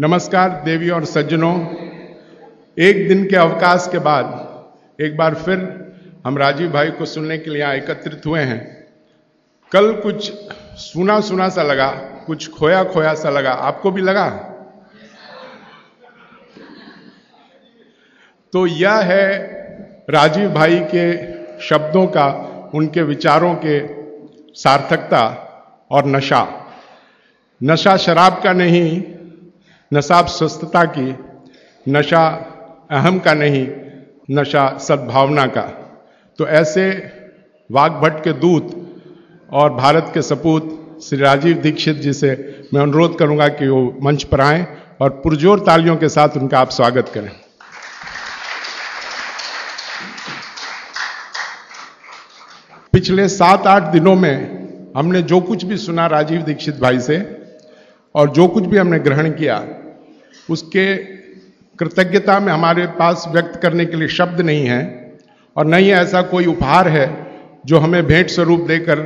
नमस्कार देवी और सज्जनों। एक दिन के अवकाश के बाद, एक बार फिर हम राजीव भाई को सुनने के लिए यहाँ एकत्रित हुए हैं। कल कुछ सुना सुना सा लगा, कुछ खोया खोया सा लगा। आपको भी लगा? तो यह है राजीव भाई के शब्दों का, उनके विचारों के सार्थकता और नशा। नशा शराब का नहीं नशा स्वस्थता की, नशा अहम का नहीं, नशा सद्भावना का। तो ऐसे वाघभट्ट के दूत और भारत के सपूत श्री राजीव दीक्षित जी से मैं अनुरोध करूँगा कि वो मंच पर आएँ और पुरजोर तालियों के साथ उनका आप स्वागत करें। पिछले सात आठ दिनों में हमने जो कुछ भी सुना राजीव दीक्षित भाई से और जो कुछ भी हमने ग्रहण किया उसके कृतज्ञता में हमारे पास व्यक्त करने के लिए शब्द नहीं है और न ही ऐसा कोई उपहार है जो हमें भेंट स्वरूप देकर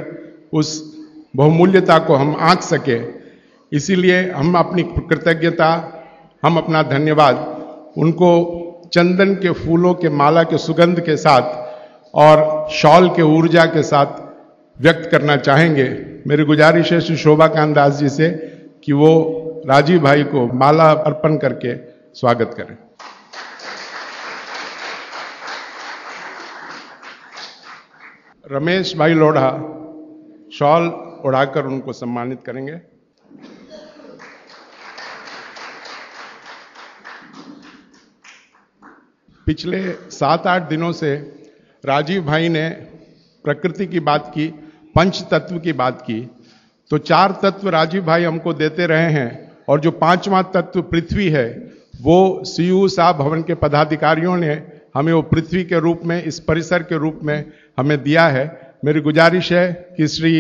उस बहुमूल्यता को हम आंक सके। इसीलिए हम अपनी कृतज्ञता, हम अपना धन्यवाद उनको चंदन के फूलों के माला के सुगंध के साथ और शॉल के ऊर्जा के साथ व्यक्त करना चाहेंगे। मेरी गुजारिश है श्री शोभा कांत दास जी से कि वो राजीव भाई को माला अर्पण करके स्वागत करें। रमेश भाई लोढ़ा शॉल उड़ाकर उनको सम्मानित करेंगे। पिछले सात आठ दिनों से राजीव भाई ने प्रकृति की बात की पंच तत्व की बात की तो चार तत्व राजीव भाई हमको देते रहे हैं। और जो पांचवा तत्व पृथ्वी है, वो सीयू साहब भवन के पदाधिकारियों ने हमें वो पृथ्वी के रूप में, इस परिसर के रूप में हमें दिया है। मेरी गुजारिश है कि श्री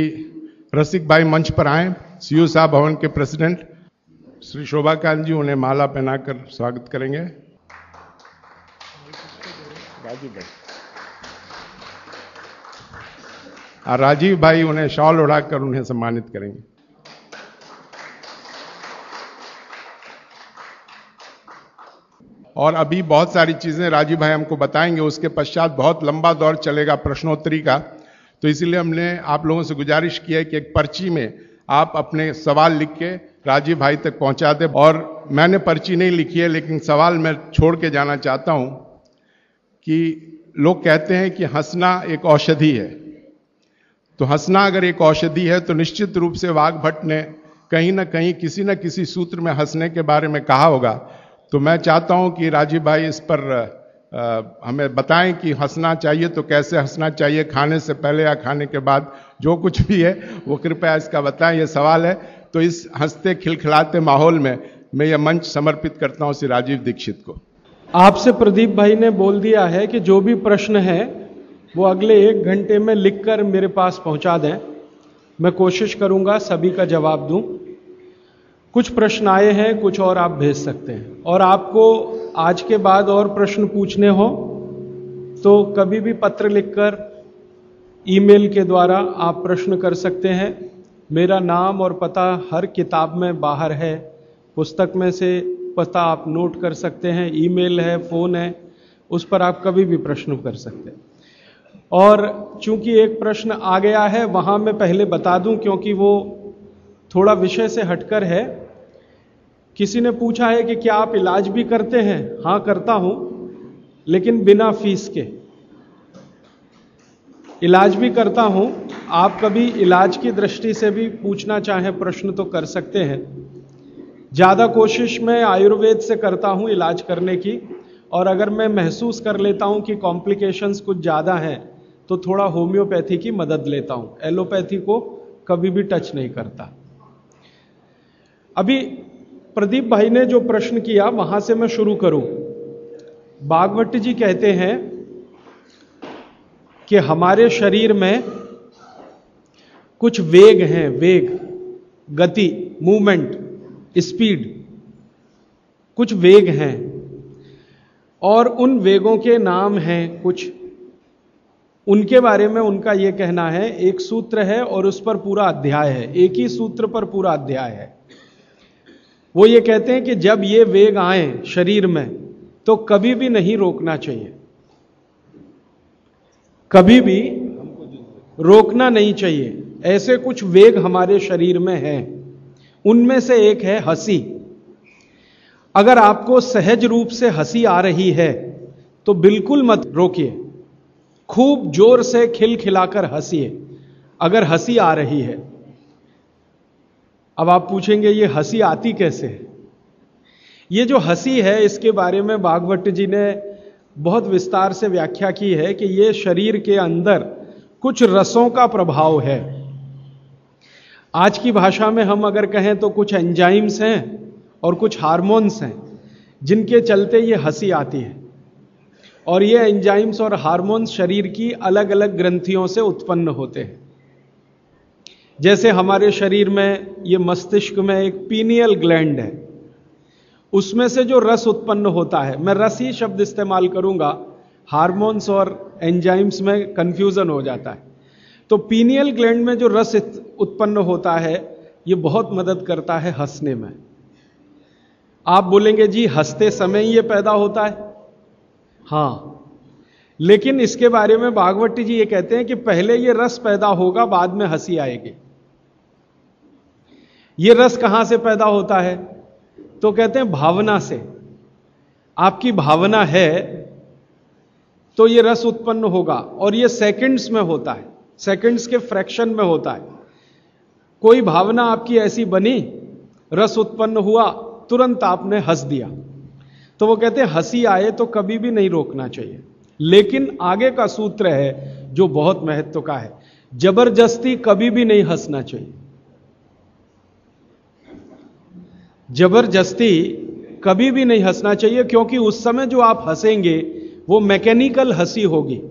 रसिक भाई मंच पर आए, सीयू साहब भवन के प्रेसिडेंट। श्री शोभाकांत जी, उन्हें माला पहनाकर स्वागत करेंगे। राजीव भाई राजीव भाई उन्हें शॉल उड़ाकर उन्हें सम्मानित करेंगे। और अभी बहुत सारी चीज़ें राजीव भाई हमको बताएँगे, उसके पश्चात बहुत लंबा दौर चलेगा प्रश्नोत्तरी का। तो इसीलिए हमने आप लोगों से गुजारिश की है कि एक पर्ची में आप अपने सवाल लिख के राजीव भाई तक पहुँचा दें। और मैंने पर्ची नहीं लिखी है, लेकिन सवाल मैं छोड़ के जाना चाहता हूँ कि लोग कहते हैं कि हंसना एक औषधि है। तो हंसना अगर एक औषधि है तो निश्चित रूप से वाघ भट्ट ने कहीं ना कहीं किसी न किसी सूत्र में हंसने के बारे में कहा होगा। तो मैं चाहता हूँ कि राजीव भाई इस पर आ, हमें बताएँ कि हंसना चाहिए तो कैसे हंसना चाहिए खाने से पहले या खाने के बाद जो कुछ भी है वो कृपया इसका बताएँ ये सवाल है। तो इस हँसते खिलखिलाते माहौल में मैं ये मंच समर्पित करता हूँ श्री राजीव दीक्षित को। आपसे प्रदीप भाई ने बोल दिया है कि जो भी प्रश्न है वो अगले एक घंटे में लिखकर मेरे पास पहुँचा दें। मैं कोशिश करूँगा सभी का जवाब दूँ। कुछ प्रश्न आए हैं, कुछ और आप भेज सकते हैं। और आपको आज के बाद और प्रश्न पूछने हो तो कभी भी पत्र लिखकर ईमेल के द्वारा आप प्रश्न कर सकते हैं। मेरा नाम और पता हर किताब में बाहर है। पुस्तक में से पता आप नोट कर सकते हैं। ईमेल है, फ़ोन है, उस पर आप कभी भी प्रश्न कर सकते हैं। और चूँकि एक प्रश्न आ गया है, वहाँ मैं पहले बता दूँ, क्योंकि वो थोड़ा विषय से हटकर है किसी ने पूछा है कि क्या आप इलाज भी करते हैं? हाँ, करता हूँ, लेकिन बिना फ़ीस के। इलाज भी करता हूँ। आप कभी इलाज की दृष्टि से भी पूछना चाहें, प्रश्न तो कर सकते हैं। ज़्यादा कोशिश मैं आयुर्वेद से करता हूँ इलाज करने की, और अगर मैं महसूस कर लेता हूँ कि कॉम्प्लिकेशंस कुछ ज़्यादा हैं तो थोड़ा होम्योपैथी की मदद लेता हूँ। एलोपैथी को कभी भी टच नहीं करता। अभी प्रदीप भाई ने जो प्रश्न किया, वहाँ से मैं शुरू करूँ। बागवट जी कहते हैं कि हमारे शरीर में कुछ वेग हैं, वेग, गति मूवमेंट स्पीड कुछ वेग हैं। और उन वेगों के नाम हैं कुछ। उनके बारे में उनका यह कहना है, एक सूत्र है और उस पर पूरा अध्याय है, एक ही सूत्र पर पूरा अध्याय है। वो ये कहते हैं कि जब ये वेग आए शरीर में तो कभी भी नहीं रोकना चाहिए। कभी भी रोकना नहीं चाहिए। ऐसे कुछ वेग हमारे शरीर में हैं। उनमें से एक है हँसी। अगर आपको सहज रूप से हँसी आ रही है तो बिल्कुल मत रोकिए। खूब ज़ोर से खिलखिलाकर हंसिए। अगर हँसी आ रही है अब आप पूछेंगे, ये हँसी आती कैसे? है ये जो हँसी है, इसके बारे में बागवट जी ने बहुत विस्तार से व्याख्या की है कि ये शरीर के अंदर कुछ रसों का प्रभाव है। आज की भाषा में हम अगर कहें तो कुछ एंजाइम्स हैं और कुछ हार्मोन्स हैं, जिनके चलते ये हँसी आती है। और ये एंजाइम्स और हार्मोन्स शरीर की अलग अलग ग्रंथियों से उत्पन्न होते हैं। जैसे हमारे शरीर में, ये मस्तिष्क में एक पीनियल ग्लैंड है। उसमें से जो रस उत्पन्न होता है, मैं रस ही शब्द इस्तेमाल करूँगा, हार्मोन्स और एंजाइम्स में कंफ्यूजन हो जाता है। तो पीनियल ग्लैंड में जो रस उत्पन्न होता है, ये बहुत मदद करता है हंसने में। आप बोलेंगे, जी, हँसते समय ही ये पैदा होता है? हाँ। लेकिन इसके बारे में भागवती जी ये कहते हैं कि पहले ये रस पैदा होगा, बाद में हँसी आएगी। ये रस कहाँ से पैदा होता है? तो कहते हैं भावना से। आपकी भावना है तो ये रस उत्पन्न होगा और ये सेकंड्स में होता है। सेकंड्स के फ्रैक्शन में होता है। कोई भावना आपकी ऐसी बनी, रस उत्पन्न हुआ, तुरंत आपने हंस दिया। तो वो कहते हैं, हँसी आए तो कभी भी नहीं रोकना चाहिए। लेकिन आगे का सूत्र है जो बहुत महत्व का है। ज़बरदस्ती कभी भी नहीं हंसना चाहिए। ज़बरदस्ती कभी भी नहीं हंसना चाहिए, क्योंकि उस समय जो आप हंसेंगे, वो मैकेनिकल हँसी होगी।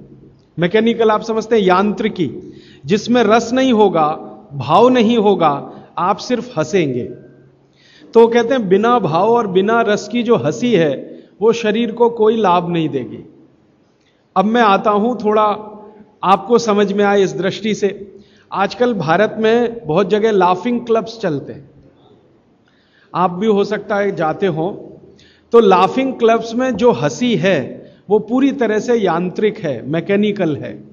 मैकेनिकल आप समझते हैं, यांत्रिकी, जिसमें रस नहीं होगा, भाव नहीं होगा, आप सिर्फ़ हंसेंगे। तो कहते हैं, बिना भाव और बिना रस की जो हँसी है, वो शरीर को कोई लाभ नहीं देगी। अब मैं आता हूँ थोड़ा, आपको समझ में आए इस दृष्टि से। आजकल भारत में बहुत जगह लाफिंग क्लब्स चलते हैं। आप भी हो सकता है जाते हो। तो लाफिंग क्लब्स में जो हँसी है, वो पूरी तरह से यांत्रिक है मैकेनिकल है।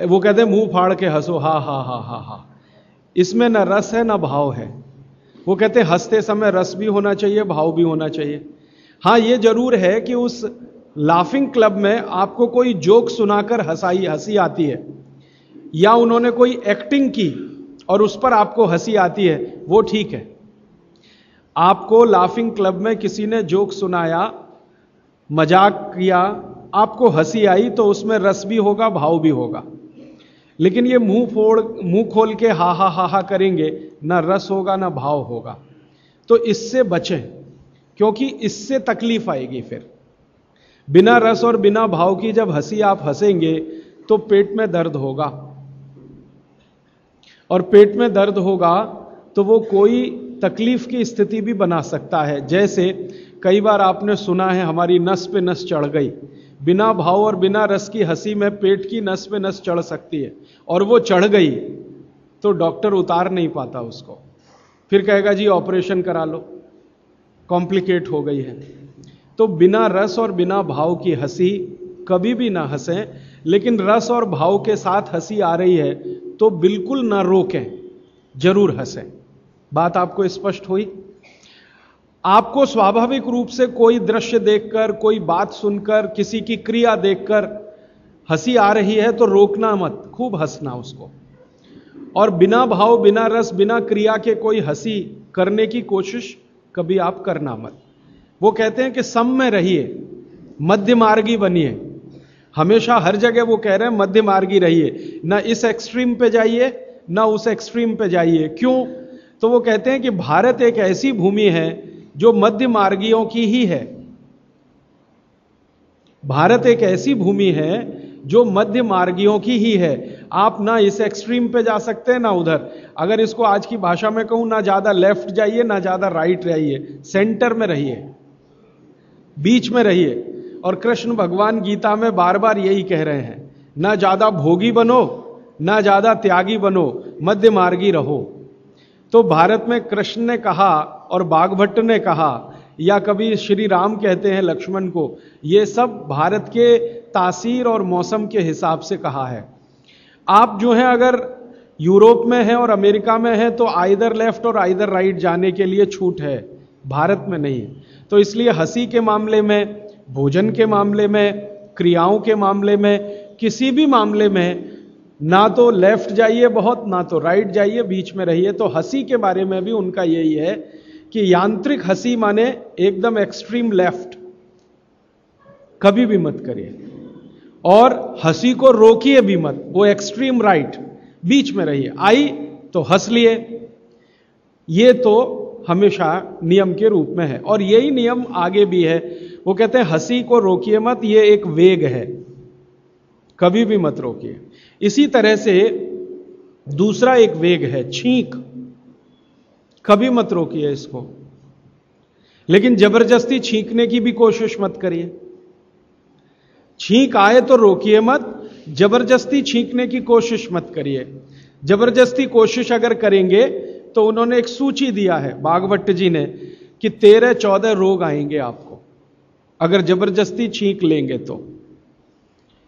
वो कहते हैं, मुँह फाड़ के हंसो, हा हा हा हा हा। इसमें ना रस है, ना भाव है। वो कहते हैं, हँसते समय रस भी होना चाहिए, भाव भी होना चाहिए। हाँ, ये ज़रूर है कि उस लाफिंग क्लब में आपको कोई जोक सुनाकर हंसाई, हँसी आती है। या उन्होंने कोई एक्टिंग की और उस पर आपको हँसी आती है, वो ठीक है। आपको लाफिंग क्लब में किसी ने जोक सुनाया, मज़ाक किया, आपको हँसी आई तो उसमें रस भी होगा, भाव भी होगा। लेकिन ये मुँह फोड़, मुँह खोल के हा हा हा हा करेंगे, ना रस होगा, ना भाव होगा। तो इससे बचें, क्योंकि इससे तकलीफ़ आएगी फिर। बिना रस और बिना भाव की जब हँसी आप हंसेंगे तो पेट में दर्द होगा। और पेट में दर्द होगा तो वो कोई तकलीफ़ की स्थिति भी बना सकता है। जैसे कई बार आपने सुना है, हमारी नस पे नस चढ़ गई। बिना भाव और बिना रस की हँसी में पेट की नस पे नस चढ़ सकती है। और वो चढ़ गई तो डॉक्टर उतार नहीं पाता उसको। फिर कहेगा, जी, ऑपरेशन करा लो। कॉम्प्लिकेट हो गई है। तो बिना रस और बिना भाव की हँसी कभी भी ना हंसें, लेकिन रस और भाव के साथ हँसी आ रही है तो बिल्कुल ना रोकें, ज़रूर हंसें। बात आपको स्पष्ट हुई? आपको स्वाभाविक रूप से कोई दृश्य देखकर, कोई बात सुनकर, किसी की क्रिया देखकर हँसी आ रही है तो रोकना मत, खूब हंसना उसको। और बिना भाव, बिना रस, बिना क्रिया के कोई हँसी करने की कोशिश कभी आप करना मत। वो कहते हैं कि सम में रहिए, मध्य मार्गी बनिए। हमेशा हर जगह वो कह रहे हैं, मध्य मार्गी रहिए। ना इस एक्सट्रीम पे जाइए, ना उस एक्सट्रीम पे जाइए। क्यों? तो वो कहते हैं कि भारत एक ऐसी भूमि है जो मध्य मार्गियों की ही है। भारत एक ऐसी भूमि है जो मध्य मार्गियों की ही है। आप ना इस एक्सट्रीम पे जा सकते हैं, ना उधर। अगर इसको आज की भाषा में कहूँ, ना ज़्यादा लेफ़्ट जाइए, ना ज़्यादा राइट जाइए। सेंटर में रहिए। बीच में रहिए। और कृष्ण भगवान गीता में बार बार यही कह रहे हैं, ना ज़्यादा भोगी बनो, ना ज़्यादा त्यागी बनो, मध्य मार्गी रहो। तो भारत में कृष्ण ने कहा और बाघभट्ट ने कहा, या कभी श्री राम कहते हैं लक्ष्मण को, ये सब भारत के तासीर और मौसम के हिसाब से कहा है। आप जो हैं अगर यूरोप में हैं और अमेरिका में हैं तो आइदर लेफ़्ट और आइदर राइट जाने के लिए छूट है, भारत में नहीं। तो इसलिए हँसी के मामले में भोजन के मामले में, क्रियाओं के मामले में, किसी भी मामले में, ना तो लेफ़्ट जाइए बहुत, ना तो राइट जाइए, बीच में रहिए। तो हँसी के बारे में भी उनका यही है कि यांत्रिक हँसी माने एकदम एक्सट्रीम लेफ़्ट कभी भी मत करिए। और हँसी को रोकिए भी मत, वो एक्सट्रीम राइट बीच में रहिए। आई तो हंस लिए। ये तो हमेशा नियम के रूप में है। और यही नियम आगे भी है वो कहते हैं, हँसी को रोकिए मत, ये एक वेग है। कभी भी मत रोकिए। इसी तरह से दूसरा एक वेग है, छींक। कभी मत रोकिए इसको। लेकिन ज़बरदस्ती छींकने की भी कोशिश मत करिए। छींक आए तो रोकिए मत, ज़बरदस्ती छींकने की कोशिश मत करिए। ज़बरदस्ती कोशिश अगर करेंगे तो उन्होंने एक सूची दिया है बागवट जी ने, कि तेरह चौदह रोग आएँगे आपको। अगर ज़बरदस्ती छींक लेंगे तो।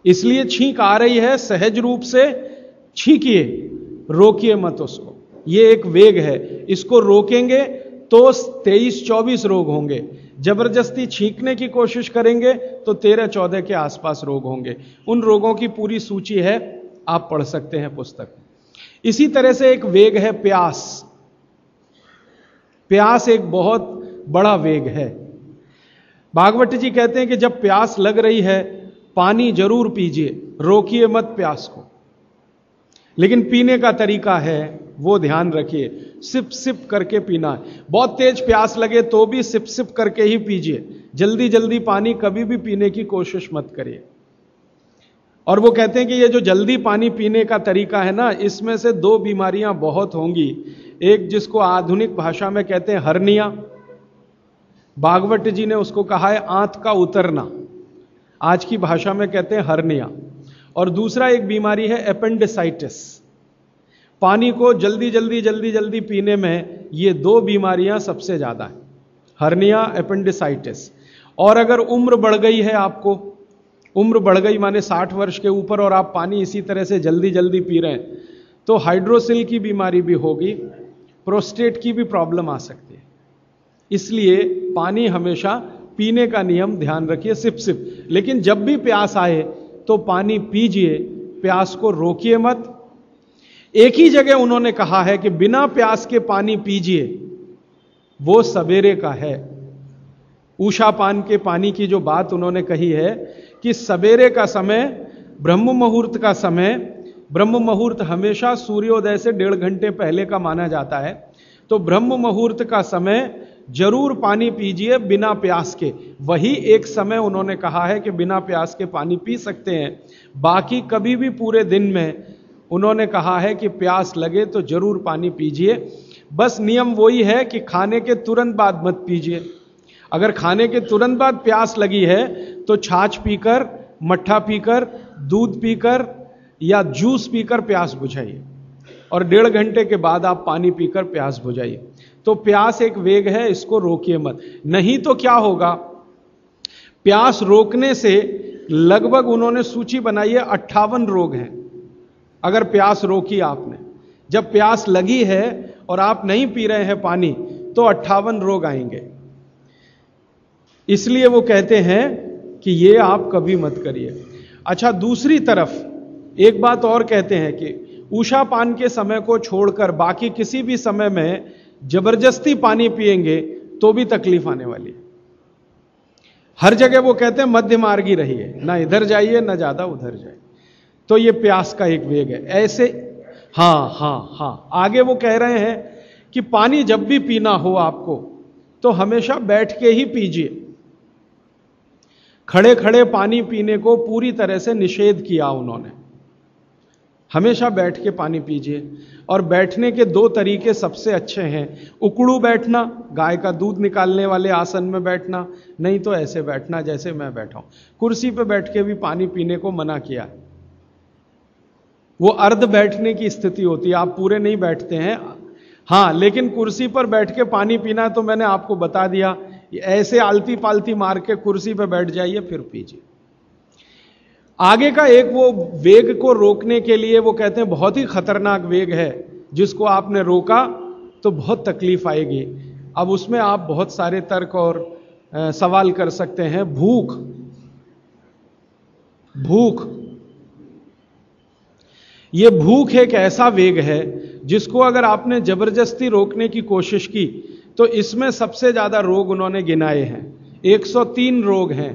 इसलिए छींक आ रही है, सहज रूप से छींकिए, रोकिए मत उसको। ये एक वेग है। इसको रोकेंगे तो तेईस चौबीस रोग होंगे। ज़बरदस्ती छींकने की कोशिश करेंगे तो तेरह चौदह के आसपास रोग होंगे। उन रोगों की पूरी सूची है, आप पढ़ सकते हैं पुस्तक। इसी तरह से एक वेग है प्यास। प्यास एक बहुत बड़ा वेग है। भागवत जी कहते हैं कि जब प्यास लग रही है, पानी ज़रूर पीजिए, रोकिए मत प्यास को। लेकिन पीने का तरीका है, वो ध्यान रखिए, सिप सिप करके पीना है। बहुत तेज प्यास लगे तो भी सिप सिप करके ही पीजिए। जल्दी जल्दी पानी कभी भी पीने की कोशिश मत करिए। और वो कहते हैं कि ये जो जल्दी पानी पीने का तरीका है ना, इसमें से दो बीमारियाँ बहुत होंगी। एक जिसको आधुनिक भाषा में कहते हैं हरनिया भागवत जी ने उसको कहा है, आंत का उतरना। आज की भाषा में कहते हैं, हरनिया। और दूसरा एक बीमारी है एपेंडिसाइटिस पानी को जल्दी जल्दी जल्दी जल्दी पीने में ये दो बीमारियाँ सबसे ज़्यादा है। हरनिया एपेंडिसाइटिस और अगर उम्र बढ़ गई है आपको, उम्र बढ़ गई माने 60 वर्ष के ऊपर और आप पानी इसी तरह से जल्दी जल्दी पी रहे हैं तो हाइड्रोसिल की बीमारी भी होगी प्रोस्टेट की भी प्रॉब्लम आ सकती है। इसलिए पानी हमेशा पीने का नियम ध्यान रखिए, सिप सिप। लेकिन जब भी प्यास आए तो पानी पीजिए, प्यास को रोकिए मत। एक ही जगह उन्होंने कहा है कि बिना प्यास के पानी पीजिए, वो सवेरे का है। ऊषा पान के पानी की जो बात उन्होंने कही है कि सवेरे का समय, ब्रह्म मुहूर्त का समय, ब्रह्म मुहूर्त हमेशा सूर्योदय से डेढ़ घंटे पहले का माना जाता है। तो ब्रह्म मुहूर्त का समय ज़रूर पानी पीजिए बिना प्यास के। वही एक समय उन्होंने कहा है कि बिना प्यास के पानी पी सकते हैं। बाकी कभी भी पूरे दिन में उन्होंने कहा है कि प्यास लगे तो ज़रूर पानी पीजिए। बस नियम वही है कि खाने के तुरंत बाद मत पीजिए। अगर खाने के तुरंत बाद प्यास लगी है तो छाछ पीकर, मट्ठा पीकर, दूध पीकर या जूस पीकर प्यास बुझाइए। और डेढ़ घंटे के बाद आप पानी पीकर प्यास बुझाइए। तो प्यास एक वेग है, इसको रोकिए मत। नहीं तो क्या होगा? प्यास रोकने से लगभग उन्होंने सूची बनाई है, अट्ठावन रोग हैं। अगर प्यास रोकी आपने। जब प्यास लगी है और आप नहीं पी रहे हैं पानी तो अट्ठावन रोग आएँगे। इसलिए वो कहते हैं कि ये आप कभी मत करिए। अच्छा दूसरी तरफ़ एक बात और कहते हैं कि ऊषा पान के समय को छोड़कर बाकी किसी भी समय में ज़बरदस्ती पानी पिएँगे तो भी तकलीफ़ आने वाली है। हर जगह वो कहते हैं, मध्य मार्ग ही रहिए, ना इधर जाइए, ना ज़्यादा उधर जाइए। तो ये प्यास का एक वेग है। ऐसे, हाँ हाँ हाँ, आगे वो कह रहे हैं कि पानी जब भी पीना हो आपको तो हमेशा बैठ के ही पीजिए। खड़े खड़े पानी पीने को पूरी तरह से निषेध किया उन्होंने। हमेशा बैठ के पानी पीजिए। और बैठने के दो तरीके सबसे अच्छे हैं। उकड़ू बैठना, गाय का दूध निकालने वाले आसन में बैठना, नहीं तो ऐसे बैठना जैसे मैं बैठा हूँ। कुर्सी पे बैठ के भी पानी पीने को मना किया। वो अर्ध बैठने की स्थिति होती है। आप पूरे नहीं बैठते हैं। हाँ, लेकिन कुर्सी पर बैठ के पानी पीना तो मैंने आपको बता दिया, ऐसे आलती पालती मार के कुर्सी पर बैठ जाइए, फिर पीजिए। आगे का एक वो वेग को रोकने के लिए वो कहते हैं बहुत ही खतरनाक वेग है जिसको आपने रोका तो बहुत तकलीफ़ आएगी। अब उसमें आप बहुत सारे तर्क और आ, सवाल कर सकते हैं। भूख। भूख। यह भूख एक ऐसा वेग है जिसको अगर आपने ज़बरदस्ती रोकने की कोशिश की तो इसमें सबसे ज़्यादा रोग उन्होंने गिनाए हैं। 103 रोग हैं।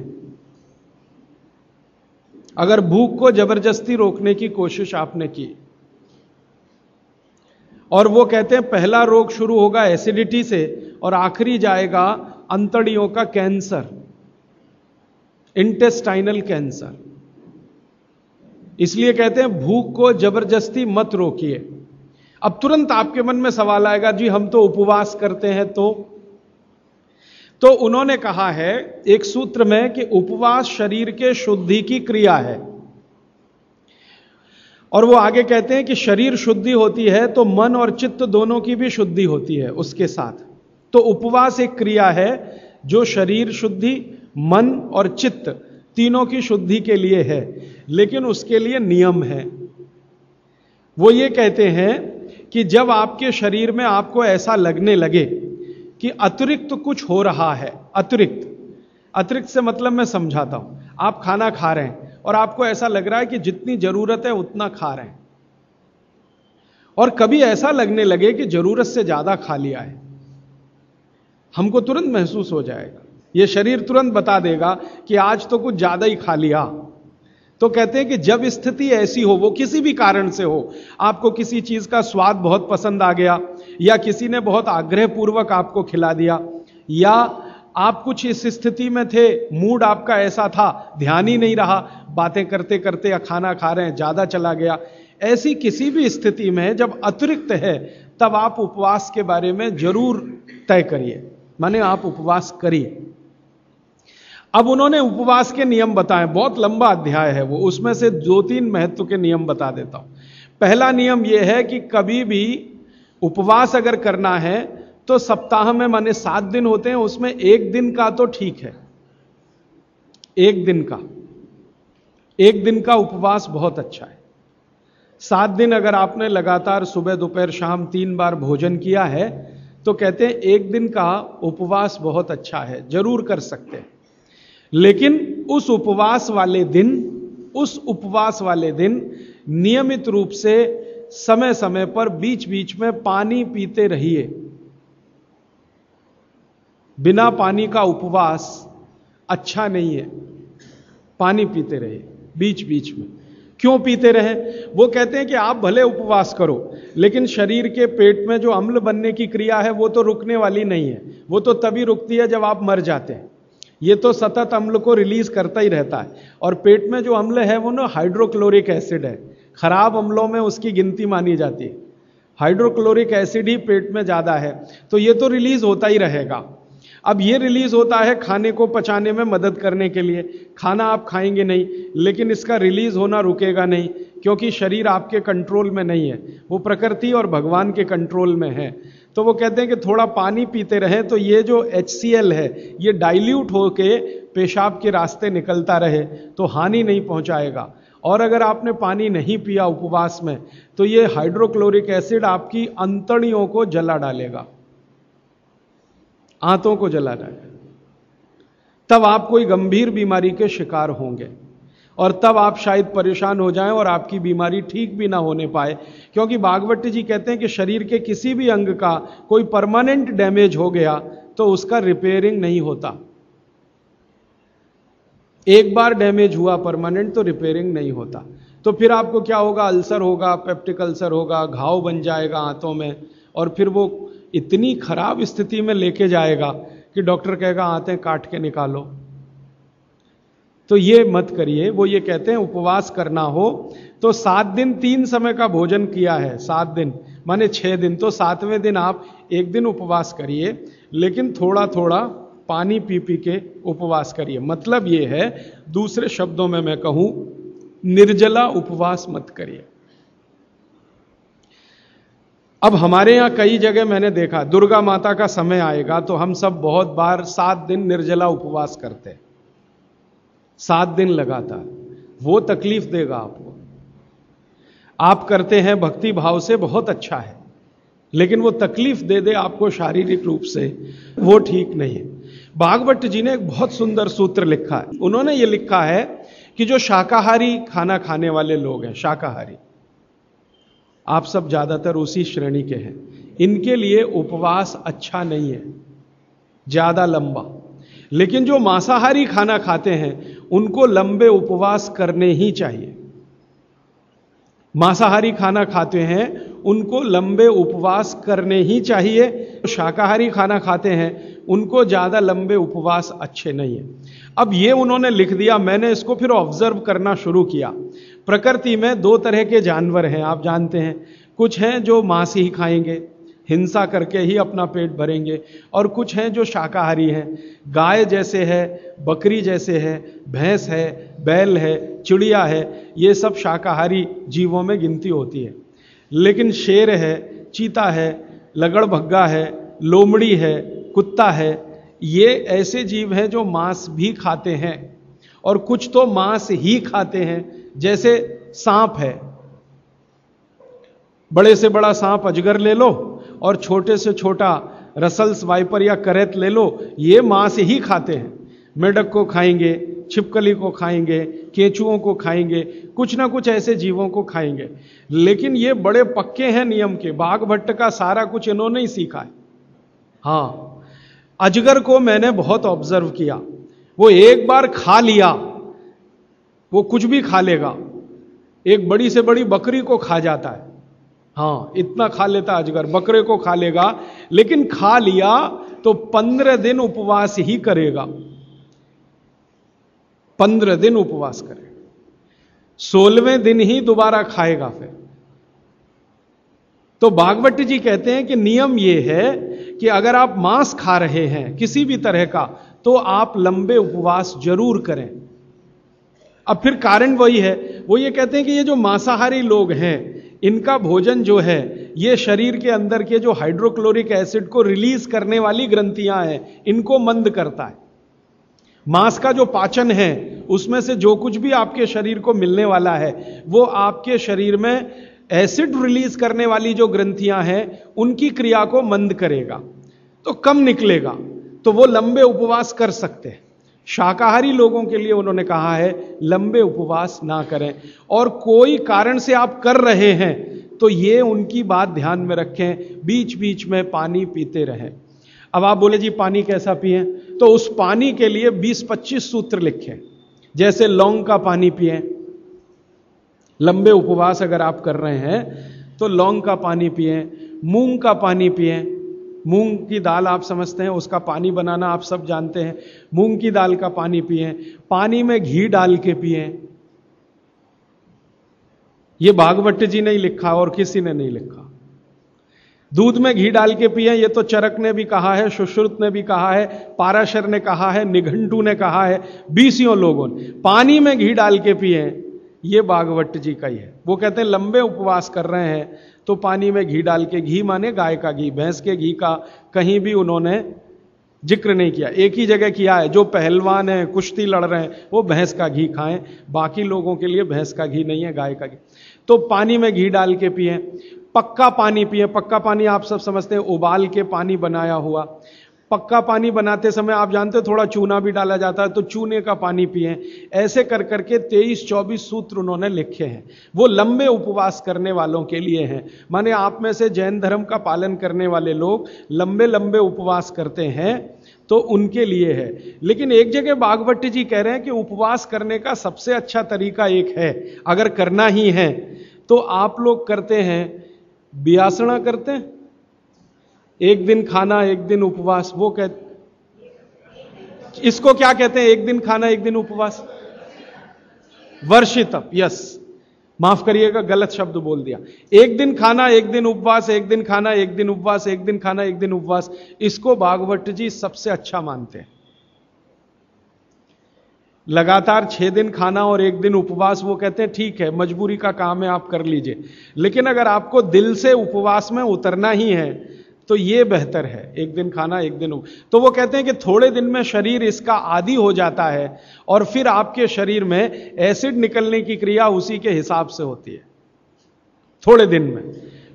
अगर भूख को ज़बरदस्ती रोकने की कोशिश आपने की, और वो कहते हैं पहला रोग शुरू होगा एसिडिटी से और आखिरी जाएगा अंतड़ियों का कैंसर, इंटेस्टाइनल कैंसर। इसलिए कहते हैं भूख को ज़बरदस्ती मत रोकिए। अब तुरंत आपके मन में सवाल आएगा, जी, हम तो उपवास करते हैं तो तो उन्होंने कहा है, एक सूत्र में कि उपवास शरीर के शुद्धि की क्रिया है। और वो आगे कहते हैं कि शरीर शुद्धि होती है तो मन और चित्त दोनों की भी शुद्धि होती है उसके साथ। तो उपवास एक क्रिया है जो शरीर शुद्धि, मन और चित्त तीनों की शुद्धि के लिए है, लेकिन उसके लिए नियम है। वो ये कहते हैं कि जब आपके शरीर में आपको ऐसा लगने लगे कि अतिरिक्त कुछ हो रहा है, अतिरिक्त। अतिरिक्त से मतलब मैं समझाता हूँ। आप खाना खा रहे हैं और आपको ऐसा लग रहा है कि जितनी ज़रूरत है उतना खा रहे हैं। और कभी ऐसा लगने लगे कि ज़रूरत से ज़्यादा खा लिया है। हमको तुरंत महसूस हो जाएगा। यह शरीर तुरंत बता देगा कि आज तो कुछ ज़्यादा ही खा लिया। तो कहते हैं कि जब स्थिति ऐसी हो, वो किसी भी कारण से हो, आपको किसी चीज़ का स्वाद बहुत पसंद आ गया या किसी ने बहुत आग्रह पूर्वक आपको खिला दिया, या आप कुछ इस स्थिति में थे, मूड आपका ऐसा था, ध्यान ही नहीं रहा, बातें करते करते या खाना खा रहे हैं, ज़्यादा चला गया। ऐसी किसी भी स्थिति में जब अतिरिक्त है, तब आप उपवास के बारे में ज़रूर तय करिए। माने आप उपवास करिए। अब उन्होंने उपवास के नियम बताए। बहुत लंबा अध्याय है वो। उसमें से दो तीन महत्व के नियम बता देता हूँ। पहला नियम यह है कि कभी भी उपवास अगर करना है तो सप्ताह में माने सात दिन होते हैं, उसमें एक दिन का तो ठीक है। एक दिन का। एक दिन का उपवास बहुत अच्छा है। सात दिन अगर आपने लगातार सुबह, दोपहर, शाम तीन बार भोजन किया है तो कहते हैं एक दिन का उपवास बहुत अच्छा है, ज़रूर कर सकते हैं। लेकिन उस उपवास वाले दिन, उस उपवास वाले दिन नियमित रूप से समय समय पर बीच बीच में पानी पीते रहिए। बिना पानी का उपवास अच्छा नहीं है। पानी पीते रहे बीच बीच में। क्यों पीते रहे? वो कहते हैं कि आप भले उपवास करो, लेकिन शरीर के पेट में जो अम्ल बनने की क्रिया है, वो तो रुकने वाली नहीं है। वो तो तभी रुकती है जब आप मर जाते हैं। ये तो सतत अम्ल को रिलीज़ करता ही रहता है। और पेट में जो अम्ल है, वो ना हाइड्रोक्लोरिक एसिड है। खराब अम्लों में उसकी गिनती मानी जाती है। हाइड्रोक्लोरिक एसिड ही पेट में ज़्यादा है। तो ये तो रिलीज़ होता ही रहेगा। अब ये रिलीज़ होता है खाने को पचाने में मदद करने के लिए। खाना आप खाएँगे नहीं, लेकिन इसका रिलीज़ होना रुकेगा नहीं, क्योंकि शरीर आपके कंट्रोल में नहीं है। वो प्रकृति और भगवान के कंट्रोल में है। तो वो कहते हैं कि थोड़ा पानी पीते रहे तो ये जो एचसीएल है, ये डाइल्यूट होके पेशाब के रास्ते निकलता रहे तो हानि नहीं पहुंचाएगा। और अगर आपने पानी नहीं पिया उपवास में तो ये हाइड्रोक्लोरिक एसिड आपकी अंतड़ियों को जला डालेगा। आंतों को जला डालेगा। तब आप कोई गंभीर बीमारी के शिकार होंगे और तब आप शायद परेशान हो जाएँ और आपकी बीमारी ठीक भी ना होने पाए, क्योंकि बागवती जी कहते हैं कि शरीर के किसी भी अंग का कोई परमानेंट डैमेज हो गया तो उसका रिपेयरिंग नहीं होता। एक बार डैमेज हुआ परमानेंट तो रिपेयरिंग नहीं होता। तो फिर आपको क्या होगा? अल्सर होगा पेप्टिक अल्सर होगा, घाव बन जाएगा आंतों में और फिर वो इतनी खराब स्थिति में लेके जाएगा कि डॉक्टर कहेगा, आते काट के निकालो। तो ये मत करिए। वो ये कहते हैं, उपवास करना हो। तो सात दिन, तीन समय का भोजन किया है, सात दिन। माने छह दिन। तो सातवें दिन आप एक दिन उपवास करिए, लेकिन थोड़ा थोड़ा पानी पी पी के उपवास करिए। मतलब ये है, दूसरे शब्दों में मैं कहूँ, निर्जला उपवास मत करिए। अब हमारे यहाँ कई जगह मैंने देखा, दुर्गा माता का समय आएगा तो हम सब बहुत बार सात दिन निर्जला उपवास करते सात दिन लगातार। वो तकलीफ़ देगा आपको। आप करते हैं, भक्ति भाव से बहुत अच्छा है, लेकिन वो तकलीफ़ दे दे आपको शारीरिक रूप से। वो ठीक नहीं है। भागवत जी ने एक बहुत सुंदर सूत्र लिखा है। उन्होंने ये लिखा है कि जो शाकाहारी खाना खाने वाले लोग हैं, शाकाहारी, आप सब ज़्यादातर उसी श्रेणी के हैं। इनके लिए उपवास अच्छा नहीं है, ज़्यादा लंबा। लेकिन जो मांसाहारी खाना खाते हैं, उनको लंबे उपवास करने ही चाहिए। मांसाहारी खाना खाते हैं, उनको लंबे उपवास करने ही चाहिए। शाकाहारी खाना खाते हैं उनको ज़्यादा लंबे उपवास अच्छे नहीं है। अब ये उन्होंने लिख दिया, मैंने इसको फिर ऑब्ज़र्व करना शुरू किया। प्रकृति में दो तरह के जानवर हैं, आप जानते हैं। कुछ हैं जो मांस ही खाएँगे, हिंसा करके ही अपना पेट भरेंगे, और कुछ हैं जो शाकाहारी हैं। गाय जैसे है, बकरी जैसे है, भैंस है, बैल है, चिड़िया है, ये सब शाकाहारी जीवों में गिनती होती है। लेकिन शेर है, चीता है लगड़ भग्गा है, लोमड़ी है कुत्ता है, ये ऐसे जीव हैं जो मांस भी खाते हैं और कुछ तो मांस ही खाते हैं, जैसे सांप है। बड़े से बड़ा सांप अजगर ले लो और छोटे से छोटा रसल्स, वाइपर या करेत ले लो, ये मांस ही खाते हैं। मेढक को खाएँगे, छिपकली को खाएँगे, केचुओं को खाएँगे, कुछ ना कुछ ऐसे जीवों को खाएँगे। लेकिन ये बड़े पक्के हैं नियम के, बाघ भट्ट का सारा कुछ इन्होंने ही सीखा है। हाँ अजगर को मैंने बहुत ऑब्ज़र्व किया। वो एक बार खा लिया, वो कुछ भी खा लेगा। एक बड़ी से बड़ी बकरी को खा जाता है। हाँ, इतना खा लेता अजगर, बकरे को खा लेगा, लेकिन खा लिया तो पंद्रह दिन उपवास ही करेगा। पंद्रह दिन उपवास करेगा। सोलहवें दिन ही दोबारा खाएगा फिर। तो बागवती जी कहते हैं कि नियम यह है कि अगर आप मांस खा रहे हैं किसी भी तरह का तो आप लंबे उपवास ज़रूर करें। अब फिर कारण वही है। वो ये कहते हैं कि ये जो मांसाहारी लोग हैं, इनका भोजन जो है, ये शरीर के अंदर के जो हाइड्रोक्लोरिक एसिड को रिलीज़ करने वाली ग्रंथियाँ हैं, इनको मंद करता है। मांस का जो पाचन है, उसमें से जो कुछ भी आपके शरीर को मिलने वाला है, वो आपके शरीर में एसिड रिलीज़ करने वाली जो ग्रंथियाँ हैं, उनकी क्रिया को मंद करेगा तो कम निकलेगा तो वो लंबे उपवास कर सकते हैं। शाकाहारी लोगों के लिए उन्होंने कहा है, लंबे उपवास ना करें। और कोई कारण से आप कर रहे हैं तो ये उनकी बात ध्यान में रखें बीच बीच में पानी पीते रहें। अब आप बोले, जी, पानी कैसा पिए? तो उस पानी के लिए 20-25 सूत्र लिखें। जैसे लौंग का पानी पिए लंबे उपवास अगर आप कर रहे हैं तो लौंग का पानी पिए, मूंग का पानी पिए। मूंग की दाल आप समझते हैं, उसका पानी बनाना आप सब जानते हैं। मूंग की दाल का पानी पिए, पानी में घी डाल के पिए। यह भागवत जी ने लिखा और किसी ने नहीं लिखा। दूध में घी डाल के पिए, ये तो चरक ने भी कहा है, सुश्रुत ने भी कहा है, पाराशर ने कहा है, निघंटू ने कहा है, बीसियों लोगों ने। पानी में घी डाल के पिए। ये बागवट जी का ही है। वो कहते हैं, लंबे उपवास कर रहे हैं तो पानी में घी डाल के घी माने गाय का घी, भैंस के घी का कहीं भी उन्होंने ज़िक्र नहीं किया। एक ही जगह किया है, जो पहलवान है, कुश्ती लड़ रहे हैं, वो भैंस का घी खाएँ। बाकी लोगों के लिए भैंस का घी नहीं है, गाय का घी। तो पानी में घी डाल के पिए, पक्का पानी पिए। पक्का पानी आप सब समझते हैं, उबाल के पानी बनाया हुआ। पक्का पानी बनाते समय आप जानते थोड़ा चूना भी डाला जाता है तो चूने का पानी पिए। ऐसे कर करके तेईस चौबीस सूत्र उन्होंने लिखे हैं। वो लंबे उपवास करने वालों के लिए हैं। माने आप में से जैन धर्म का पालन करने वाले लोग लंबे लंबे उपवास करते हैं तो उनके लिए है। लेकिन एक जगह बागवट जी कह रहे हैं कि उपवास करने का सबसे अच्छा तरीका एक है, अगर करना ही है तो आप लोग करते हैं, बियासना करते हैं एक दिन खाना एक दिन उपवास वो कह इसको क्या कहते हैं एक दिन खाना एक दिन उपवास वर्षितप यस माफ़ करिएगा गलत शब्द बोल दिया एक दिन खाना एक दिन उपवास एक दिन खाना एक दिन उपवास एक दिन खाना एक दिन उपवास इसको भागवत जी सबसे अच्छा मानते हैं लगातार छह दिन खाना और एक दिन उपवास वो कहते हैं ठीक है मजबूरी का काम है आप कर लीजिए लेकिन अगर आपको दिल से उपवास में उतरना ही है तो ये बेहतर है। एक दिन खाना, एक दिन तो वो कहते हैं कि थोड़े दिन में शरीर इसका आदि हो जाता है और फिर आपके शरीर में एसिड निकलने की क्रिया उसी के हिसाब से होती है। थोड़े दिन में।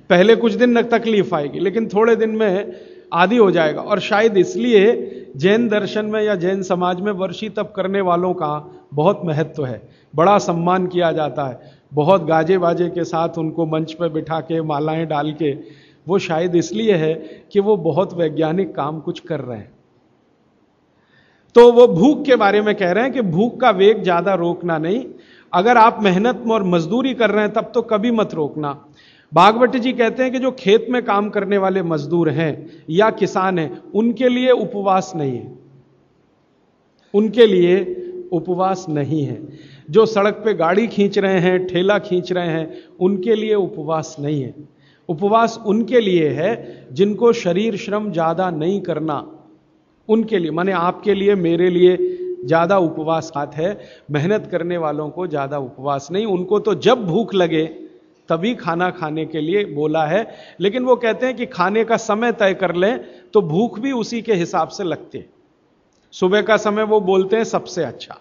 पहले कुछ दिन तकलीफ़ आएगी, लेकिन थोड़े दिन में आदि हो जाएगा। और शायद इसलिए जैन दर्शन में या जैन समाज में वर्षी तप करने वालों का बहुत महत्व है। बड़ा सम्मान किया जाता है। बहुत गाजे बाजे के साथ उनको मंच पर बिठा के मालाएँ डाल के वो शायद इसलिए है कि वो बहुत वैज्ञानिक काम कुछ कर रहे हैं। तो वो भूख के बारे में कह रहे हैं कि भूख का वेग ज़्यादा रोकना नहीं। अगर आप मेहनत और मजदूरी कर रहे हैं, तब तो कभी मत रोकना। भागवती जी कहते हैं कि जो खेत में काम करने वाले मजदूर हैं या किसान हैं, उनके लिए उपवास नहीं है। उनके लिए उपवास नहीं है। जो सड़क पे गाड़ी खींच रहे हैं, ठेला खींच रहे हैं, उनके लिए उपवास नहीं है। उपवास उनके लिए है जिनको शरीर श्रम ज़्यादा नहीं करना। उनके लिए, माने आपके लिए, मेरे लिए ज़्यादा उपवास बात है, मेहनत करने वालों को ज़्यादा उपवास नहीं। उनको तो जब भूख लगे, तभी खाना खाने के लिए बोला है। लेकिन वो कहते हैं कि खाने का समय तय कर लें तो भूख भी उसी के हिसाब से लगती है। सुबह का समय वो बोलते हैं सबसे अच्छा।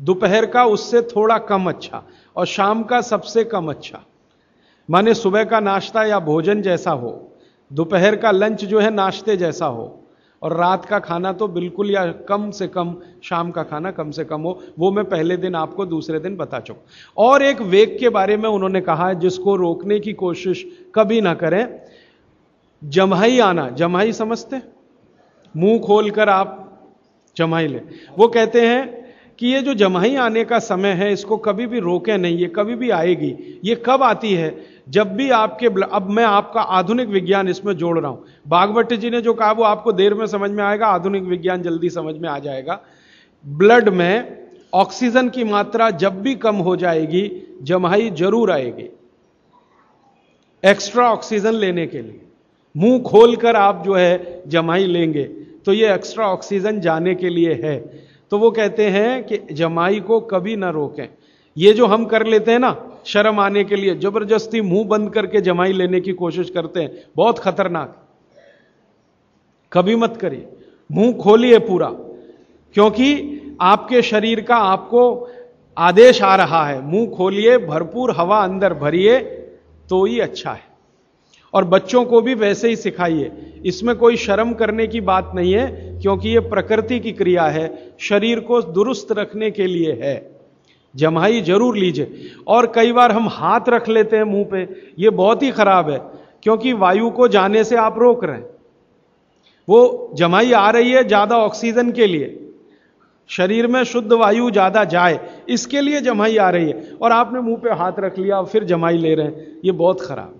दोपहर का उससे थोड़ा कम अच्छा और शाम का सबसे कम अच्छा। माने सुबह का नाश्ता या भोजन जैसा हो, दोपहर का लंच जो है नाश्ते जैसा हो, और रात का खाना तो बिल्कुल या कम से कम, शाम का खाना कम से कम हो, वो मैं पहले दिन आपको दूसरे दिन बता चुका और एक वेग के बारे में उन्होंने कहा जिसको रोकने की कोशिश कभी ना करें जमाई आना। जमाई समझते मुँह खोलकर आप जमाई ले। वो कहते हैं कि ये जो जमाई आने का समय है, इसको कभी भी रोके नहीं, ये कभी भी आएगी, ये कब आती है? जब भी आपके अब मैं आपका आधुनिक विज्ञान इसमें जोड़ रहा हूँ। बागवट जी ने जो कहा, वो आपको देर में समझ में आएगा, आधुनिक विज्ञान जल्दी समझ में आ जाएगा। ब्लड में ऑक्सीजन की मात्रा जब भी कम हो जाएगी, जमाई ज़रूर आएगी। एक्स्ट्रा ऑक्सीजन लेने के लिए। मुँह खोलकर आप जो है जमाई लेंगे तो ये एक्स्ट्रा ऑक्सीजन जाने के लिए है। तो वो कहते हैं कि जमाई को कभी ना रोकें। ये जो हम कर लेते हैं ना शर्म आने के लिए, ज़बरदस्ती मुँह बंद करके जमाई लेने की कोशिश करते हैं। बहुत खतरनाक। कभी मत करिए। मुँह खोलिए पूरा। क्योंकि आपके शरीर का आपको आदेश आ रहा है। मुँह खोलिए, भरपूर हवा अंदर भरिए तो ही अच्छा है। और बच्चों को भी वैसे ही सिखाइए। इसमें कोई शर्म करने की बात नहीं है, क्योंकि यह प्रकृति की क्रिया है। शरीर को दुरुस्त रखने के लिए है। जमाई ज़रूर लीजिए। और कई बार हम हाथ रख लेते हैं मुँह पे, ये बहुत ही खराब है, क्योंकि वायु को जाने से आप रोक रहे हैं। वो जमाई आ रही है ज़्यादा ऑक्सीजन के लिए। शरीर में शुद्ध वायु ज़्यादा जाए, इसके लिए जमाई आ रही है। और आपने मुँह पे हाथ रख लिया और फिर जमाई ले रहे हैं, ये बहुत खराब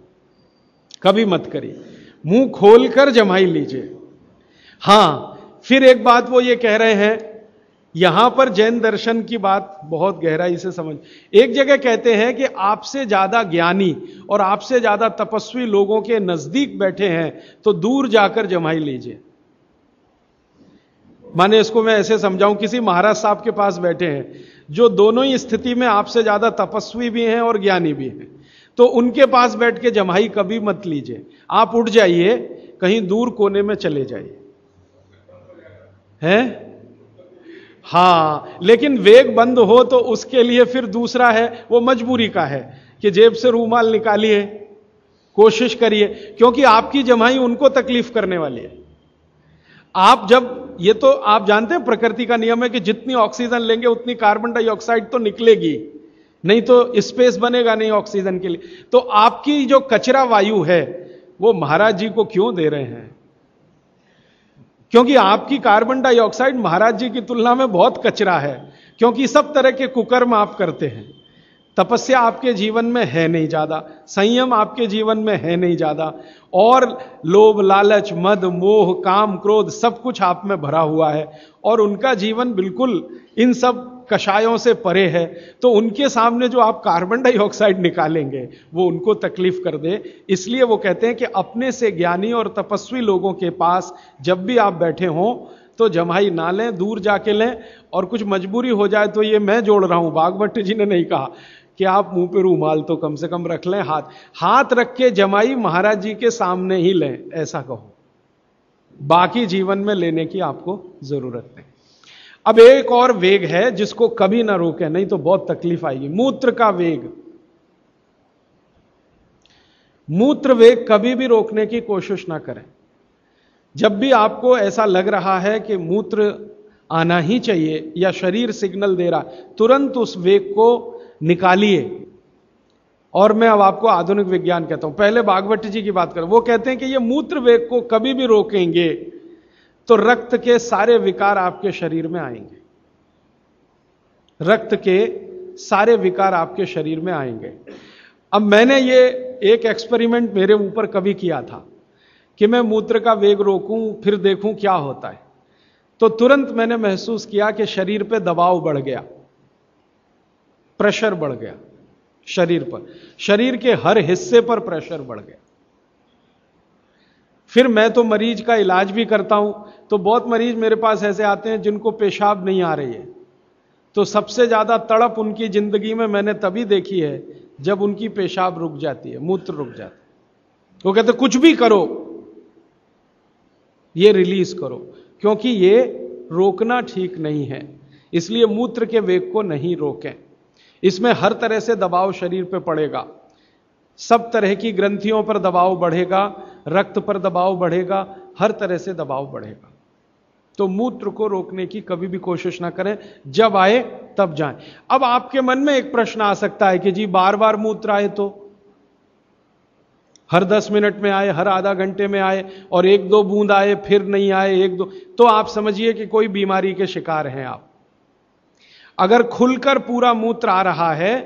कभी मत करिए। मुँह खोलकर जमाई लीजिए। हाँ, फिर एक बात वो ये कह रहे हैं यहाँ पर जैन दर्शन की बात बहुत गहराई से समझ। एक जगह कहते हैं कि आपसे ज़्यादा ज्ञानी और आपसे ज़्यादा तपस्वी लोगों के नज़दीक बैठे हैं तो दूर जाकर जमाई लीजिए। माने इसको मैं ऐसे समझाऊं, किसी महाराज साहब के पास बैठे हैं, जो दोनों ही स्थिति में आपसे ज़्यादा तपस्वी भी हैं और ज्ञानी भी हैं। तो उनके पास बैठ के जमाई कभी मत लीजिए। आप उठ जाइए, कहीं दूर कोने में चले जाइए। हैं? हाँ, लेकिन वेग बंद हो तो उसके लिए फिर दूसरा है, वो मजबूरी का है कि जेब से रूमाल निकालिए, कोशिश करिए, क्योंकि आपकी जमाई उनको तकलीफ़ करने वाली है। आप जब, ये तो आप जानते हैं प्रकृति का नियम है कि जितनी ऑक्सीजन लेंगे उतनी कार्बन डाइऑक्साइड तो निकलेगी, नहीं तो स्पेस बनेगा नहीं ऑक्सीजन के लिए। तो आपकी जो कचरा वायु है, वो महाराज जी को क्यों दे रहे हैं? क्योंकि आपकी कार्बन डाइऑक्साइड महाराज जी की तुलना में बहुत कचरा है, क्योंकि सब तरह के कुकर्म आप करते हैं। तपस्या आपके जीवन में है नहीं ज़्यादा, संयम आपके जीवन में है नहीं ज़्यादा, और लोभ, लालच, मद, मोह, काम, क्रोध सब कुछ आप में भरा हुआ है, और उनका जीवन बिल्कुल इन सब कषायों से परे है तो उनके सामने जो आप कार्बन डाइऑक्साइड निकालेंगे, वो उनको तकलीफ़ कर दे। इसलिए वो कहते हैं कि अपने से ज्ञानी और तपस्वी लोगों के पास जब भी आप बैठे हों तो जमाई ना लें, दूर जाके लें, और कुछ मजबूरी हो जाए तो ये मैं जोड़ रहा हूँ, बागभट्ट जी ने नहीं कहा कि आप मुँह पे रूमाल तो कम से कम रख लें, हाथ हाथ रख के जमाई महाराज जी के सामने ही लें, ऐसा कहो। बाकी जीवन में लेने की आपको ज़रूरत नहीं। अब एक और वेग है जिसको कभी ना रोके, नहीं तो बहुत तकलीफ़ आएगी। मूत्र का वेग। मूत्र वेग कभी भी रोकने की कोशिश ना करें। जब भी आपको ऐसा लग रहा है कि मूत्र आना ही चाहिए या शरीर सिग्नल दे रहा, तुरंत उस वेग को निकालिए। और मैं अब आपको आधुनिक विज्ञान कहता हूँ। पहले बागवट जी की बात करें। वो कहते हैं कि ये मूत्र वेग को कभी भी रोकेंगे। तो रक्त के सारे विकार आपके शरीर में आएँगे। रक्त के सारे विकार आपके शरीर में आएँगे। अब मैंने ये एक एक्सपेरिमेंट मेरे ऊपर कभी किया था कि मैं मूत्र का वेग रोकूं, फिर देखूँ क्या होता है। तो तुरंत मैंने महसूस किया कि शरीर पे दबाव बढ़ गया। प्रेशर बढ़ गया शरीर पर। शरीर के हर हिस्से पर प्रेशर बढ़ गया। फिर मैं तो मरीज़ का इलाज भी करता हूँ तो बहुत मरीज़ मेरे पास ऐसे आते हैं जिनको पेशाब नहीं आ रही है। तो सबसे ज़्यादा तड़प उनकी ज़िंदगी में मैंने तभी देखी है जब उनकी पेशाब रुक जाती है, मूत्र रुक जाता है। वो कहते, कुछ भी करो, ये रिलीज़ करो, क्योंकि ये रोकना ठीक नहीं है, इसलिए मूत्र के वेग को नहीं रोकें। इसमें हर तरह से दबाव शरीर पर पड़ेगा, सब तरह की ग्रंथियों पर दबाव बढ़ेगा रक्त पर दबाव बढ़ेगा, हर तरह से दबाव बढ़ेगा। तो मूत्र को रोकने की कभी भी कोशिश ना करें, जब आए तब जाएँ। अब आपके मन में एक प्रश्न आ सकता है कि जी बार बार मूत्र आए तो? हर दस मिनट में आए, हर आधा घंटे में आए, और एक दो बूंद आए, फिर नहीं आए, एक दो। तो आप समझिए कि कोई बीमारी के शिकार हैं आप। अगर खुलकर पूरा मूत्र आ रहा है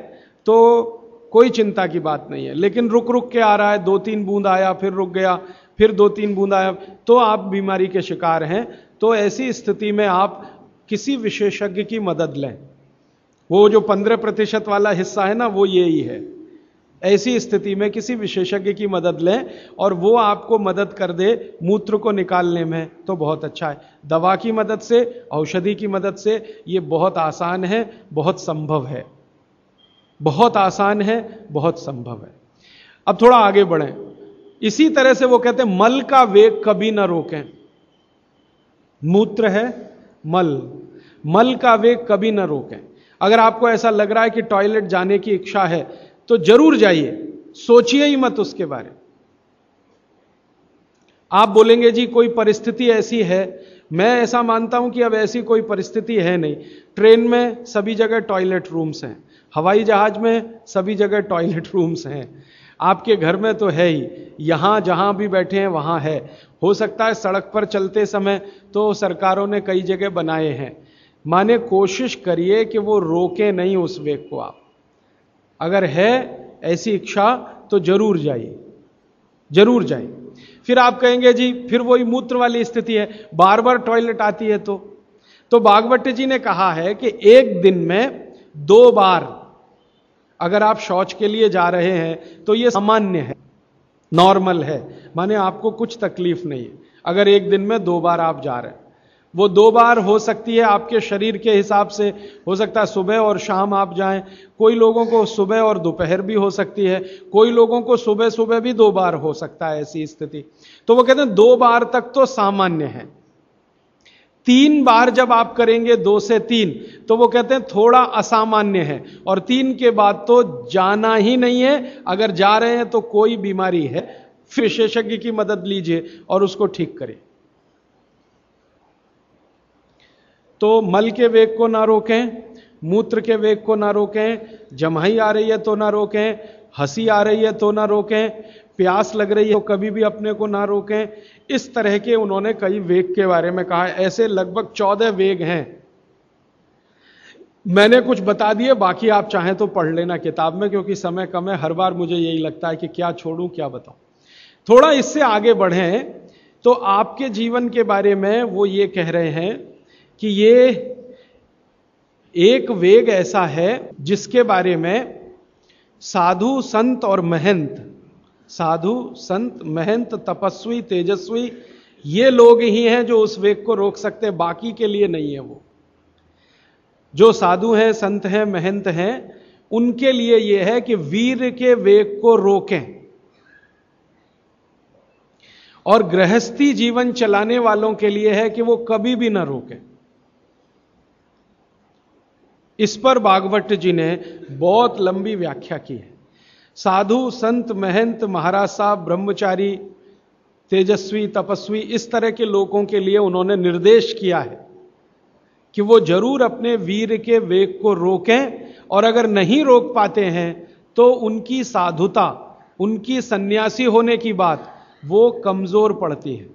तो कोई चिंता की बात नहीं है। लेकिन रुक रुक के आ रहा है दो तीन बूंद आया, फिर रुक गया, फिर दो तीन बूंद आया तो आप बीमारी के शिकार हैं। तो ऐसी स्थिति में आप किसी विशेषज्ञ की मदद लें। वो जो पंद्रह प्रतिशत वाला हिस्सा है ना, वो ये ही है। ऐसी स्थिति में किसी विशेषज्ञ की मदद लें और वो आपको मदद कर दे मूत्र को निकालने में तो बहुत अच्छा है। दवा की मदद से, औषधि की मदद से ये बहुत आसान है, बहुत संभव है। बहुत आसान है, बहुत संभव है। अब थोड़ा आगे बढ़ें। इसी तरह से वो कहते हैं, मल का वेग कभी ना रोकें। मूत्र है, मल। मल का वेग कभी ना रोकें। अगर आपको ऐसा लग रहा है कि टॉयलेट जाने की इच्छा है तो ज़रूर जाइए। सोचिए ही मत उसके बारे। आप बोलेंगे, जी, कोई परिस्थिति ऐसी है। मैं ऐसा मानता हूँ कि अब ऐसी कोई परिस्थिति है नहीं। ट्रेन में सभी जगह टॉयलेट रूम्स हैं। हवाई जहाज़ में सभी जगह टॉयलेट रूम्स हैं। आपके घर में तो है ही। यहाँ जहाँ भी बैठे हैं, वहाँ है। हो सकता है सड़क पर चलते समय तो सरकारों ने कई जगह बनाए हैं। माने कोशिश करिए कि वो रोके नहीं उस वेग को आप। अगर है ऐसी इच्छा तो ज़रूर जाइए। ज़रूर जाइए। फिर आप कहेंगे, जी, फिर वही मूत्र वाली स्थिति है। बार बार टॉयलेट आती है तो। तो बागवट जी ने कहा है कि एक दिन में दो बार अगर आप शौच के लिए जा रहे हैं तो यह सामान्य है, नॉर्मल है। माने आपको कुछ तकलीफ़ नहीं है। अगर एक दिन में दो बार आप जा रहे हैं, वो दो बार हो सकती है आपके शरीर के हिसाब से। हो सकता है सुबह और शाम आप जाएँ, कोई लोगों को सुबह और दोपहर भी हो सकती है, कोई लोगों को सुबह सुबह भी दो बार हो सकता है ऐसी स्थिति। तो वो कहते हैं, दो बार तक तो सामान्य है। तीन बार जब आप करेंगे दो से तीन तो वो कहते हैं थोड़ा असामान्य है। और तीन के बाद तो जाना ही नहीं है। अगर जा रहे हैं तो कोई बीमारी है। विशेषज्ञ की मदद लीजिए और उसको ठीक करें। तो मल के वेग को ना रोकें, मूत्र के वेग को ना रोकें, जमाई आ रही है तो ना रोकें, हँसी आ रही है तो ना रोकें प्यास लग रही है तो कभी भी अपने को ना रोकें। इस तरह के उन्होंने कई वेग के बारे में कहा। ऐसे लगभग चौदह वेग हैं। मैंने कुछ बता दिए, बाकी आप चाहें तो पढ़ लेना किताब में, क्योंकि समय कम है। हर बार मुझे यही लगता है कि क्या छोड़ूं, क्या बताऊँ। थोड़ा इससे आगे बढ़ें तो आपके जीवन के बारे में वो ये कह रहे हैं कि ये एक वेग ऐसा है जिसके बारे में साधु, संत और महंत साधु, संत, महंत, तपस्वी, तेजस्वी, ये लोग ही हैं जो उस वेग को रोक सकते हैं। बाकी के लिए नहीं है वो। जो साधु हैं, संत हैं, महंत हैं, उनके लिए यह है कि वीर के वेग को रोकें। और गृहस्थी जीवन चलाने वालों के लिए है कि वो कभी भी ना रोकें। इस पर बागवट जी ने बहुत लंबी व्याख्या की है। साधु, संत, महंत, महाराज साहब, ब्रह्मचारी, तेजस्वी, तपस्वी, इस तरह के लोगों के लिए उन्होंने निर्देश किया है कि वो ज़रूर अपने वीर के वेग को रोकें और अगर नहीं रोक पाते हैं तो उनकी साधुता, उनकी सन्यासी होने की बात वो कमज़ोर पड़ती है।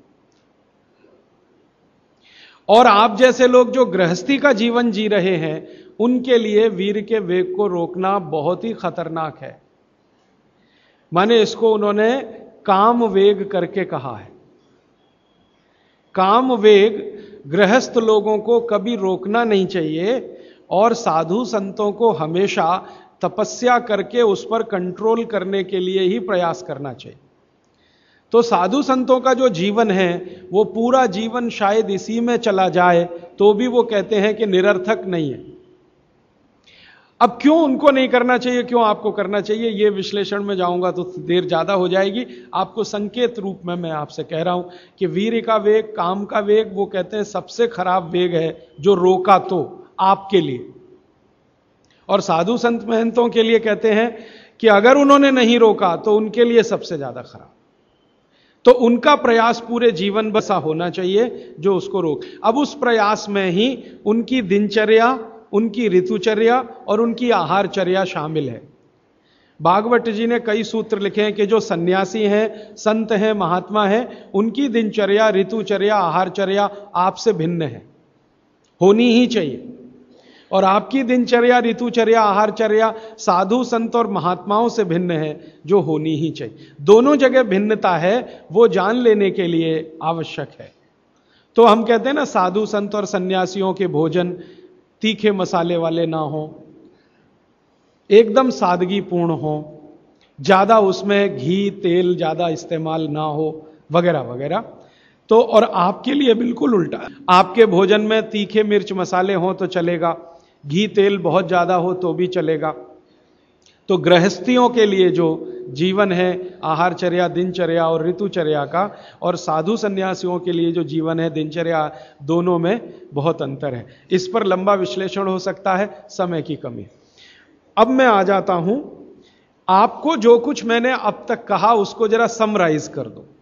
और आप जैसे लोग जो गृहस्थी का जीवन जी रहे हैं, उनके लिए वीर के वेग को रोकना बहुत ही खतरनाक है। माने इसको उन्होंने काम वेग करके कहा है। काम वेग गृहस्थ लोगों को कभी रोकना नहीं चाहिए और साधु संतों को हमेशा तपस्या करके उस पर कंट्रोल करने के लिए ही प्रयास करना चाहिए। तो साधु संतों का जो जीवन है, वो पूरा जीवन शायद इसी में चला जाए तो भी वो कहते हैं कि निरर्थक नहीं है। अब क्यों उनको नहीं करना चाहिए? क्यों आपको करना चाहिए? ये विश्लेषण में जाऊँगा तो देर ज़्यादा हो जाएगी। आपको संकेत रूप में मैं आपसे कह रहा हूँ कि वीर का वेग, काम का वेग, वो कहते हैं सबसे खराब वेग है जो रोका तो आपके लिए। और साधु संत महंतों के लिए कहते हैं कि अगर उन्होंने नहीं रोका तो उनके लिए सबसे ज़्यादा खराब। तो उनका प्रयास पूरे जीवन बसा होना चाहिए जो उसको रोक। अब उस प्रयास में ही उनकी दिनचर्या उनकी ऋतुचर्या और उनकी आहारचर्या शामिल है। भागवत जी ने कई सूत्र लिखे हैं कि जो सन्यासी हैं, संत हैं, महात्मा हैं, उनकी दिनचर्या, ऋतुचर्या, आहारचर्या आपसे भिन्न है। होनी ही चाहिए। और आपकी दिनचर्या, ऋतुचर्या, आहारचर्या साधु संत और महात्माओं से भिन्न है, जो होनी ही चाहिए। दोनों जगह भिन्नता है, वो जान लेने के लिए आवश्यक है। तो हम कहते हैं ना, साधु संत और सन्यासियों के भोजन तीखे मसाले वाले ना हो, एकदम सादगी पूर्ण हो, ज़्यादा उसमें घी, तेल ज़्यादा इस्तेमाल ना हो, वगैरह वगैरह। तो और आपके लिए बिल्कुल उल्टा। आपके भोजन में तीखे मिर्च मसाले हों तो चलेगा, घी, तेल बहुत ज़्यादा हो तो भी चलेगा। तो गृहस्थियों के लिए जो जीवन है आहारचर्या दिनचर्या और ऋतुचर्या का, और साधु संन्यासियों के लिए जो जीवन है दिनचर्या दोनों में बहुत अंतर है। इस पर लंबा विश्लेषण हो सकता है, समय की कमी। अब मैं आ जाता हूँ। आपको जो कुछ मैंने अब तक कहा, उसको जरा समराइज कर दो।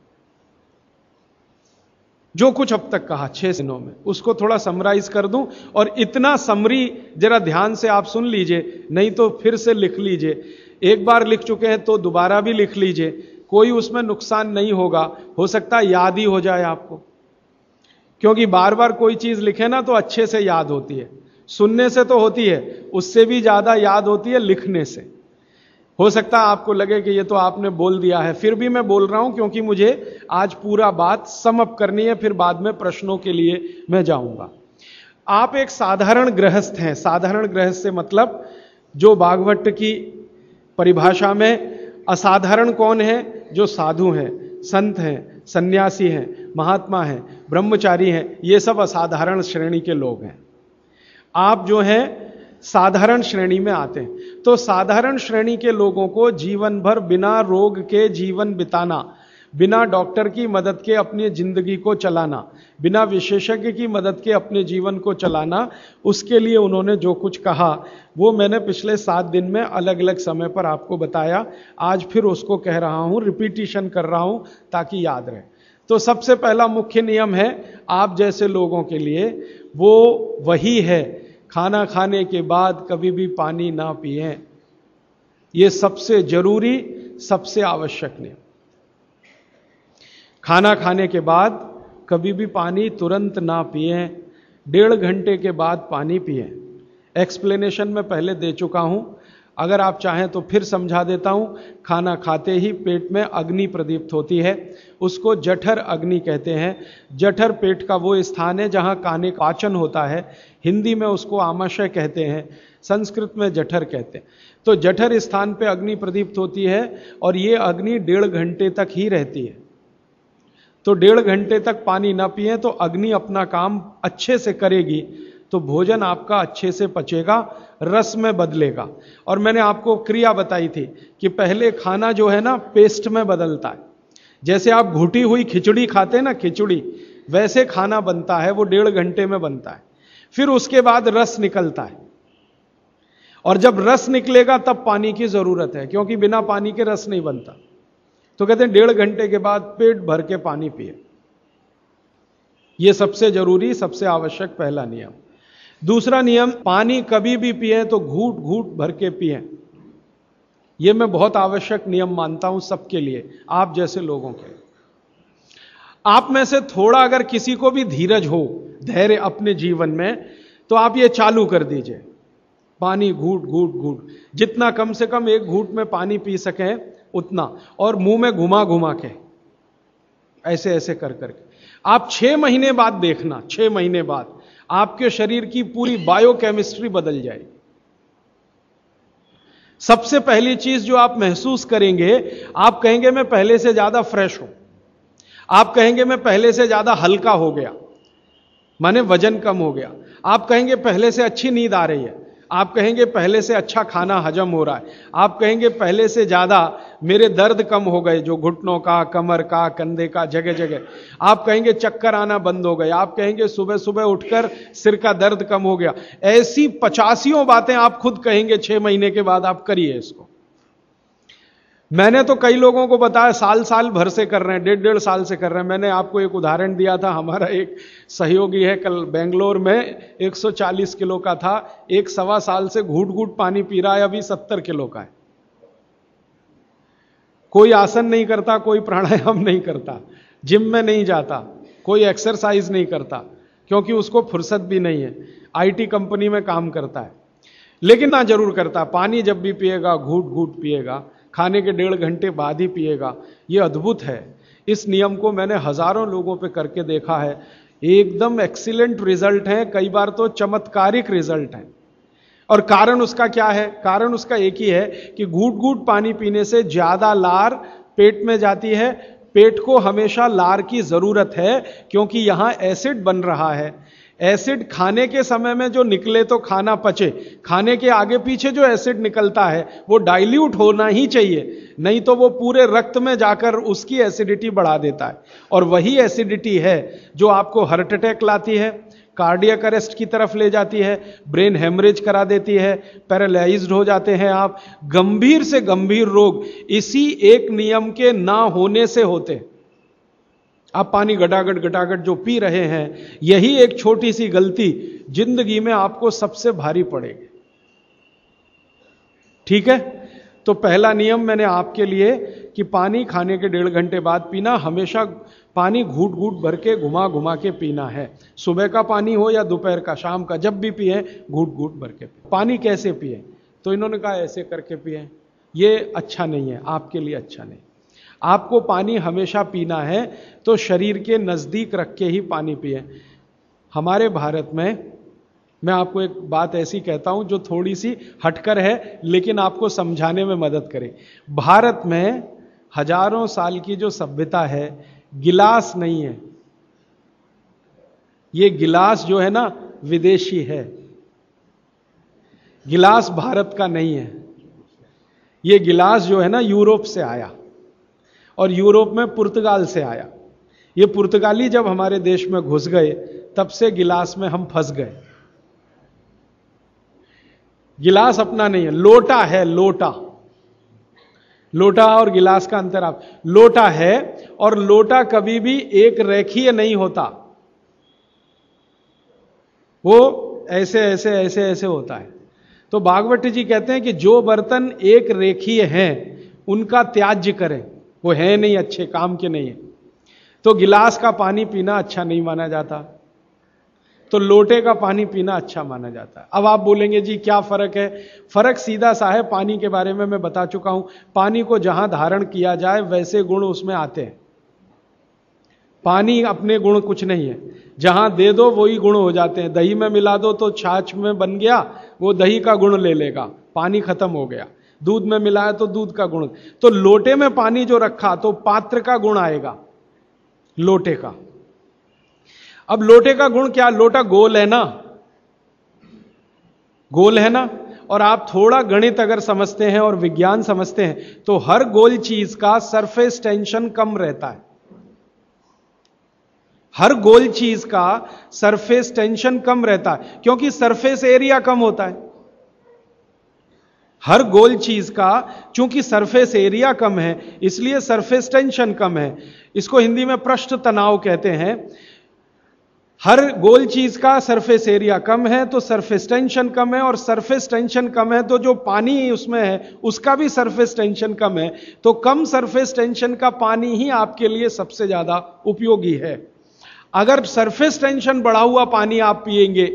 जो कुछ अब तक कहा, छह दिनों में। उसको थोड़ा समराइज कर दूँ और इतना समरी जरा ध्यान से आप सुन लीजिए, नहीं तो फिर से लिख लीजिए। एक बार लिख चुके हैं तो दोबारा भी लिख लीजिए। कोई उसमें नुकसान नहीं होगा। हो सकता याद ही हो जाए आपको। क्योंकि बार बार कोई चीज़ लिखे ना तो अच्छे से याद होती है। सुनने से तो होती है, उससे भी ज़्यादा याद होती है लिखने से। हो सकता है आपको लगे कि ये तो आपने बोल दिया है। फिर भी मैं बोल रहा हूँ क्योंकि मुझे आज पूरा बात समअप करनी है, फिर बाद में प्रश्नों के लिए मैं जाऊँगा। आप एक साधारण गृहस्थ हैं। साधारण गृहस्थ से मतलब जो बागवट की परिभाषा में असाधारण कौन है? जो साधु हैं, संत हैं, सन्यासी हैं, महात्मा हैं, ब्रह्मचारी हैं, ये सब असाधारण श्रेणी के लोग हैं। आप जो हैं साधारण श्रेणी में आते हैं। तो साधारण श्रेणी के लोगों को जीवन भर बिना रोग के जीवन बिताना, बिना डॉक्टर की मदद के अपनी ज़िंदगी को चलाना, बिना विशेषज्ञ की मदद के अपने जीवन को चलाना, उसके लिए उन्होंने जो कुछ कहा, वो मैंने पिछले सात दिन में अलग अलग समय पर आपको बताया। आज फिर उसको कह रहा हूँ रिपीटिशन कर रहा हूँ, ताकि याद रहे। तो सबसे पहला मुख्य नियम है, आप जैसे लोगों के लिए, वो वही है खाना खाने के बाद कभी भी पानी ना पिए। ये सबसे ज़रूरी, सबसे आवश्यक नियम। खाना खाने के बाद कभी भी पानी तुरंत ना पिए। डेढ़ घंटे के बाद पानी पिए। एक्सप्लेनेशन में पहले दे चुका हूँ। अगर आप चाहें तो फिर समझा देता हूँ। खाना खाते ही पेट में अग्नि प्रदीप्त होती है। उसको जठर अग्नि कहते हैं। जठर पेट का वो स्थान है जहाँ काने पाचन होता है। हिंदी में उसको आमाशय कहते हैं, संस्कृत में जठर कहते हैं। तो जठर स्थान पे अग्नि प्रदीप्त होती है और ये अग्नि डेढ़ घंटे तक ही रहती है। तो डेढ़ घंटे तक पानी ना पिए तो अग्नि अपना काम अच्छे से करेगी तो भोजन आपका अच्छे से पचेगा, रस में बदलेगा। और मैंने आपको क्रिया बताई थी कि पहले खाना जो है ना, पेस्ट में बदलता है। जैसे आप घुटी हुई खिचड़ी खाते ना, खिचड़ी, वैसे खाना बनता है, वो डेढ़ घंटे में बनता है। फिर उसके बाद रस निकलता है। और जब रस निकलेगा, तब पानी की ज़रूरत है, क्योंकि बिना पानी के रस नहीं बनता। तो कहते हैं, डेढ़ घंटे के बाद पेट भर के पानी पिए। यह सबसे ज़रूरी, सबसे आवश्यक पहला नियम। दूसरा नियम, पानी कभी भी पिए तो घूट घूट भर के पिए। यह मैं बहुत आवश्यक नियम मानता हूँ सबके लिए, आप जैसे लोगों के। आप में से थोड़ा अगर किसी को भी धीरज हो धैर्य अपने जीवन में तो आप ये चालू कर दीजिए। पानी घूट घूट घूट। जितना कम से कम एक घूट में पानी पी सकें, उतना। और मुँह में घुमा घुमा के, ऐसे ऐसे कर करके आप छह महीने बाद देखना, छह महीने बाद। आपके शरीर की पूरी बायोकेमिस्ट्री बदल जाएगी। सबसे पहली चीज़ जो आप महसूस करेंगे, आप कहेंगे, मैं पहले से ज़्यादा फ्रेश हूँ। आप कहेंगे, मैं पहले से ज़्यादा हल्का हो गया। माने वज़न कम हो गया। आप कहेंगे पहले से अच्छी नींद आ रही है। आप कहेंगे पहले से अच्छा खाना हजम हो रहा है। आप कहेंगे पहले से ज़्यादा मेरे दर्द कम हो गए, जो घुटनों का, कमर का, कंधे का, जगह जगह। आप कहेंगे चक्कर आना बंद हो गए। आप कहेंगे सुबह सुबह उठकर सिर का दर्द कम हो गया। ऐसी पचासियों बातें आप खुद कहेंगे, छह महीने के बाद आप करिए इसको। मैंने तो कई लोगों को बताया, साल साल भर से कर रहे हैं, डेढ़ डेढ़ साल से कर रहे हैं। मैंने आपको एक उदाहरण दिया था, हमारा एक सहयोगी है कल बेंगलोर में 140 किलो का था, एक सवा साल से घूट घूट पानी पी रहा है, अभी 70 किलो का है। कोई आसन नहीं करता, कोई प्राणायाम नहीं करता, जिम में नहीं जाता, कोई एक्सरसाइज नहीं करता, क्योंकि उसको फुर्सत भी नहीं है। आईटी कंपनी में काम करता है, लेकिन ना ज़रूर करता, पानी जब भी पिएगा घूट घूट पिएगा खाने के डेढ़ घंटे बाद ही पिएगा। ये अद्भुत है। इस नियम को मैंने हज़ारों लोगों पे करके देखा है। एकदम एक्सीलेंट रिज़ल्ट है, कई बार तो चमत्कारिक रिज़ल्ट है। और कारण उसका क्या है? कारण उसका एक ही है कि घूट घूट पानी पीने से ज़्यादा लार पेट में जाती है। पेट को हमेशा लार की ज़रूरत है, क्योंकि यहाँ एसिड बन रहा है। एसिड खाने के समय में जो निकले तो खाना पचे, खाने के आगे पीछे जो एसिड निकलता है, वो डाइल्यूट होना ही चाहिए, नहीं तो वो पूरे रक्त में जाकर उसकी एसिडिटी बढ़ा देता है। और वही एसिडिटी है जो आपको हार्ट अटैक लाती है कार्डियक अरेस्ट की तरफ़ ले जाती है ब्रेन हेमरेज करा देती है पैरालाइज्ड हो जाते हैं आप, गंभीर से गंभीर रोग, इसी एक नियम के ना होने से होते हैं। आप पानी गटागट गटागट जो पी रहे हैं, यही एक छोटी सी गलती ज़िंदगी में आपको सबसे भारी पड़ेगी। ठीक है? तो पहला नियम मैंने आपके लिए कि पानी खाने के डेढ़ घंटे बाद पीना, हमेशा पानी घूट घूट भर के घुमा घुमा के पीना है। सुबह का पानी हो या दोपहर का, शाम का, जब भी पिए, घूट घूट भर के पानी कैसे पिए? तो इन्होंने कहा, ऐसे करके पिए। ये अच्छा नहीं है, आपके लिए अच्छा नहीं। आपको पानी हमेशा पीना है तो शरीर के नज़दीक रख के ही पानी पिए। हमारे भारत में, मैं आपको एक बात ऐसी कहता हूँ जो थोड़ी सी हटकर है, लेकिन आपको समझाने में मदद करे। भारत में हज़ारों साल की जो सभ्यता है, गिलास नहीं है। ये गिलास जो है ना, विदेशी है। गिलास भारत का नहीं है। ये गिलास जो है ना, यूरोप से आया। और यूरोप में पुर्तगाल से आया। ये पुर्तगाली जब हमारे देश में घुस गए, तब से गिलास में हम फंस गए। गिलास अपना नहीं है, लोटा है, लोटा। लोटा और गिलास का अंतर आप, लोटा है और लोटा कभी भी एक रेखीय नहीं होता। वो ऐसे ऐसे ऐसे ऐसे होता है। तो भागवत जी कहते हैं कि जो बर्तन एक रेखीय हैं, उनका त्याज्य करें। वो है नहीं, अच्छे काम के नहीं है। तो गिलास का पानी पीना अच्छा नहीं माना जाता। तो लोटे का पानी पीना अच्छा माना जाता। है अब आप बोलेंगे, जी, क्या फ़र्क है? फ़र्क सीधा सा है, पानी के बारे में मैं बता चुका हूँ। पानी को जहाँ धारण किया जाए, वैसे गुण उसमें आते हैं। पानी अपने गुण कुछ नहीं है। जहाँ दे दो, वही गुण हो जाते हैं। दही में मिला दो तो छाछ में बन गया, वो दही का गुण ले लेगा। पानी खत्म हो गया। दूध में मिलाया तो दूध का गुण। तो लोटे में पानी जो रखा तो पात्र का गुण आएगा, लोटे का। अब लोटे का गुण क्या? लोटा गोल है ना? गोल है ना? और आप थोड़ा गणित अगर समझते हैं और विज्ञान समझते हैं तो हर गोल चीज़ का सरफेस टेंशन कम रहता है। हर गोल चीज़ का सरफेस टेंशन कम रहता है, क्योंकि सरफेस एरिया कम होता है। हर गोल चीज़ का, चूँकि सरफेस एरिया कम है, इसलिए सरफेस टेंशन कम है। इसको हिंदी में पृष्ठ तनाव कहते हैं। हर गोल चीज़ का सरफेस एरिया कम है तो सरफेस टेंशन कम है, और सरफेस टेंशन कम है तो जो पानी उसमें है, उसका भी सरफेस टेंशन कम है। तो कम सरफेस टेंशन का पानी ही आपके लिए सबसे ज़्यादा उपयोगी है। अगर सरफेस टेंशन बढ़ा हुआ पानी आप पिएँगे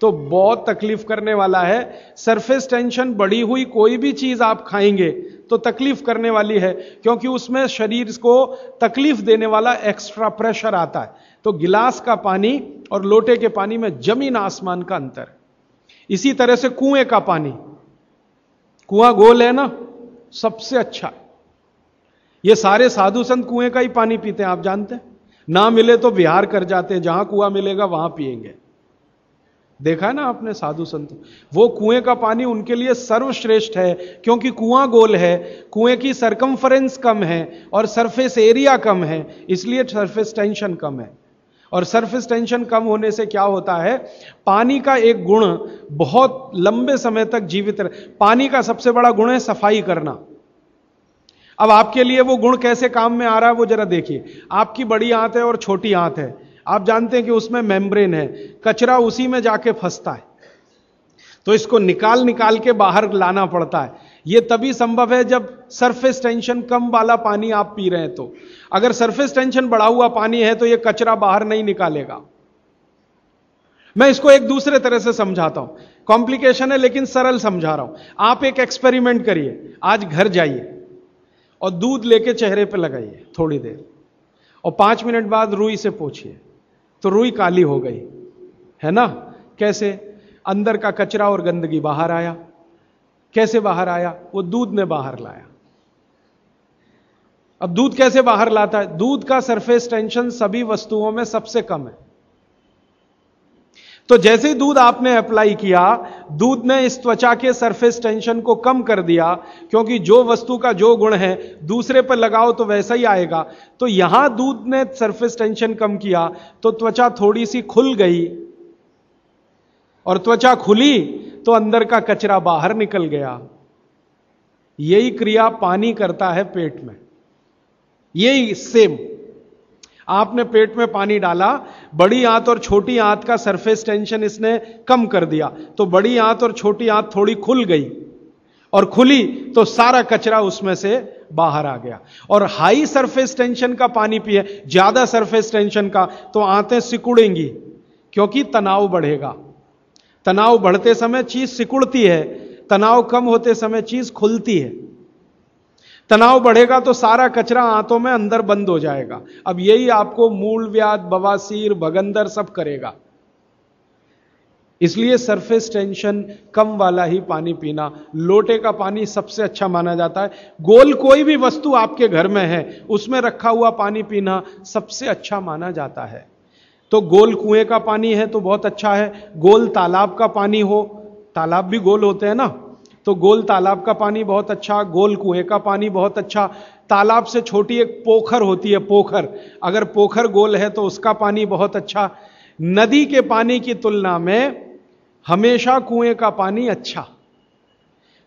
तो बहुत तकलीफ़ करने वाला है। सरफेस टेंशन बढ़ी हुई कोई भी चीज़ आप खाएँगे तो तकलीफ़ करने वाली है, क्योंकि उसमें शरीर को तकलीफ़ देने वाला एक्स्ट्रा प्रेशर आता है। तो गिलास का पानी और लोटे के पानी में ज़मीन आसमान का अंतर। इसी तरह से कुएँ का पानी। कुआँ गोल है ना? सबसे अच्छा। ये सारे साधु संत कुएँ का ही पानी पीते हैं, आप जानते हैं? ना मिले तो विहार कर जाते हैं, जहाँ कुआँ मिलेगा वहाँ पिएँगे देखा ना आपने, साधु संत? वो कुएँ का पानी उनके लिए सर्वश्रेष्ठ है, क्योंकि कुआँ गोल है, कुएँ की सरकमफरेंस कम है और सरफेस एरिया कम है, इसलिए सरफेस टेंशन कम है। और सरफेस टेंशन कम होने से क्या होता है? पानी का एक गुण बहुत लंबे समय तक जीवित रह, पानी का सबसे बड़ा गुण है सफ़ाई करना। अब आपके लिए वो गुण कैसे काम में आ रहा है वो जरा देखिए। आपकी बड़ी आंत है और छोटी आंत है। आप जानते हैं कि उसमें मेम्ब्रेन है, कचरा उसी में जाके फंसता है। तो इसको निकाल निकाल के बाहर लाना पड़ता है। यह तभी संभव है जब सरफेस टेंशन कम वाला पानी आप पी रहे हैं तो। अगर सरफेस टेंशन बढ़ा हुआ पानी है तो यह कचरा बाहर नहीं निकालेगा। मैं इसको एक दूसरे तरह से समझाता हूँ। कॉम्प्लिकेशन है लेकिन सरल समझा रहा हूँ। आप एक एक्सपेरिमेंट करिए। आज घर जाइए और दूध लेके चेहरे पे लगाइए थोड़ी देर। और पाँच मिनट बाद रुई से पूछिए। तो रुई काली हो गई। है ना? कैसे? अंदर का कचरा और गंदगी बाहर आया। कैसे बाहर आया? वो दूध में बाहर लाया। अब दूध कैसे बाहर लाता है? दूध का सरफेस टेंशन सभी वस्तुओं में सबसे कम है। तो जैसे ही दूध आपने अप्लाई किया दूध ने इस त्वचा के सरफेस टेंशन को कम कर दिया, क्योंकि जो वस्तु का जो गुण है, दूसरे पर लगाओ तो वैसा ही आएगा। तो यहाँ दूध ने सरफेस टेंशन कम किया तो त्वचा थोड़ी सी खुल गई। और त्वचा खुली तो अंदर का कचरा बाहर निकल गया। यही क्रिया पानी करता है पेट में। यही सेम आपने पेट में पानी डाला, बड़ी आंत और छोटी आंत का सरफेस टेंशन इसने कम कर दिया। तो बड़ी आंत और छोटी आंत थोड़ी खुल गई और खुली तो सारा कचरा उसमें से बाहर आ गया। और हाई सरफेस टेंशन का पानी पिए, ज़्यादा सरफेस टेंशन का तो आंतें सिकुड़ेंगी, क्योंकि तनाव बढ़ेगा। तनाव बढ़ते समय चीज़ सिकुड़ती है, तनाव कम होते समय चीज़ खुलती है। तनाव बढ़ेगा तो सारा कचरा आंतों में अंदर बंद हो जाएगा। अब यही आपको मूल व्याध, बवासीर, भगंदर सब करेगा। इसलिए सरफेस टेंशन कम वाला ही पानी पीना। लोटे का पानी सबसे अच्छा माना जाता है। गोल कोई भी वस्तु आपके घर में है, उसमें रखा हुआ पानी पीना सबसे अच्छा माना जाता है। तो गोल कुएँ का पानी है तो बहुत अच्छा है। गोल तालाब का पानी हो, तालाब भी गोल होते हैं ना। तो गोल तालाब का पानी बहुत अच्छा गोल कुएँ का पानी बहुत अच्छा। तालाब से छोटी एक पोखर होती है, पोखर। अगर पोखर गोल है तो उसका पानी बहुत अच्छा। नदी के पानी की तुलना में हमेशा कुएँ का पानी अच्छा।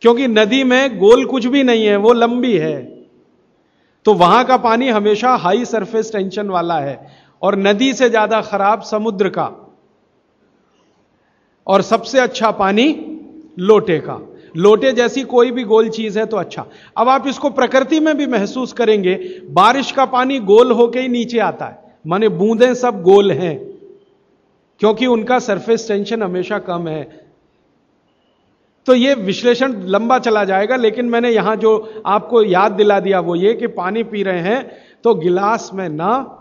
क्योंकि नदी में गोल कुछ भी नहीं है, वो लंबी है। तो वहाँ का पानी हमेशा हाई सरफेस टेंशन वाला है। और नदी से ज़्यादा खराब समुद्र का। और सबसे अच्छा पानी लोटे का। लोटे जैसी कोई भी गोल चीज़ है तो अच्छा। अब आप इसको प्रकृति में भी महसूस करेंगे, बारिश का पानी गोल होके ही नीचे आता है। माने बूंदें सब गोल हैं, क्योंकि उनका सरफेस टेंशन हमेशा कम है। तो यह विश्लेषण लंबा चला जाएगा, लेकिन मैंने यहाँ जो आपको याद दिला दिया वो ये कि पानी पी रहे हैं तो गिलास में ना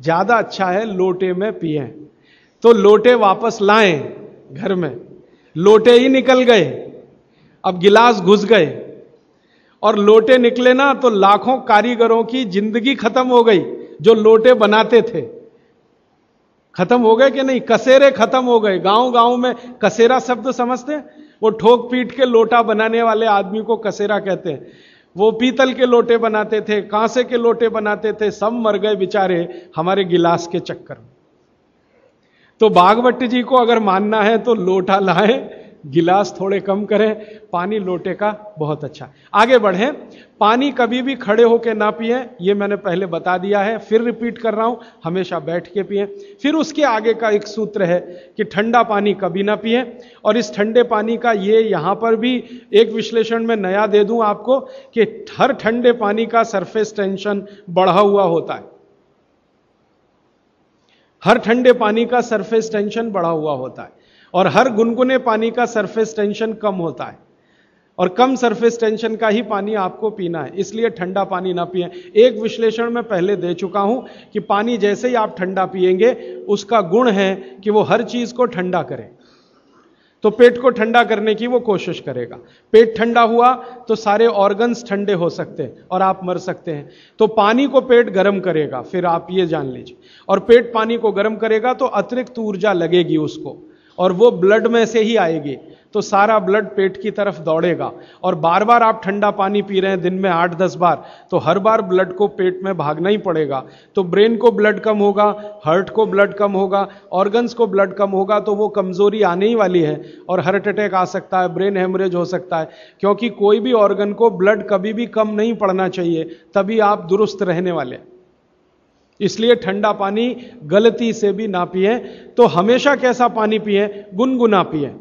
ज़्यादा अच्छा है लोटे में पिए। तो लोटे वापस लाएँ घर में। लोटे ही निकल गए। अब गिलास घुस गए और लोटे निकले ना तो लाखों कारीगरों की ज़िंदगी खत्म हो गई, जो लोटे बनाते थे। खत्म हो गए कि नहीं? कसेरे खत्म हो गए। गाँव गाँव में कसेरा शब्द समझते हैं? वो ठोक पीट के लोटा बनाने वाले आदमी को कसेरा कहते हैं। वो पीतल के लोटे बनाते थे, कांसे के लोटे बनाते थे, सब मर गए बेचारे हमारे गिलास के चक्कर में। तो बागवट जी को अगर मानना है तो लोटा लाए गिलास थोड़े कम करें, पानी लोटे का बहुत अच्छा। आगे बढ़े, पानी कभी भी खड़े होकर ना पिए, ये मैंने पहले बता दिया है, फिर रिपीट कर रहा हूँ, हमेशा बैठ के पिए। फिर उसके आगे का एक सूत्र है कि ठंडा पानी कभी ना पिए, और इस ठंडे पानी का ये यहाँ पर भी एक विश्लेषण में नया दे दूँ आपको कि हर ठंडे पानी का सरफेस टेंशन बढ़ा हुआ होता है। हर ठंडे पानी का सरफेस टेंशन बढ़ा हुआ होता है। और हर गुनगुने पानी का सरफेस टेंशन कम होता है। और कम सरफेस टेंशन का ही पानी आपको पीना है, इसलिए ठंडा पानी ना पिए। एक विश्लेषण में पहले दे चुका हूँ कि पानी जैसे ही आप ठंडा पिएँगे, उसका गुण है कि वो हर चीज़ को ठंडा करे। तो पेट को ठंडा करने की वो कोशिश करेगा। पेट ठंडा हुआ तो सारे ऑर्गन्स ठंडे हो सकते हैं और आप मर सकते हैं। तो पानी को पेट गर्म करेगा, फिर आप ये जान लीजिए। और पेट पानी को गर्म करेगा तो अतिरिक्त ऊर्जा लगेगी उसको। और वो ब्लड में से ही आएगी। तो सारा ब्लड पेट की तरफ़ दौड़ेगा। और बार बार आप ठंडा पानी पी रहे हैं, दिन में आठ दस बार तो हर बार ब्लड को पेट में भागना ही पड़ेगा। तो ब्रेन को ब्लड कम होगा हार्ट को ब्लड कम होगा ऑर्गन्स को ब्लड कम होगा तो वो कमज़ोरी आने ही वाली है और हार्ट अटैक आ सकता है ब्रेन हेमरेज हो सकता है। क्योंकि कोई भी ऑर्गन को ब्लड कभी भी कम नहीं पड़ना चाहिए, तभी आप दुरुस्त रहने वाले इसलिए ठंडा पानी गलती से भी ना पिए तो हमेशा कैसा पानी पिए? गुनगुना पिए।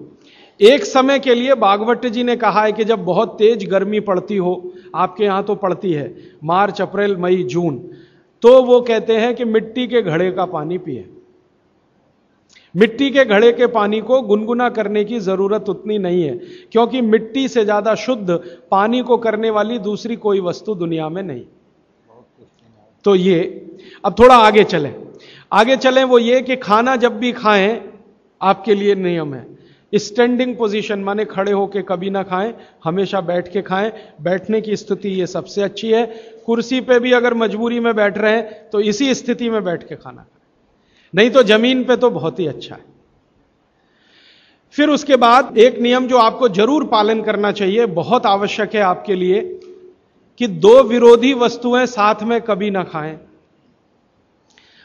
एक समय के लिए बागवट जी ने कहा है कि जब बहुत तेज गर्मी पड़ती हो, आपके यहाँ तो पड़ती है, मार्च, अप्रैल, मई, जून तो वो कहते हैं कि मिट्टी के घड़े का पानी पिए। मिट्टी के घड़े के पानी को गुनगुना करने की ज़रूरत उतनी नहीं है, क्योंकि मिट्टी से ज़्यादा शुद्ध पानी को करने वाली दूसरी कोई वस्तु दुनिया में नहीं। तो ये, अब थोड़ा आगे चलें। आगे चलें वो ये कि खाना जब भी खाएँ, आपके लिए नियम है। स्टैंडिंग पोजीशन, माने खड़े होके कभी ना खाएँ, हमेशा बैठ के खाएँ। बैठने की स्थिति ये सबसे अच्छी है। कुर्सी पे भी अगर मजबूरी में बैठ रहे हैं तो इसी स्थिति में बैठ के खाना खाएँ। नहीं तो ज़मीन पे तो बहुत ही अच्छा है। फिर उसके बाद एक नियम जो आपको ज़रूर पालन करना चाहिए, बहुत आवश्यक है आपके लिए कि दो विरोधी वस्तुएँ साथ में कभी ना खाएँ।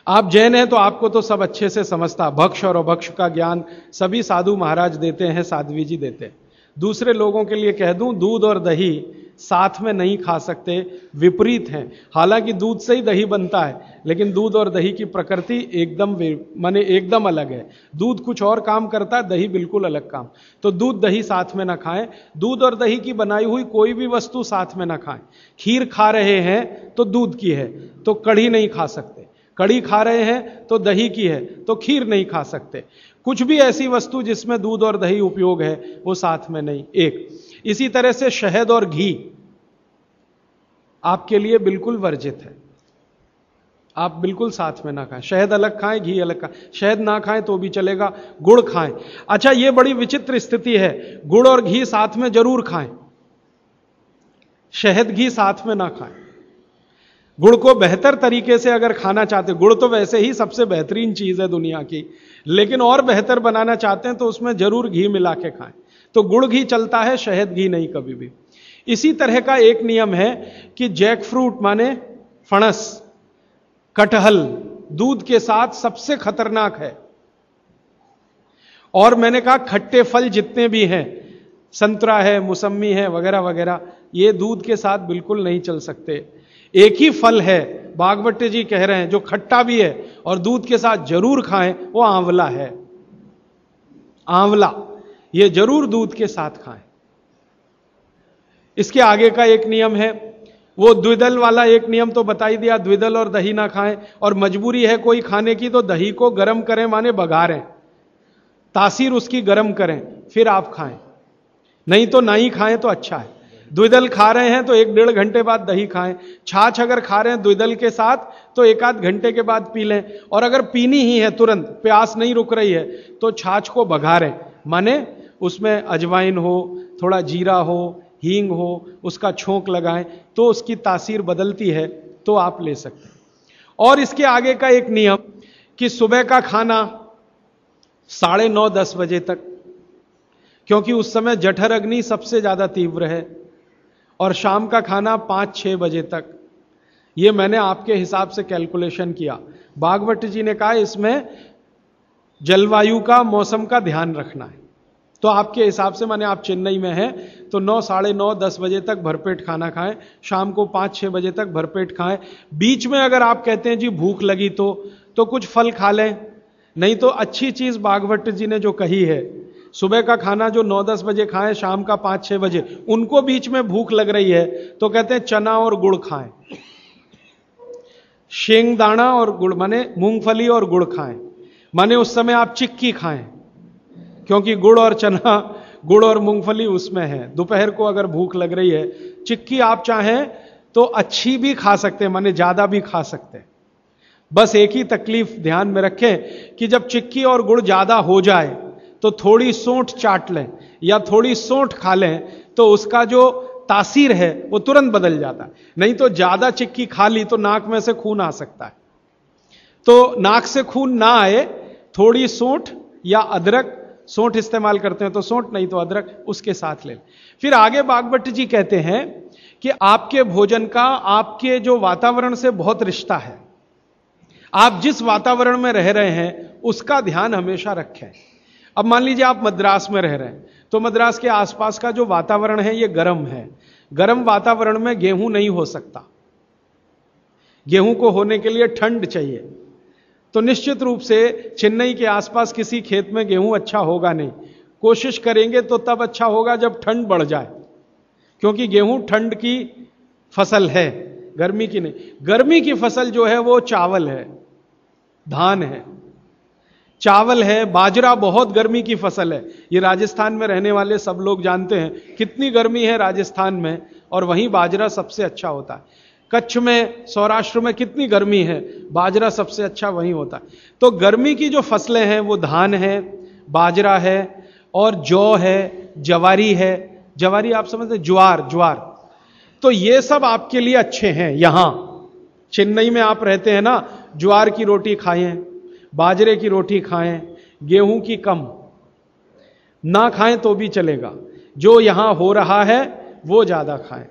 आप जैन हैं तो आपको तो सब अच्छे से समझता। भक्ष और अभक्ष का ज्ञान सभी साधु महाराज देते हैं, साध्वी जी देते हैं। दूसरे लोगों के लिए कह दूँ, दूध और दही साथ में नहीं खा सकते, विपरीत हैं। हालाँकि दूध से ही दही बनता है, लेकिन दूध और दही की प्रकृति एकदम माने एकदम अलग है। दूध कुछ और काम करता है, दही बिल्कुल अलग काम। तो दूध दही साथ में ना खाएँ। दूध और दही की बनाई हुई कोई भी वस्तु साथ में ना खाएँ। खीर खा रहे हैं तो दूध की है तो कढ़ी नहीं खा सकते। कड़ी खा रहे हैं तो दही की है तो खीर नहीं खा सकते। कुछ भी ऐसी वस्तु जिसमें दूध और दही उपयोग है, वो साथ में नहीं। एक इसी तरह से शहद और घी आपके लिए बिल्कुल वर्जित है। आप बिल्कुल साथ में ना खाएँ। शहद अलग खाएँ, घी अलग खाएँ। शहद ना खाएँ तो भी चलेगा, गुड़ खाएँ। अच्छा यह बड़ी विचित्र स्थिति है। गुड़ और घी साथ में ज़रूर खाएँ। शहद, घी साथ में ना खाएँ। गुड़ को बेहतर तरीके से अगर खाना चाहते गुड़ तो वैसे ही सबसे बेहतरीन चीज़ है दुनिया की। लेकिन और बेहतर बनाना चाहते हैं तो उसमें ज़रूर घी मिला के खाएँ। तो गुड़ घी चलता है, शहद घी नहीं कभी भी। इसी तरह का एक नियम है कि जैक फ्रूट माने फणस, कटहल, दूध के साथ सबसे खतरनाक है। और मैंने कहा, खट्टे फल जितने भी हैं, संतरा है, मुसम्मी है, वगैरह वगैरह, ये दूध के साथ बिल्कुल नहीं चल सकते। एक ही फल है बागवटे जी कह रहे हैं, जो खट्टा भी है और दूध के साथ ज़रूर खाएँ, वो आंवला है। आंवला। ये ज़रूर दूध के साथ खाएँ। इसके आगे का एक नियम है, वो द्विदल वाला एक नियम तो बता ही दिया, द्विदल और दही ना खाएँ, और मजबूरी है कोई खाने की तो दही को गर्म करें माने बघारें तासीर उसकी गर्म करें, फिर आप खाएँ। नहीं तो ना ही खाएँ तो अच्छा है। द्विदल खा रहे हैं तो एक डेढ़ घंटे बाद दही खाएँ। छाछ अगर खा रहे हैं द्विदल के साथ तो एक आध घंटे के बाद पी लें। और अगर पीनी ही है तुरंत, प्यास नहीं रुक रही है तो छाछ को बघारें माने उसमें अजवाइन हो, थोड़ा जीरा हो, हींग हो, उसका छोंक लगाएँ तो उसकी तासीर बदलती है तो आप ले सकते हैं। और इसके आगे का एक नियम कि सुबह का खाना साढ़े नौ दस बजे तक, क्योंकि उस समय जठर अग्नि सबसे ज़्यादा तीव्र है, और शाम का खाना पाँच छह बजे तक। यह मैंने आपके हिसाब से कैलकुलेशन किया। बागवट जी ने कहा, इसमें जलवायु का, मौसम का ध्यान रखना है। तो आपके हिसाब से माने आप चेन्नई में हैं तो नौ, साढ़े नौ, दस बजे तक भरपेट खाना खाएँ, शाम को पाँच, छह बजे तक भरपेट खाएँ। बीच में अगर आप कहते हैं, जी, भूख लगी तो तो कुछ फल खा लें। नहीं तो अच्छी चीज़ बागवट जी ने जो कही है, सुबह का खाना जो नौ, दस बजे खाएँ, शाम का पाँच, छह बजे, उनको बीच में भूख लग रही है तो कहते हैं, चना और गुड़ खाएँ। शेंग दाना और गुड़, माने मूंगफली और गुड़ खाएँ। माने उस समय आप चिक्की खाएँ। क्योंकि गुड़ और चना, गुड़ और मूंगफली उसमें है। दोपहर को अगर भूख लग रही है, चिक्की आप चाहें तो अच्छी भी खा सकते हैं, माने ज़्यादा भी खा सकते हैं। बस एक ही तकलीफ़ ध्यान में रखें कि जब चिक्की और गुड़ ज़्यादा हो जाए तो थोड़ी सोंठ चाट लें या थोड़ी सोंठ खा लें तो उसका जो तासीर है, वो तुरंत बदल जाता है। नहीं तो ज़्यादा चिक्की खा ली तो नाक में से खून आ सकता है। तो नाक से खून ना आए, थोड़ी सोंठ या अदरक सोंठ इस्तेमाल करते हैं तो सोंठ नहीं तो अदरक उसके साथ ले फिर आगे बागभट्ट जी कहते हैं कि आपके भोजन का, आपके जो वातावरण से बहुत रिश्ता है, आप जिस वातावरण में रह रहे हैं, उसका ध्यान हमेशा रखें। अब मान लीजिए आप मद्रास में रह रहे हैं तो मद्रास के आसपास का जो वातावरण है यह गर्म है। गर्म वातावरण में गेहूँ नहीं हो सकता। गेहूँ को होने के लिए ठंड चाहिए। तो निश्चित रूप से चेन्नई के आसपास किसी खेत में गेहूँ अच्छा होगा नहीं। कोशिश करेंगे तो तब अच्छा होगा जब ठंड बढ़ जाए, क्योंकि गेहूँ ठंड की फ़सल है, गर्मी की नहीं। गर्मी की फ़सल जो है वो चावल है, धान है। चावल है, बाजरा बहुत गर्मी की फ़सल है। ये राजस्थान में रहने वाले सब लोग जानते हैं, कितनी गर्मी है राजस्थान में, और वहीं बाजरा सबसे अच्छा होता है। कच्छ में, सौराष्ट्र में कितनी गर्मी है? बाजरा सबसे अच्छा वहीं होता है। तो गर्मी की जो फ़सलें हैं, वो धान है, बाजरा है और जौ है, जवारी है। जवारी आप समझते ज्वार ज्वार। तो ये सब आपके लिए अच्छे हैं, यहाँ। चेन्नई में आप रहते हैं ना, ज्वार की रोटी खाएँ, बाजरे की रोटी खाएँ, गेहूँ की कम। ना खाएँ तो भी चलेगा। जो यहाँ हो रहा है, वो ज़्यादा खाएँ।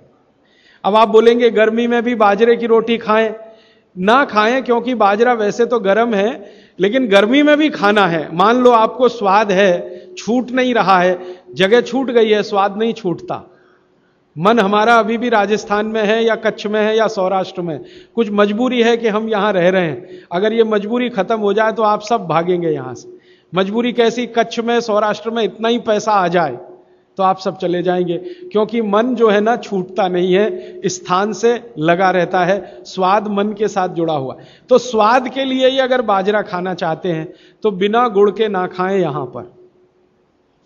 अब आप बोलेंगे, गर्मी में भी बाजरे की रोटी खाएँ। ना खाएँ, क्योंकि बाजरा वैसे तो गर्म है, लेकिन गर्मी में भी खाना है। मान लो आपको स्वाद है, छूट नहीं रहा है, जगह छूट गई है, स्वाद नहीं छूटता। मन हमारा अभी भी राजस्थान में है, या कच्छ में है, या सौराष्ट्र में। कुछ मजबूरी है कि हम यहाँ रह रहे हैं। अगर ये मजबूरी खत्म हो जाए तो आप सब भागेंगे यहाँ से। मजबूरी कैसी, कच्छ में, सौराष्ट्र में इतना ही पैसा आ जाए। तो आप सब चले जाएँगे। क्योंकि मन जो है ना, छूटता नहीं है, स्थान से लगा रहता है, स्वाद मन के साथ जुड़ा हुआ। तो स्वाद के लिए ही अगर बाजरा खाना चाहते हैं तो बिना गुड़ के ना खाएँ यहाँ पर,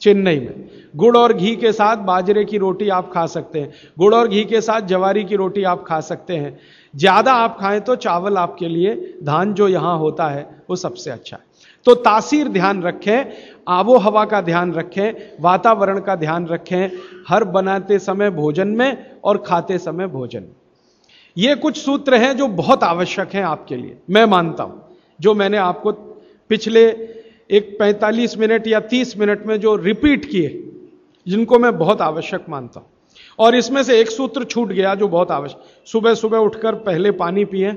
चेन्नई में। गुड़ और घी के साथ बाजरे की रोटी आप खा सकते हैं। गुड़ और घी के साथ जवारी की रोटी आप खा सकते हैं। ज़्यादा आप खाएँ तो चावल आपके लिए, धान जो यहाँ होता है, वो सबसे अच्छा है। तो तासीर ध्यान रखें, आबो हवा का ध्यान रखें, वातावरण का ध्यान रखें, हर बनाते समय भोजन में और खाते समय भोजन। ये कुछ सूत्र हैं जो बहुत आवश्यक हैं आपके लिए, मैं मानता हूँ। जो मैंने आपको पिछले एक 45 मिनट या 30 मिनट में जो रिपीट किए, जिनको मैं बहुत आवश्यक मानता हूँ। और इसमें से एक सूत्र छूट गया जो बहुत आवश्यक सुबह सुबह उठकर पहले पानी पिए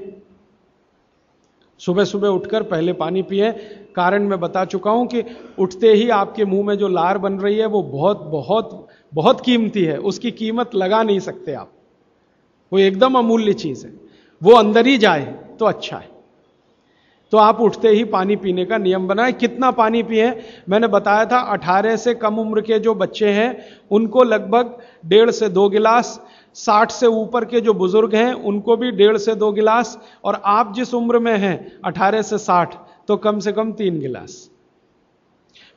सुबह सुबह उठकर पहले पानी पिए। कारण मैं बता चुका हूँ कि उठते ही आपके मुँह में जो लार बन रही है, वो बहुत बहुत बहुत कीमती है। उसकी कीमत लगा नहीं सकते आप। वो एकदम अमूल्य चीज़ है। वो अंदर ही जाए तो अच्छा है। तो आप उठते ही पानी पीने का नियम बनाए। कितना पानी पिए? मैंने बताया था 18 से कम उम्र के जो बच्चे हैं, उनको लगभग डेढ़ से दो गिलास साठ से ऊपर के जो बुज़ुर्ग हैं, उनको भी डेढ़ से दो गिलास, और आप जिस उम्र में हैं, अठारह से साठ तो कम से कम तीन गिलास।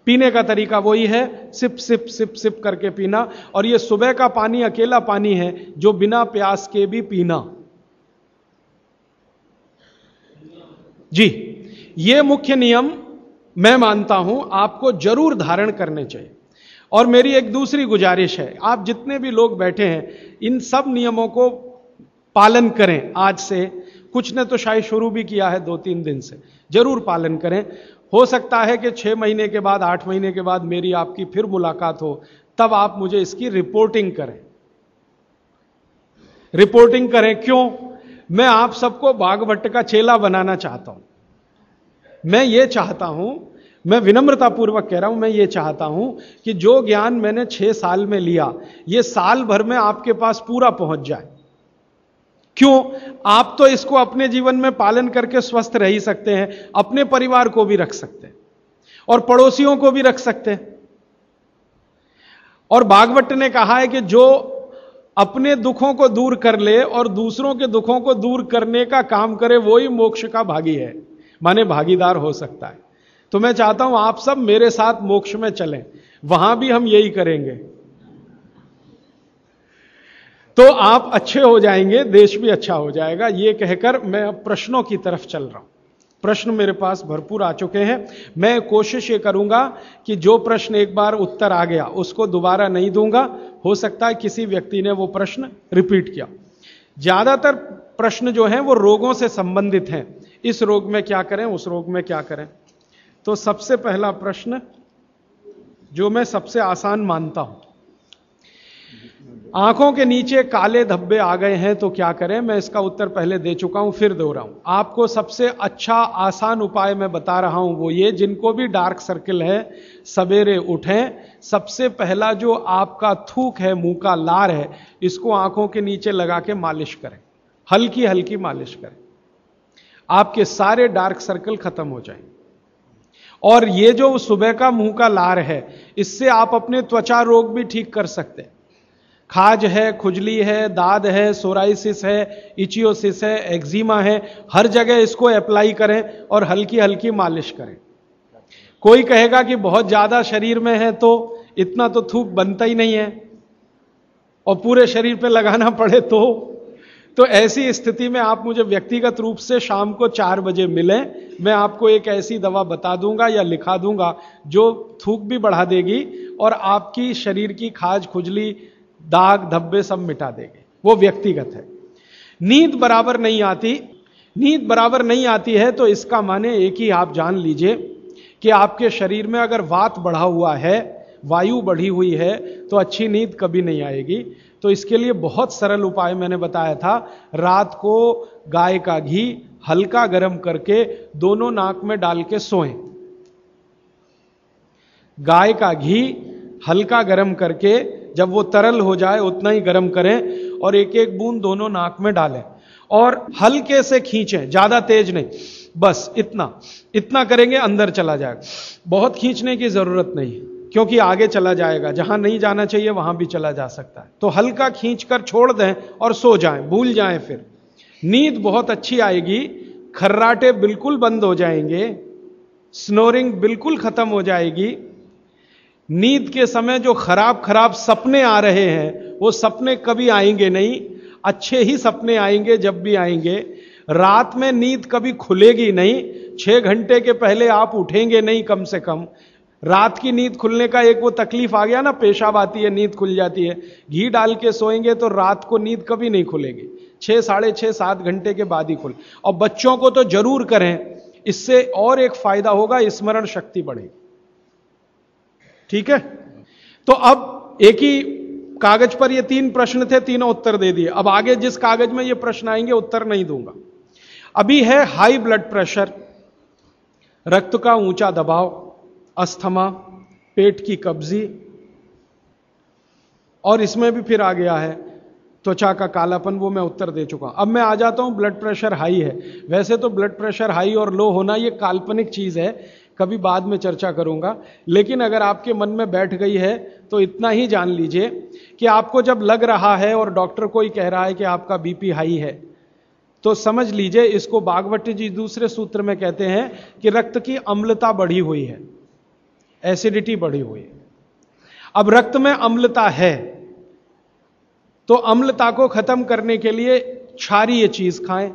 पीने का तरीका वही है, सिप सिप सिप सिप करके पीना, और यह सुबह का पानी, अकेला पानी है, जो बिना प्यास के भी पीना। जी, ये मुख्य नियम मैं मानता हूँ, आपको ज़रूर धारण करने चाहिए। और मेरी एक दूसरी गुजारिश है। आप जितने भी लोग बैठे हैं, इन सब नियमों को पालन करें आज से। कुछ ने तो शायद शुरू भी किया है दो तीन दिन से। ज़रूर पालन करें। हो सकता है कि छह महीने के बाद, आठ महीने के बाद मेरी आपकी फिर मुलाकात हो, तब आप मुझे इसकी रिपोर्टिंग करें। रिपोर्टिंग करें क्यों? मैं आप सबको बागवट का चेला बनाना चाहता हूँ। मैं ये चाहता हूँ मैं विनम्रतापूर्वक कह रहा हूँ, मैं ये चाहता हूँ कि जो ज्ञान मैंने छह साल में लिया, ये साल भर में आपके पास पूरा पहुँच जाए। क्यों? आप तो इसको अपने जीवन में पालन करके स्वस्थ रह ही सकते हैं, अपने परिवार को भी रख सकते हैं, और पड़ोसियों को भी रख सकते हैं। और बागवट ने कहा है कि जो अपने दुखों को दूर कर ले और दूसरों के दुखों को दूर करने का काम करे, वो ही मोक्ष का भागी है। माने भागीदार हो सकता है। तो मैं चाहता हूँ आप सब मेरे साथ मोक्ष में चलें। वहाँ भी हम यही करेंगे। तो आप अच्छे हो जाएँगे, देश भी अच्छा हो जाएगा। ये कहकर मैं अब प्रश्नों की तरफ़ चल रहा हूँ। प्रश्न मेरे पास भरपूर आ चुके हैं। मैं कोशिश ये करूँगा कि जो प्रश्न एक बार उत्तर आ गया, उसको दोबारा नहीं दूँगा। हो सकता है किसी व्यक्ति ने वो प्रश्न रिपीट किया। ज़्यादातर प्रश्न जो हैं, वो रोगों से संबंधित हैं। इस रोग में क्या करें, उस रोग में क्या करें? तो सबसे पहला प्रश्न, जो मैं सबसे आसान मानता हूँ। आँखों के नीचे काले धब्बे आ गए हैं तो क्या करें? मैं इसका उत्तर पहले दे चुका हूँ, फिर दो रहा हूँ आपको सबसे अच्छा आसान उपाय मैं बता रहा हूँ वो ये, जिनको भी डार्क सर्किल है, सवेरे उठें। सबसे पहला जो आपका थूक है, मुँह का लार है, इसको आँखों के नीचे लगा के मालिश करें। हल्की हल्की मालिश करें। आपके सारे डार्क सर्कल खत्म हो जाएँगे। और ये जो सुबह का मुँह का लार है, इससे आप अपने त्वचा रोग भी ठीक कर सकते हैं। खाज है, खुजली है, दाद है, सोराइसिस है, इचियोसिस है, एक्जिमा है, हर जगह इसको अप्लाई करें और हल्की हल्की मालिश करें। कोई कहेगा कि बहुत ज़्यादा शरीर में है तो इतना तो थूक बनता ही नहीं है, और पूरे शरीर पे लगाना पड़े तो तो ऐसी स्थिति में आप मुझे व्यक्तिगत रूप से शाम को चार बजे मिलें, मैं आपको एक ऐसी दवा बता दूँगा या लिखा दूँगा जो थूक भी बढ़ा देगी और आपकी शरीर की खाज खुजली, दाग, धब्बे सब मिटा देंगे। वो व्यक्तिगत है। नींद बराबर नहीं आती। नींद बराबर नहीं आती है तो इसका माने एक ही आप जान लीजिए कि आपके शरीर में अगर वात बढ़ा हुआ है, वायु बढ़ी हुई है तो अच्छी नींद कभी नहीं आएगी। तो इसके लिए बहुत सरल उपाय मैंने बताया था। रात को गाय का घी हल्का गर्म करके दोनों नाक में डाल के सोएँ। गाय का घी हल्का गर्म करके जब वो तरल हो जाए उतना ही गर्म करें और एक एक बूंद दोनों नाक में डालें और हल्के से खींचें, ज़्यादा तेज नहीं। बस इतना। इतना करेंगे, अंदर चला जाएगा। बहुत खींचने की ज़रूरत नहीं। क्योंकि आगे चला जाएगा। जहाँ नहीं जाना चाहिए, वहाँ भी चला जा सकता है। तो हल्का खींच कर छोड़ दें और सो जाएँ, भूल जाएँ फिर। नींद बहुत अच्छी आएगी, खर्राटे बिल्कुल बंद हो जाएँगे स्नोरिंग बिल्कुल खत्म हो जाएगी। नींद के समय जो खराब खराब सपने आ रहे हैं, वो सपने कभी आएँगे नहीं, अच्छे ही सपने आएँगे जब भी आएँगे। रात में नींद कभी खुलेगी नहीं, छह घंटे के पहले आप उठेंगे नहीं कम से कम। रात की नींद खुलने का एक वो तकलीफ़ आ गया ना, पेशाब आती है, नींद खुल जाती है। घी डाल के सोएँगे तो रात को नींद कभी नहीं खुलेगी। छह, साढ़े छह, सात घंटे के बाद ही खुल। और बच्चों को तो ज़रूर करें, इससे और एक फ़ायदा होगा, स्मरण शक्ति बढ़ेगी। ठीक है? तो अब एक ही कागज़ पर ये तीन प्रश्न थे, तीनों उत्तर दे दिए। अब आगे जिस कागज़ में ये प्रश्न आएँगे, उत्तर नहीं दूँगा। अभी है हाई ब्लड प्रेशर रक्त का ऊँचा दबाव अस्थमा, पेट की कब्जी, और इसमें भी फिर आ गया है, त्वचा का कालापन, वो मैं उत्तर दे चुका हूँ। अब मैं आ जाता हूँ ब्लड प्रेशर हाई है। वैसे तो ब्लड प्रेशर हाई और लो होना ये काल्पनिक चीज़ है, कभी बाद में चर्चा करूँगा, लेकिन अगर आपके मन में बैठ गई है तो इतना ही जान लीजिए कि आपको जब लग रहा है और डॉक्टर को ही कह रहा है कि आपका बीपी हाई है तो समझ लीजिए इसको बागवती जी दूसरे सूत्र में कहते हैं कि रक्त की अम्लता बढ़ी हुई है। एसिडिटी बढ़ी हुई अब रक्त में अम्लता है तो अम्लता को खत्म करने के लिए क्षारीय चीज़ खाएँ,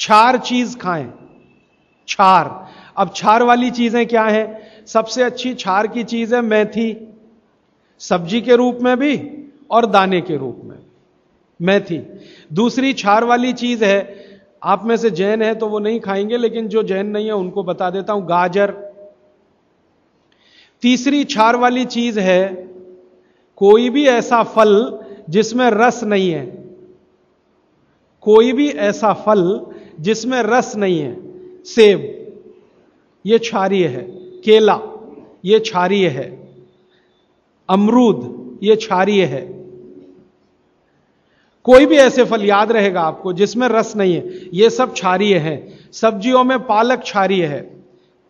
क्षार चीज़ खाएँ, क्षार। अब छार वाली चीज़ें क्या है? सबसे अच्छी छार की चीज़ है मेथी, सब्ज़ी के रूप में भी और दाने के रूप में। मेथी, दूसरी छार वाली चीज़ है, आप में से जैन है तो वो नहीं खाएँगे, लेकिन जो जैन नहीं है उनको बता देता हूँ, गाजर। तीसरी छार वाली चीज़ है, कोई भी ऐसा फल जिसमें रस नहीं है। कोई भी ऐसा फल जिसमें रस नहीं है। सेब, ये क्षारीय है। केला, ये क्षारीय है। अमरूद, ये क्षारीय है। कोई भी ऐसे फल याद रहेगा आपको जिसमें रस नहीं है। ये सब क्षारीय है। सब्जियों में पालक क्षारीय है।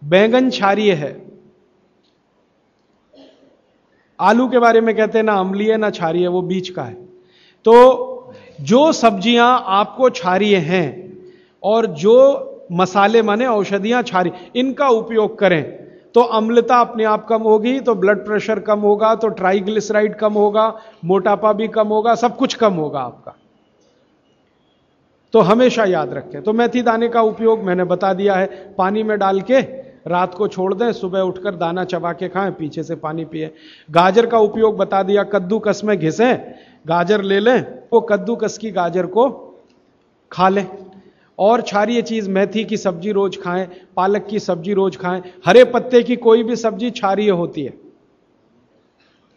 बैंगन क्षारीय है। आलू के बारे में कहते हैं, ना अम्लीय, ना क्षारीय, वो बीच का है। तो जो सब्ज़ियाँ आपको क्षारीय हैं और जो मसाले माने औषधियाँ क्षारीय, इनका उपयोग करें। तो अम्लता अपने आप कम होगी तो ब्लड प्रेशर कम होगा तो ट्राइग्लिसराइड कम होगा, मोटापा भी कम होगा, सब कुछ कम होगा आपका। तो हमेशा याद रखें। तो मेथी दाने का उपयोग मैंने बता दिया है, पानी में डाल के रात को छोड़ दें, सुबह उठकर दाना चबा के खाएँ, पीछे से पानी पिए। गाजर का उपयोग बता दिया, कद्दू कस में घिसें, गाजर ले लें, वो कद्दू कस की गाजर को खा लें। और क्षारीय चीज़, मेथी की सब्ज़ी रोज खाएँ, पालक की सब्ज़ी रोज खाएँ। हरे पत्ते की कोई भी सब्ज़ी क्षारीय होती है।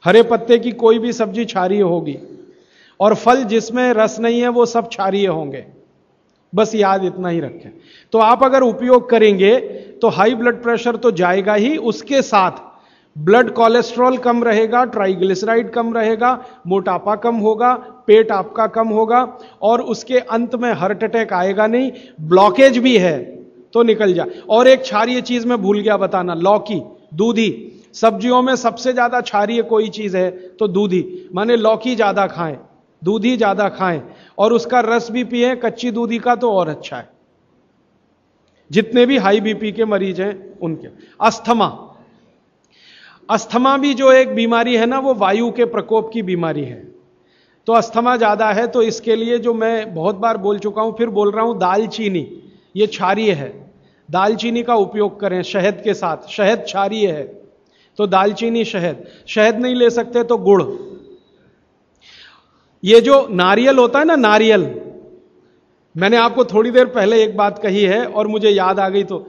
हरे पत्ते की कोई भी सब्ज़ी क्षारीय होगी। और फल जिसमें रस नहीं है, वो सब क्षारीय होंगे। बस याद इतना ही रखें। तो आप अगर उपयोग करेंगे तो हाई ब्लड प्रेशर तो जाएगा ही, उसके साथ ब्लड कोलेस्ट्रॉल कम रहेगा ट्राइग्लिसराइड कम रहेगा, मोटापा कम होगा, पेट आपका कम होगा, और उसके अंत में हार्ट अटैक आएगा नहीं ब्लॉकेज भी है तो निकल जाए और एक क्षारीय चीज़ में भूल गया बताना, लौकी, दूधी। सब्जियों में सबसे ज़्यादा क्षारीय कोई चीज़ है तो दूधी। माने लौकी ज़्यादा खाएँ, दूधी ज़्यादा खाएँ। और उसका रस भी पिए, कच्ची दूधी का तो और अच्छा है। जितने भी हाई बीपी के मरीज़ हैं, उनके। अस्थमा। अस्थमा भी जो एक बीमारी है ना, वो वायु के प्रकोप की बीमारी है। तो अस्थमा ज़्यादा है तो इसके लिए जो मैं बहुत बार बोल चुका हूँ, फिर बोल रहा हूँ दालचीनी। ये क्षारीय है। दालचीनी का उपयोग करें शहद के साथ। शहद क्षारीय है। तो दालचीनी शहद। शहद नहीं ले सकते तो गुड़। ये जो नारियल होता है ना, नारियल। मैंने आपको थोड़ी देर पहले एक बात कही है और मुझे याद आ गई तो।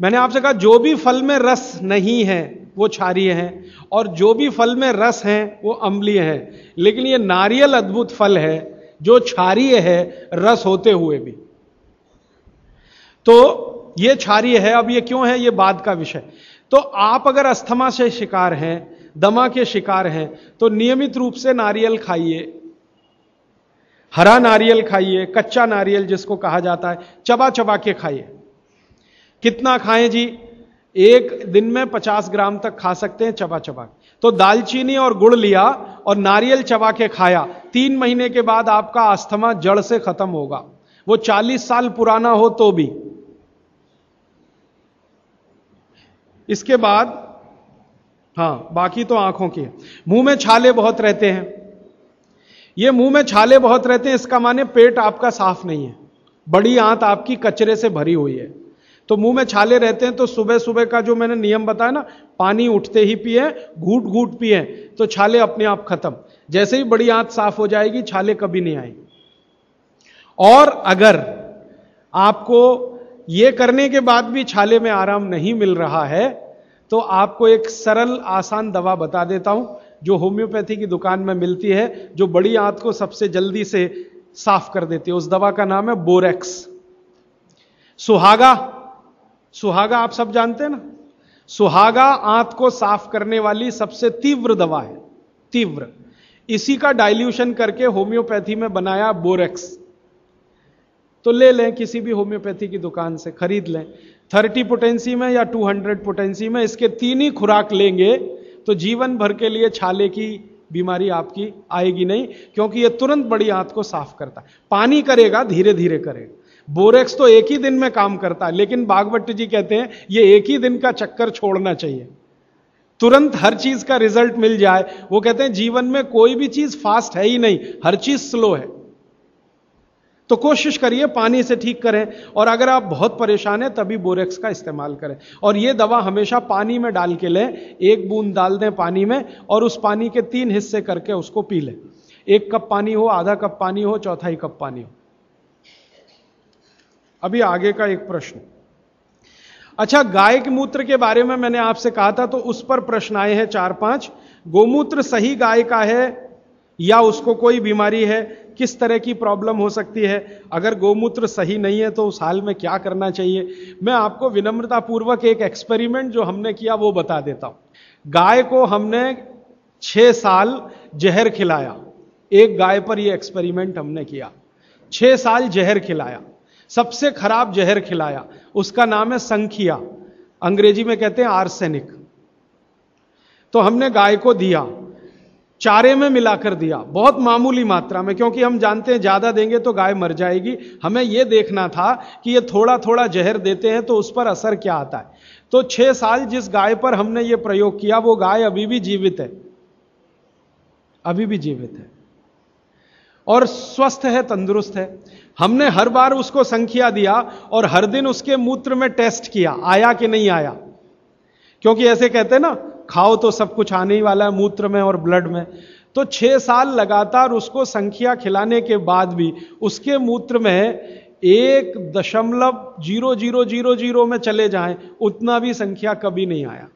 मैंने आपसे कहा, जो भी फल में रस नहीं है, वो क्षारीय है, और जो भी फल में रस है, वो अम्लीय है। लेकिन ये नारियल अद्भुत फल है, जो क्षारीय है, रस होते हुए भी। तो ये क्षारीय है, अब ये क्यों है, ये बाद का विषय। तो आप अगर अस्थमा से शिकार हैं, दमा के शिकार हैं तो नियमित रूप से नारियल खाइए। हरा नारियल खाइए, कच्चा नारियल जिसको कहा जाता है चबा चबा के खाइए। कितना खाएँ जी? एक दिन में 50 ग्राम तक खा सकते हैं चबा चबा तो दालचीनी और गुड़ लिया और नारियल चबा के खाया। तीन महीने के बाद आपका अस्थमा जड़ से खत्म होगा। वो 40 साल पुराना हो तो भी। इसके बाद, हाँ, बाकी तो आँखों की मुँह में छाले बहुत रहते हैं। ये मुँह में छाले बहुत रहते हैं, इसका माने पेट आपका साफ़ नहीं है। बड़ी आंत आपकी कचरे से भरी हुई है। तो मुँह में छाले रहते हैं तो सुबह सुबह का जो मैंने नियम बताया ना, पानी उठते ही पिए घूट घूट पिए तो छाले अपने आप खत्म। जैसे ही बड़ी आंत साफ़ हो जाएगी, छाले कभी नहीं आएँगे। और अगर आपको यह करने के बाद भी छाले में आराम नहीं मिल रहा है तो आपको एक सरल, आसान दवा बता देता हूँ। जो होम्योपैथी की दुकान में मिलती है, जो बड़ी आंत को सबसे जल्दी से साफ़ कर देती है। उस दवा का नाम है बोरेक्स। सुहागा। सुहागा आप सब जानते हैं ना? सुहागा आंत को साफ़ करने वाली सबसे तीव्र दवा है। तीव्र। इसी का डाइल्यूशन करके होम्योपैथी में बनाया बोरेक्स। तो ले लें, किसी भी होम्योपैथी की दुकान से खरीद लें। थर्टी पोटेंसी में या टू हंड्रेड पोटेंसी में इसके तीन ही खुराक लेंगे। तो जीवन भर के लिए छाले की बीमारी आपकी आएगी नहीं, क्योंकि यह तुरंत बड़ी आंत को साफ़ करता है। पानी करेगा धीरे धीरे करेगा। बोरेक्स तो एक ही दिन में काम करता है, लेकिन बागवट जी कहते हैं, ये एक ही दिन का चक्कर छोड़ना चाहिए। तुरंत हर चीज़ का रिज़ल्ट मिल जाए। वो कहते हैं, जीवन में कोई भी चीज़ फास्ट है ही नहीं, हर चीज़ स्लो है। तो कोशिश करिए पानी से ठीक करें, और अगर आप बहुत परेशान हैं, तभी बोरेक्स का इस्तेमाल करें। और यह दवा हमेशा पानी में डाल के लें, एक बूंद डाल दें पानी में, और उस पानी के तीन हिस्से करके उसको पी लें। एक कप पानी हो, आधा कप पानी हो, चौथाई कप पानी हो। अभी आगे का एक प्रश्न। अच्छा गाय के मूत्र के बारे में मैंने आपसे कहा था तो उस पर प्रश्न आए हैं चार पाँच। गोमूत्र सही गाय का है या उसको कोई बीमारी है? किस तरह की प्रॉब्लम हो सकती है? अगर गोमूत्र सही नहीं है तो उस हाल में क्या करना चाहिए? मैं आपको विनम्रतापूर्वक एक एक्सपेरिमेंट जो हमने किया, वो बता देता हूँ। गाय को हमने छह साल जहर खिलाया। एक गाय पर यह एक्सपेरिमेंट हमने किया। छह साल जहर खिलाया। सबसे खराब जहर खिलाया। उसका नाम है संखिया। अंग्रेज़ी में कहते हैं आर्सेनिक। तो हमने गाय को दिया। चारे में मिलाकर दिया। बहुत मामूली मात्रा में, क्योंकि हम जानते हैं ज़्यादा देंगे तो गाय मर जाएगी। हमें यह देखना था कि ये थोड़ा थोड़ा जहर देते हैं तो उस पर असर क्या आता है। तो छह साल जिस गाय पर हमने ये प्रयोग किया, वो गाय अभी भी जीवित है। अभी भी जीवित है। और स्वस्थ है, तंदुरुस्त है। हमने हर बार उसको संख्या दिया और हर दिन उसके मूत्र में टेस्ट किया, आया कि नहीं आया। क्योंकि ऐसे कहते हैं ना खाओ तो सब कुछ आने ही वाला है, मूत्र में और ब्लड में। तो छह साल लगातार उसको संख्या खिलाने के बाद भी उसके मूत्र में एक दशमलव ज़ीरो ज़ीरो ज़ीरो ज़ीरो में चले जाएँ, उतना भी संख्या कभी नहीं आया।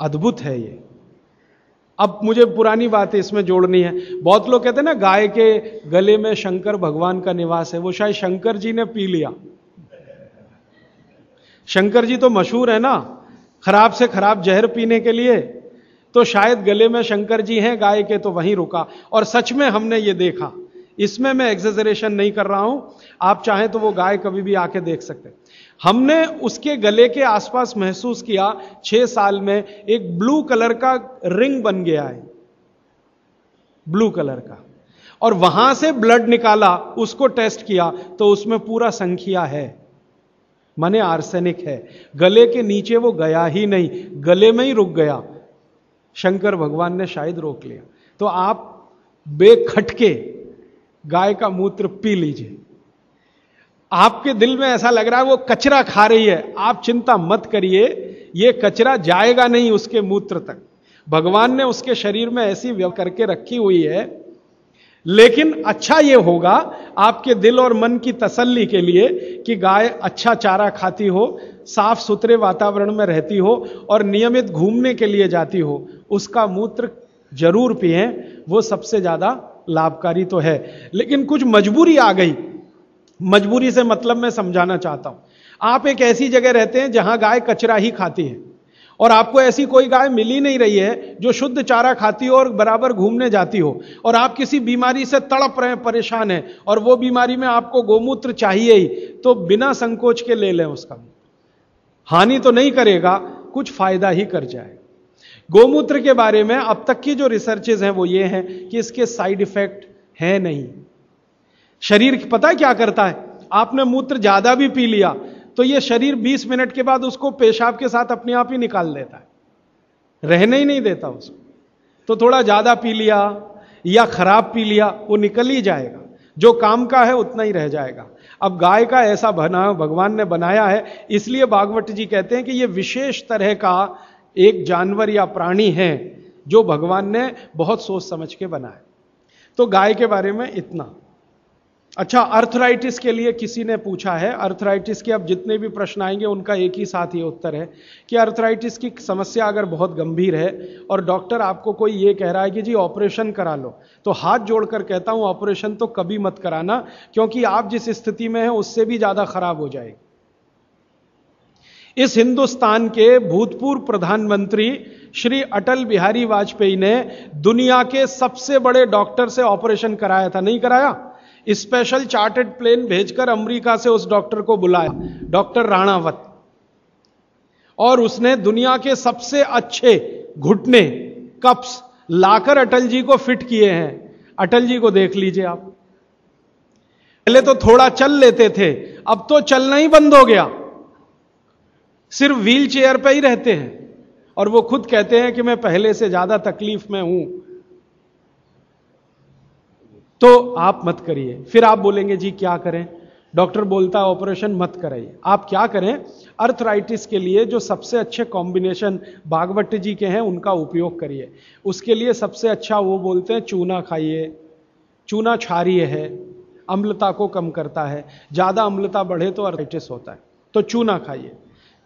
अद्भुत है ये। अब मुझे पुरानी बात इसमें जोड़नी है। बहुत लोग कहते हैं ना, गाय के गले में शंकर भगवान का निवास है, वो शायद शंकर जी ने पी लिया। शंकर जी तो मशहूर है ना। खराब से खराब जहर पीने के लिए। तो शायद गले में शंकर जी हैं, गाय के तो वहीं रुका। और सच में हमने ये देखा। इसमें मैं एग्जेजरेशन नहीं कर रहा हूँ। आप चाहें तो वो गाय कभी भी आके देख सकते हमने उसके गले के आसपास महसूस किया, छह साल में एक ब्लू कलर का रिंग बन गया है। ब्लू कलर का। और वहाँ से ब्लड निकाला, उसको टेस्ट किया तो उसमें पूरा संख्या है। माने आर्सेनिक है। गले के नीचे वो गया ही नहीं, गले में ही रुक गया। शंकर भगवान ने शायद रोक लिया। तो आप बेखटके गाय का मूत्र पी लीजिए। आपके दिल में ऐसा लग रहा है वो कचरा खा रही है। आप चिंता मत करिए, ये कचरा जाएगा नहीं उसके मूत्र तक। भगवान ने उसके शरीर में ऐसी व्यव करके रखी हुई है लेकिन अच्छा यह होगा आपके दिल और मन की तसल्ली के लिए कि गाय अच्छा चारा खाती हो, साफ़ सुथरे वातावरण में रहती हो और नियमित घूमने के लिए जाती हो, उसका मूत्र ज़रूर पिए, वो सबसे ज़्यादा लाभकारी तो है। लेकिन कुछ मजबूरी आ गई। मजबूरी से मतलब मैं समझाना चाहता हूँ। आप एक ऐसी जगह रहते हैं जहाँ गाय कचरा ही खाती है। और आपको ऐसी कोई गाय मिल ही नहीं रही है जो शुद्ध चारा खाती हो और बराबर घूमने जाती हो। और आप किसी बीमारी से तड़प रहे परेशान हैं, और वो बीमारी में आपको गोमूत्र चाहिए ही तो बिना संकोच के ले लें उसका। हानि तो नहीं करेगा, कुछ फ़ायदा ही कर जाए। गोमूत्र के बारे में अब तक की जो रिसर्चेज हैं वो ये हैं कि इसके साइड इफ़ेक्ट हैं नहीं। शरीर पता है क्या करता है? आपने मूत्र ज़्यादा भी पी लिया तो ये शरीर 20 मिनट के बाद उसको पेशाब के साथ अपने आप ही निकाल देता है। रहने ही नहीं देता उसको। तो थोड़ा ज़्यादा पी लिया या खराब पी लिया, वो निकल ही जाएगा। जो काम का है, उतना ही रह जाएगा। अब गाय का ऐसा बना, भगवान ने बनाया है, इसलिए भागवत जी कहते हैं कि यह विशेष तरह का एक जानवर या प्राणी है, जो भगवान ने बहुत सोच समझ के बनाया। तो गाय के बारे में इतना। अच्छा अर्थराइटिस के लिए किसी ने पूछा है? अर्थराइटिस के अब जितने भी प्रश्न आएँगे, उनका एक ही साथ ये उत्तर है कि अर्थराइटिस की समस्या अगर बहुत गंभीर है और डॉक्टर आपको कोई ये कह रहा है कि जी ऑपरेशन करा लो तो हाथ जोड़कर कहता हूँ ऑपरेशन तो कभी मत कराना, क्योंकि आप जिस स्थिति में हैं, उससे भी ज़्यादा खराब हो जाएगी। इस हिंदुस्तान के भूतपूर्व प्रधानमंत्री श्री अटल बिहारी वाजपेयी ने दुनिया के सबसे बड़े डॉक्टर से ऑपरेशन कराया था, नहीं कराया? स्पेशल चार्टेड प्लेन भेजकर अमेरिका से उस डॉक्टर को बुलाया डॉक्टर राणावत। और उसने दुनिया के सबसे अच्छे घुटने कप्स लाकर अटल जी को फिट किए हैं। अटल जी को देख लीजिए आप। पहले तो थोड़ा चल लेते थे, अब तो चलना ही बंद हो गया। सिर्फ़ व्हील चेयर पर ही रहते हैं। और वो खुद कहते हैं कि मैं पहले से ज़्यादा तकलीफ़ में हूँ। तो आप मत करिए। फिर आप बोलेंगे, जी, क्या करें? डॉक्टर बोलता है, ऑपरेशन मत कराइए। आप क्या करें? अर्थराइटिस के लिए जो सबसे अच्छे कॉम्बिनेशन भागवत जी के हैं, उनका उपयोग करिए। उसके लिए सबसे अच्छा वो बोलते हैं, चूना खाइए। चूना क्षारीय है, अम्लता को कम करता है। ज़्यादा अम्लता बढ़े तो अर्थराइटिस होता है। तो चूना खाइए।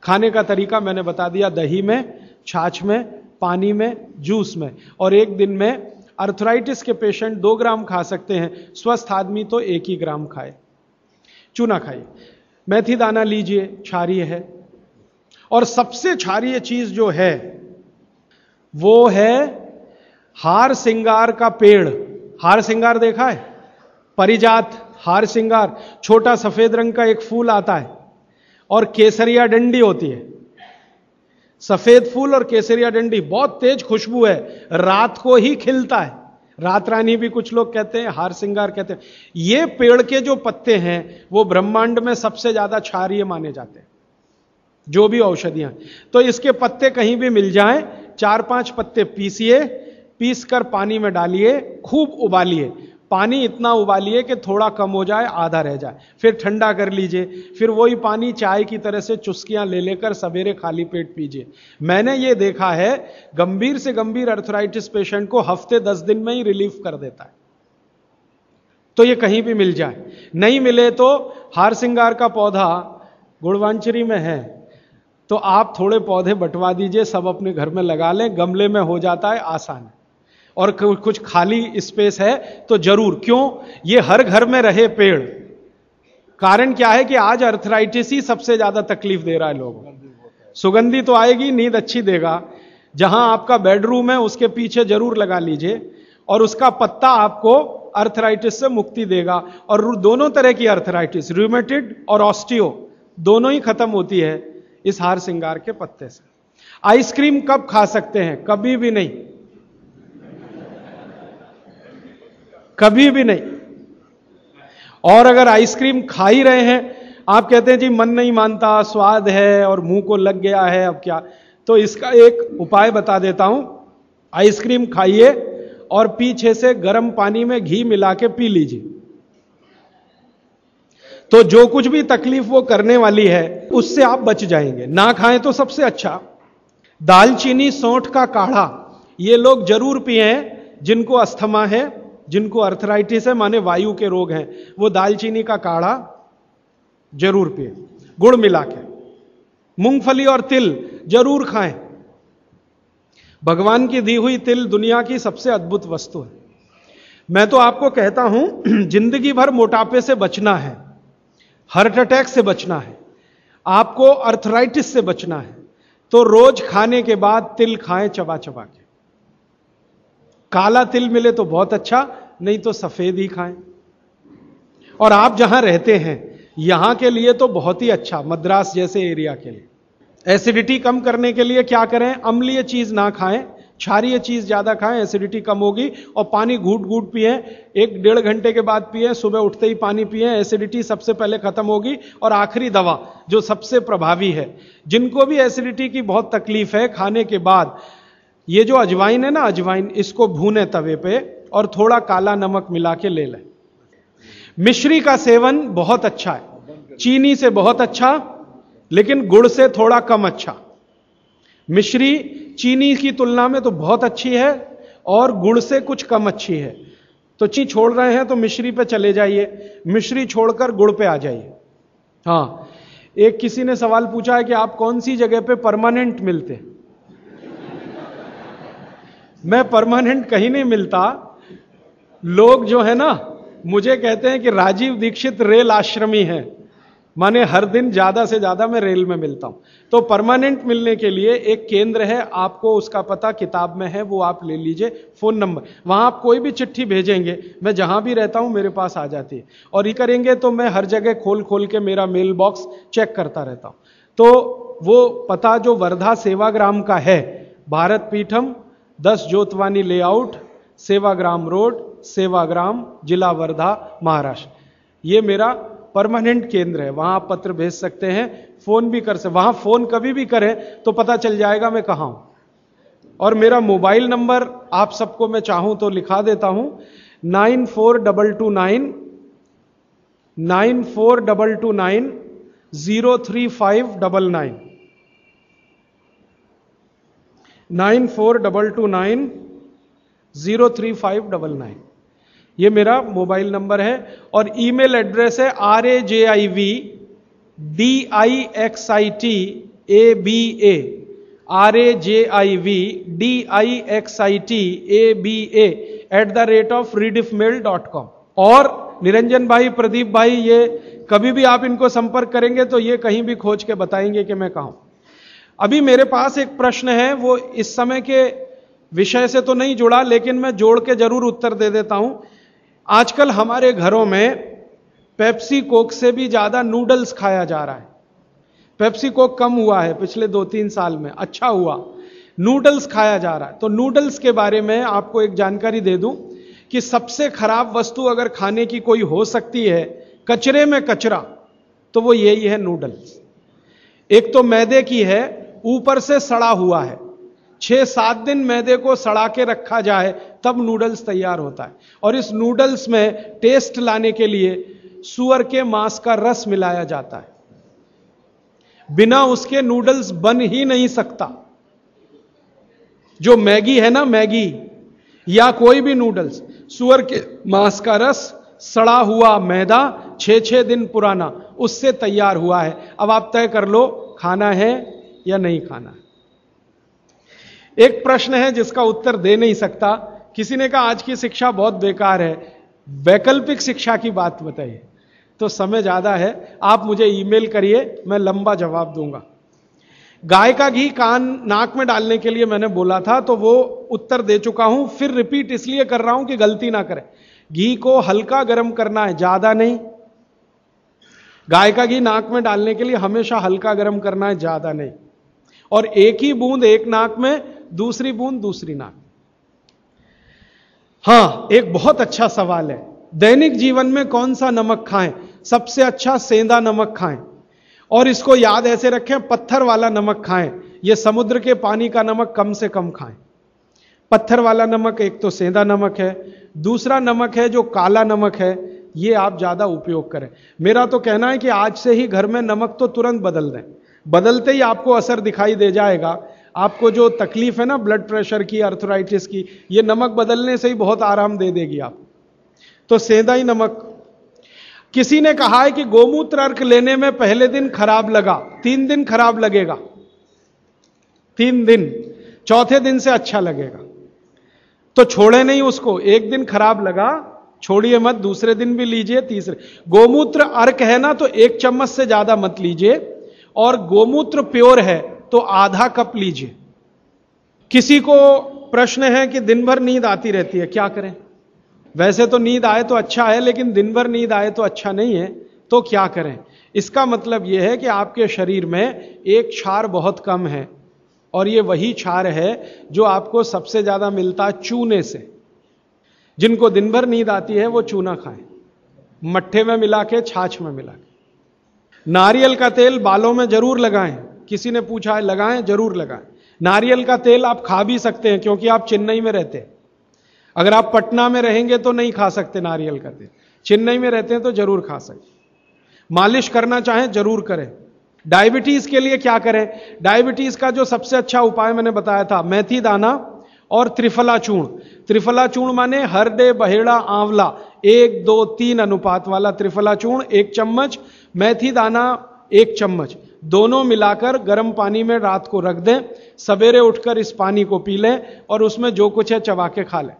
खाने का तरीका मैंने बता दिया, दही में, छाछ में, पानी में, जूस में। और एक दिन में अर्थराइटिस के पेशेंट दो ग्राम खा सकते हैं, स्वस्थ आदमी तो एक ही ग्राम खाए। चूना खाइए। मेथी दाना लीजिए, क्षारीय है। और सबसे क्षारीय चीज़ जो है, वो है हार सिंगार का पेड़। हार सिंगार देखा है? परिजात हार सिंगार। छोटा सफ़ेद रंग का एक फूल आता है और केसरिया डंडी होती है। सफ़ेद फूल और केसरिया डंडी बहुत तेज खुशबू है। रात को ही खिलता है। रात रानी भी कुछ लोग कहते हैं, हार सिंगार कहते हैं। ये पेड़ के जो पत्ते हैं, वो ब्रह्मांड में सबसे ज़्यादा क्षारीय माने जाते हैं। जो भी औषधियाँ। तो इसके पत्ते कहीं भी मिल जाएँ, चार पाँच पत्ते पीसिए पीस कर पानी में डालिए, खूब उबालिए। पानी इतना उबालिए कि थोड़ा कम हो जाए, आधा रह जाए। फिर ठंडा कर लीजिए, फिर वही पानी चाय की तरह से चुस्कियाँ ले लेकर सवेरे खाली पेट पीजिए। मैंने ये देखा है, गंभीर से गंभीर अर्थराइटिस पेशेंट को हफ़्ते दस दिन में ही रिलीफ कर देता है। तो ये कहीं भी मिल जाए। नहीं मिले तो हार सिंगार का पौधा गुड़वांचरी में है तो आप थोड़े पौधे बंटवा दीजिए, सब अपने घर में लगा लें, गमले में हो जाता है आसान। और कुछ खाली स्पेस है तो ज़रूर। क्यों? ये हर घर में रहे पेड़। कारण क्या है कि आज अर्थराइटिस ही सबसे ज़्यादा तकलीफ़ दे रहा है लोगों सुगंधी तो आएगी, नींद अच्छी देगा। जहाँ आपका बेडरूम है, उसके पीछे ज़रूर लगा लीजिए। और उसका पत्ता आपको अर्थराइटिस से मुक्ति देगा। और दोनों तरह की अर्थराइटिस रूमेटिड और ऑस्टियो दोनों ही खत्म होती है इस हार सिंगार के पत्ते से। आइसक्रीम कब खा सकते हैं? कभी भी नहीं। कभी भी नहीं। और अगर आइसक्रीम खा ही रहे हैं, आप कहते हैं, जी, मन नहीं मानता, स्वाद है और मुँह को लग गया है, अब क्या? तो इसका एक उपाय बता देता हूँ। आइसक्रीम खाइए और पीछे से गर्म पानी में घी मिला के पी लीजिए। तो जो कुछ भी तकलीफ़ वो करने वाली है, उससे आप बच जाएँगे। ना खाएँ तो सबसे अच्छा। दालचीनी, सौंठ का काढ़ा, ये लोग ज़रूर पिए जिनको अस्थमा है। जिनको अर्थराइटिस है, माने वायु के रोग हैं, वो दालचीनी का काढ़ा ज़रूर पिए, गुड़ मिला के। मूंगफली और तिल ज़रूर खाएँ। भगवान की दी हुई तिल दुनिया की सबसे अद्भुत वस्तु है। मैं तो आपको कहता हूँ, ज़िंदगी भर मोटापे से बचना है हार्ट अटैक से बचना है, आपको अर्थराइटिस से बचना है तो रोज खाने के बाद तिल खाएँ चबा चबा के। काला तिल मिले तो बहुत अच्छा नहीं तो सफ़ेद ही खाएँ। और आप जहाँ रहते हैं, यहाँ के लिए तो बहुत ही अच्छा मद्रास जैसे एरिया के लिए। एसिडिटी कम करने के लिए क्या करें, अम्लीय चीज़ ना खाएँ, क्षारीय चीज़ ज़्यादा खाएँ, एसिडिटी कम होगी और पानी घूट घूट पिए, एक डेढ़ घंटे के बाद पिए, सुबह उठते ही पानी पिए, एसिडिटी सबसे पहले खत्म होगी। और आखिरी दवा, जो सबसे प्रभावी है, जिनको भी एसिडिटी की बहुत तकलीफ़ है, खाने के बाद ये जो अजवाइन है ना, अजवाइन, इसको भूने तवे पे और थोड़ा काला नमक मिला के ले लें। मिश्री का सेवन बहुत अच्छा है। चीनी से बहुत अच्छा लेकिन गुड़ से थोड़ा कम अच्छा। मिश्री चीनी की तुलना में तो बहुत अच्छी है और गुड़ से कुछ कम अच्छी है। तो ची, छोड़ रहे हैं तो मिश्री पे चले जाइए। मिश्री छोड़कर गुड़ पे आ जाइए। हाँ, एक किसी ने सवाल पूछा है कि आप कौन सी जगह पे परमानेंट मिलते हैं? मैं परमानेंट कहीं नहीं मिलता। लोग जो है ना, मुझे कहते हैं कि राजीव दीक्षित रेल आश्रमी है। माने हर दिन ज़्यादा से ज़्यादा मैं रेल में मिलता हूँ। तो परमानेंट मिलने के लिए एक केंद्र है, आपको उसका पता किताब में है, वो आप ले लीजिए, फ़ोन नंबर। वहाँ आप कोई भी चिट्ठी भेजेंगे, मैं जहाँ भी रहता हूँ, मेरे पास आ जाती है। और ये करेंगे तो मैं हर जगह खोल खोल के मेरा मेल बॉक्स चेक करता रहता हूँ। तो वो पता जो वर्धा सेवाग्राम का है, भारत पीठम दस ज्योतवानी लेआउट, सेवाग्राम रोड, सेवाग्राम, जिला वर्धा, महाराष्ट्र। ये मेरा परमानेंट केंद्र है, वहाँ आप पत्र भेज सकते हैं, फ़ोन भी कर सकते वहाँ फ़ोन कभी भी करें तो पता चल जाएगा मैं कहाँ हूँ। और मेरा मोबाइल नंबर आप सबको मैं चाहूँ तो लिखा देता हूँ, nine four double two nine nine four double two nine, zero three five double nine. Nine four double two nine zero three five double nine. ये मेरा मोबाइल नंबर है और ईमेल एड्रेस है R A J I V D I X I T A B A R A J I V D I X I T A B A at the rate of rediff mail dot com और निरंजन भाई, प्रदीप भाई, ये कभी भी आप इनको संपर्क करेंगे तो ये कहीं भी खोज के बताएँगे कि मैं कहा अभी मेरे पास एक प्रश्न है, वो इस समय के विषय से तो नहीं जुड़ा, लेकिन मैं जोड़ के ज़रूर उत्तर दे देता हूँ। आजकल हमारे घरों में पेप्सी कोक से भी ज़्यादा नूडल्स खाया जा रहा है। पेप्सी कोक कम हुआ है पिछले दो तीन साल में अच्छा हुआ। नूडल्स खाया जा रहा है। तो नूडल्स के बारे में आपको एक जानकारी दे दूँ कि सबसे खराब वस्तु अगर खाने की कोई हो सकती है, कचरे में कचरा तो वो यही है नूडल्स। एक तो मैदे की है ऊपर से सड़ा हुआ है। छह सात दिन मैदे को सड़ा के रखा जाए, तब नूडल्स तैयार होता है। और इस नूडल्स में टेस्ट लाने के लिए सुअर के मांस का रस मिलाया जाता है। बिना उसके नूडल्स बन ही नहीं सकता। जो मैगी है ना मैगी, या कोई भी नूडल्स सुअर के मांस का रस सड़ा हुआ मैदा छह छह दिन पुराना, उससे तैयार हुआ है। अब आप तय कर लो, खाना है या नहीं खाना? एक प्रश्न है जिसका उत्तर दे नहीं सकता। किसी ने कहा, आज की शिक्षा बहुत बेकार है। वैकल्पिक शिक्षा की बात बताइए। तो समय ज़्यादा है। आप मुझे ईमेल करिए, मैं लंबा जवाब दूँगा। गाय का घी कान, नाक में डालने के लिए मैंने बोला था तो वो उत्तर दे चुका हूँ। फिर रिपीट इसलिए कर रहा हूँ कि गलती ना करें। घी को हल्का गर्म करना है, ज़्यादा नहीं। गाय का घी नाक में डालने के लिए हमेशा हल्का गर्म करना है, ज़्यादा नहीं। और एक ही बूंद एक नाक में, दूसरी बूंद दूसरी नाक हाँ, एक बहुत अच्छा सवाल है। दैनिक जीवन में कौन सा नमक खाएँ? सबसे अच्छा सेंधा नमक खाएँ। और इसको याद ऐसे रखें, पत्थर वाला नमक खाएँ। यह समुद्र के पानी का नमक कम से कम खाएँ। पत्थर वाला नमक, एक तो सेंधा नमक है। दूसरा नमक है जो काला नमक है, ये आप ज़्यादा उपयोग करें। मेरा तो कहना है कि आज से ही घर में नमक तो तुरंत बदल दें। बदलते ही आपको असर दिखाई दे जाएगा। आपको जो तकलीफ़ है ना ब्लड प्रेशर की अर्थराइटिस की, ये नमक बदलने से ही बहुत आराम दे देगी आप। तो सेंधा ही नमक। किसी ने कहा है कि गोमूत्र अर्क लेने में पहले दिन खराब लगा, तीन दिन खराब लगेगा। तीन दिन, चौथे दिन से अच्छा लगेगा। तो छोड़े नहीं उसको, एक दिन खराब लगा, छोड़िए मत, दूसरे दिन भी लीजिए, तीसरे। गोमूत्र अर्क है ना तो एक चम्मच से ज़्यादा मत लीजिए। और गोमूत्र प्योर है तो आधा कप लीजिए। किसी को प्रश्न है कि दिन भर नींद आती रहती है, क्या करें? वैसे तो नींद आए तो अच्छा है, लेकिन दिन भर नींद आए तो अच्छा नहीं है तो क्या करें? इसका मतलब यह है कि आपके शरीर में एक क्षार बहुत कम है, और यह वही क्षार है जो आपको सबसे ज़्यादा मिलता चूने से। जिनको दिन भर नींद आती है, वो चूना खाएँ। मट्ठे में मिला के, छाछ में मिला के। नारियल का तेल बालों में ज़रूर लगाएँ। किसी ने पूछा है, लगाएँ? ज़रूर लगाएँ। नारियल का तेल आप खा भी सकते हैं, क्योंकि आप चेन्नई में रहते हैं। अगर आप पटना में रहेंगे तो नहीं खा सकते नारियल का तेल। चेन्नई में रहते हैं तो ज़रूर खा सकते मालिश करना चाहें, ज़रूर करें। डायबिटीज़ के लिए क्या करें? डायबिटीज़ का जो सबसे अच्छा उपाय मैंने बताया था, मेथी दाना और त्रिफला चूर्ण। त्रिफला चूर्ण माने हर डे बहेड़ा, आंवला, एक, दो, तीन अनुपात वाला त्रिफला चूर्ण, एक चम्मच मेथी दाना एक चम्मच। दोनों मिलाकर गर्म पानी में रात को रख दें। सवेरे उठकर इस पानी को पी लें और उसमें जो कुछ है चबा के खा लें।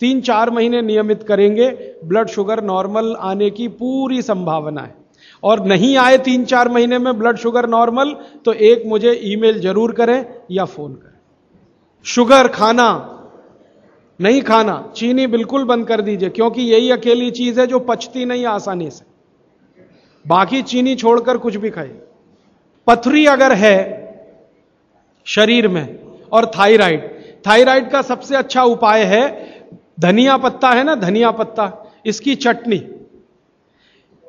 तीन चार महीने नियमित करेंगे। ब्लड शुगर नॉर्मल आने की पूरी संभावना है। और नहीं आए तीन चार महीने में ब्लड शुगर नॉर्मल तो एक मुझे ईमेल ज़रूर करें या फ़ोन करें। शुगर खाना, नहीं खाना, चीनी बिल्कुल बंद कर दीजिए, क्योंकि यही अकेली चीज़ है जो पचती नहीं आसानी से। बाकी चीनी छोड़कर कुछ भी खाए पथरी अगर है शरीर में और थायराइड थायराइड का सबसे अच्छा उपाय है, धनिया पत्ता है ना, धनिया पत्ता, इसकी चटनी।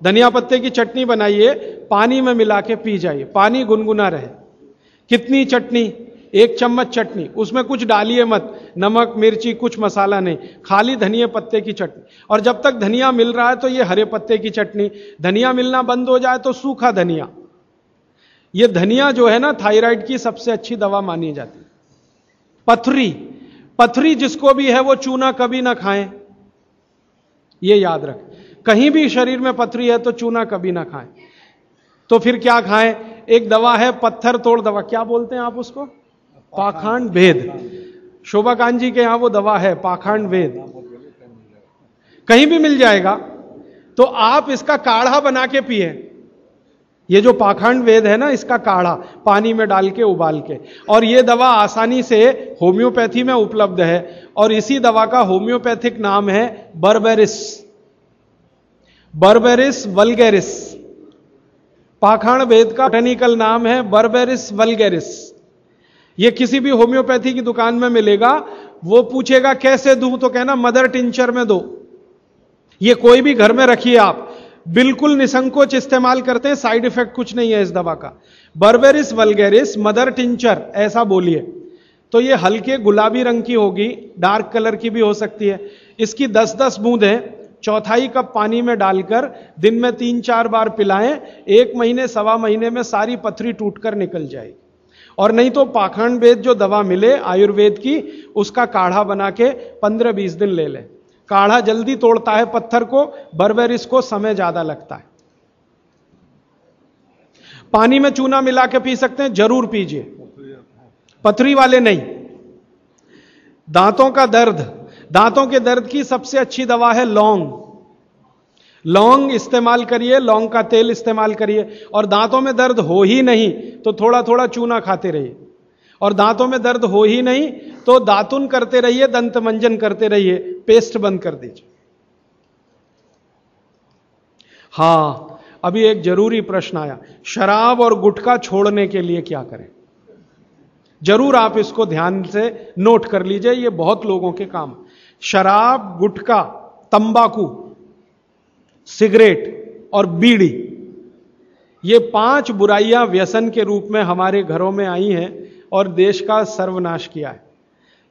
धनिया पत्ते की चटनी बनाइए, पानी में मिला के पी जाइए, पानी गुनगुना रहे। कितनी चटनी? एक चम्मच चटनी, उसमें कुछ डालिए मत, नमक, मिर्ची, कुछ मसाला नहीं, खाली धनिया पत्ते की चटनी। और जब तक धनिया मिल रहा है तो ये हरे पत्ते की चटनी, धनिया मिलना बंद हो जाए तो सूखा धनिया। ये धनिया जो है ना, थायराइड की सबसे अच्छी दवा मानी जाती पथरी पथरी जिसको भी है वो चूना कभी ना खाएँ। ये याद रख, कहीं भी शरीर में पथरी है तो चूना कभी ना खाएँ। तो फिर क्या खाएँ? एक दवा है, पत्थर तोड़ दवा। क्या बोलते हैं आप उसको? पाखंड भेद। शोभा कांत जी के यहाँ वो दवा है, पाखंड वेद कहीं भी मिल जाएगा। तो आप इसका काढ़ा बना के पिए। ये जो पाखंड वेद है ना, इसका काढ़ा पानी में डाल के, उबाल के। और ये दवा आसानी से होम्योपैथी में उपलब्ध है। और इसी दवा का होम्योपैथिक नाम है बर्बेरिस। Berberis vulgaris. पाखंड वेद का टेक्निकल नाम है बर्बेरिस वलगेरिस। ये किसी भी होम्योपैथी की दुकान में मिलेगा, वो पूछेगा, कैसे दूँ? तो कहना, मदर टिंचर में दो। ये कोई भी घर में रखिए आप। बिल्कुल निसंकोच इस्तेमाल करते हैं, साइड इफ़ेक्ट कुछ नहीं है इस दवा का। बर्बेरिस वलगेरिस, मदर टिंचर, ऐसा बोलिए। तो ये हल्के गुलाबी रंग की होगी, डार्क कलर की भी हो सकती है। इसकी 10-10 बूंदें, चौथाई कप पानी में डालकर दिन में तीन चार बार पिलाएँ, एक महीने, सवा महीने में सारी पथरी टूटकर निकल जाएगी। और नहीं तो पाखंड वेद जो दवा मिले आयुर्वेद की, उसका काढ़ा बना के पंद्रह बीस दिन ले लें। काढ़ा जल्दी तोड़ता है पत्थर को बर्बेरिस को समय ज़्यादा लगता है। पानी में चूना मिला के पी सकते हैं, ज़रूर पीजिए। पथरी वाले नहीं। दांतों का दर्द। दांतों के दर्द की सबसे अच्छी दवा है लौंग। लौंग इस्तेमाल करिए, लौंग का तेल इस्तेमाल करिए। और दांतों में दर्द हो ही नहीं तो थोड़ा थोड़ा चूना खाते रहिए। और दांतों में दर्द हो ही नहीं तो दातुन करते रहिए, दंत मंजन करते रहिए, पेस्ट बंद कर दीजिए। हाँ, अभी एक ज़रूरी प्रश्न आया, शराब और गुटखा छोड़ने के लिए क्या करें? ज़रूर आप इसको ध्यान से नोट कर लीजिए, ये बहुत लोगों के काम। शराब, गुटखा, तंबाकू सिगरेट और बीड़ी। ये पाँच बुराइयाँ व्यसन के रूप में हमारे घरों में आई हैं और देश का सर्वनाश किया है।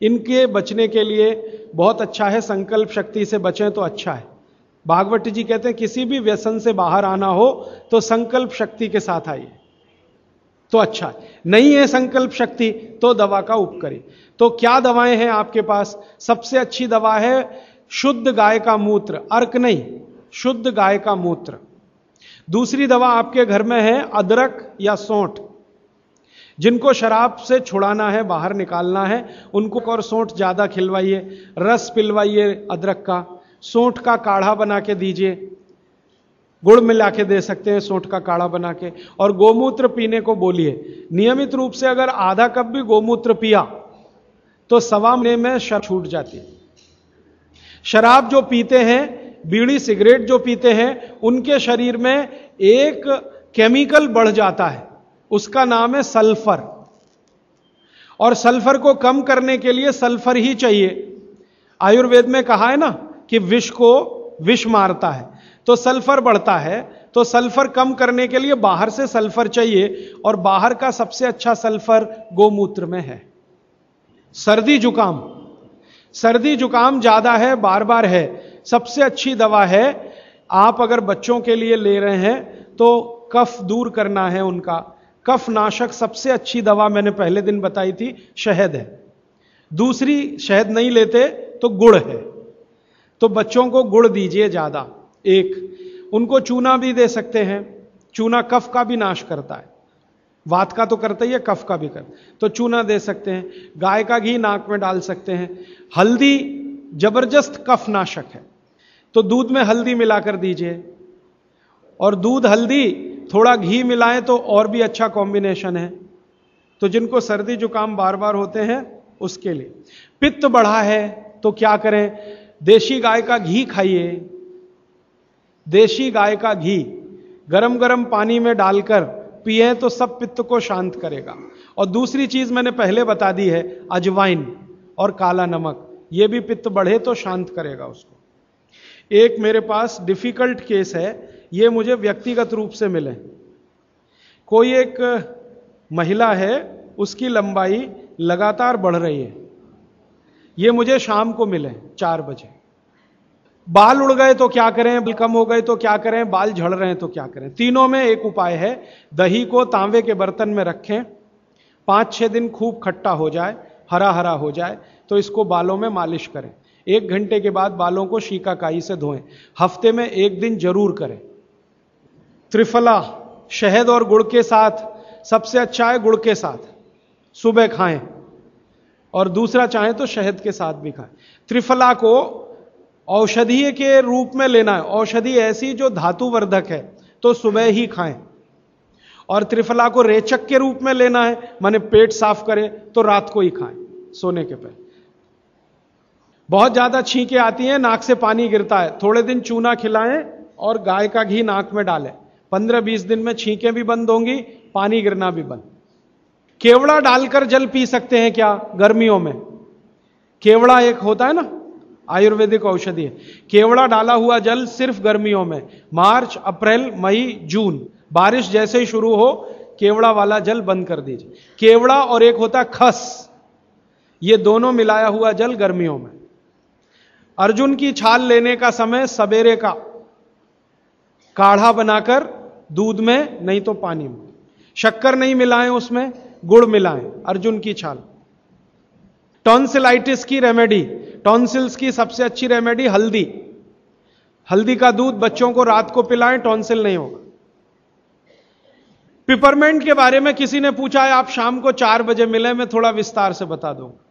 इनके बचने के लिए बहुत अच्छा है, संकल्प शक्ति से बचें तो अच्छा है। भागवत जी कहते हैं, किसी भी व्यसन से बाहर आना हो तो संकल्प शक्ति के साथ आइए। तो अच्छा है। नहीं है संकल्प शक्ति तो दवा का उप उपकरी तो क्या दवाएँ हैं आपके पास? सबसे अच्छी दवा है शुद्ध गाय का मूत्र, अर्क नहीं। शुद्ध गाय का मूत्र। दूसरी दवा आपके घर में है अदरक या सौंठ। जिनको शराब से छुड़ाना है, बाहर निकालना है, उनको और सौंठ ज़्यादा खिलवाइए। रस पिलवाइए अदरक का। सौंठ का काढ़ा बना के दीजिए। गुड़ मिला के दे सकते हैं सौंठ का काढ़ा बना के। और गोमूत्र पीने को बोलिए। नियमित रूप से अगर आधा कप भी गोमूत्र पिया तो सवा में शराब छूट जाती। है शराब जो पीते हैं बीड़ी सिगरेट जो पीते हैं, उनके शरीर में एक केमिकल बढ़ जाता है। उसका नाम है सल्फ़र। और सल्फ़र को कम करने के लिए सल्फ़र ही चाहिए। आयुर्वेद में कहा है ना कि विष को विष मारता है तो सल्फ़र बढ़ता है तो सल्फ़र कम करने के लिए बाहर से सल्फ़र चाहिए, और बाहर का सबसे अच्छा सल्फ़र गोमूत्र में है। सर्दी जुकाम। सर्दी जुकाम ज़्यादा है, बार बार है सबसे अच्छी दवा है, आप अगर बच्चों के लिए ले रहे हैं तो कफ दूर करना है उनका। कफ नाशक सबसे अच्छी दवा मैंने पहले दिन बताई थी, शहद है। दूसरी, शहद नहीं लेते तो गुड़ है। तो बच्चों को गुड़ दीजिए ज़्यादा। एक, उनको चूना भी दे सकते हैं। चूना कफ का भी नाश करता है। वात का तो करता ही है, कफ का भी कर। तो चूना दे सकते हैं। गाय का घी नाक में डाल सकते हैं। हल्दी, ज़बरदस्त कफ नाशक है। तो दूध में हल्दी मिलाकर दीजिए। और दूध हल्दी, थोड़ा घी मिलाएँ तो और भी अच्छा कॉम्बिनेशन है। तो जिनको सर्दी जुकाम बार बार होते हैं, उसके लिए। पित्त बढ़ा है तो क्या करें? देशी गाय का घी खाइए। देशी गाय का घी गरम गरम पानी में डालकर पिए तो सब पित्त को शांत करेगा। और दूसरी चीज़ मैंने पहले बता दी है, अजवाइन और काला नमक। यह भी पित्त बढ़े तो शांत करेगा उसको। एक मेरे पास डिफ़िकल्ट केस है, ये मुझे व्यक्तिगत रूप से मिले। कोई एक महिला है, उसकी लंबाई लगातार बढ़ रही है। ये मुझे शाम को मिले, चार बजे। बाल उड़ गए तो क्या करें, बाल कम हो गए तो क्या करें, बाल झड़ रहे हैं तो क्या करें। तीनों में एक उपाय है, दही को तांबे के बर्तन में रखें, पाँच छह दिन खूब खट्टा हो जाए, हरा हरा हो जाए तो इसको बालों में मालिश करें। एक घंटे के बाद बालों को शीकाकाई से धोएँ। हफ़्ते में एक दिन ज़रूर करें। त्रिफला, शहद और गुड़ के साथ, सबसे अच्छा है गुड़ के साथ। सुबह खाएँ और दूसरा चाहें तो शहद के साथ भी खाएँ। त्रिफला को औषधीय के रूप में लेना है। औषधि ऐसी जो धातुवर्धक है तो सुबह ही खाएँ। और त्रिफला को रेचक के रूप में लेना है, माने पेट साफ़ करें तो रात को ही खाएँ, सोने के पहले। बहुत ज़्यादा छींके आती हैं, नाक से पानी गिरता है। थोड़े दिन चूना खिलाएँ और गाय का घी नाक में डालें। पंद्रह बीस दिन में छींके भी बंद होंगी, पानी गिरना भी बंद। केवड़ा डालकर जल पी सकते हैं क्या गर्मियों में? केवड़ा एक होता है ना, आयुर्वेदिक औषधि है। केवड़ा डाला हुआ जल सिर्फ़ गर्मियों में, मार्च, अप्रैल, मई, जून, बारिश जैसे ही शुरू हो, केवड़ा वाला जल बंद कर दीजिए। केवड़ा और एक होता है खस, ये दोनों मिलाया हुआ जल गर्मियों में। अर्जुन की छाल लेने का समय सवेरे का। काढ़ा बनाकर दूध में, नहीं तो पानी में। शक्कर नहीं मिलाएँ उसमें, गुड़ मिलाएँ, अर्जुन की छाल। टॉन्सिलाइटिस की रेमेडी टॉन्सिल्स की सबसे अच्छी रेमेडी हल्दी। हल्दी का दूध बच्चों को रात को पिलाएँ, टॉन्सिल नहीं होगा। पिपरमेंट के बारे में किसी ने पूछा है, आप शाम को चार बजे मिले, मैं थोड़ा विस्तार से बता दूँगा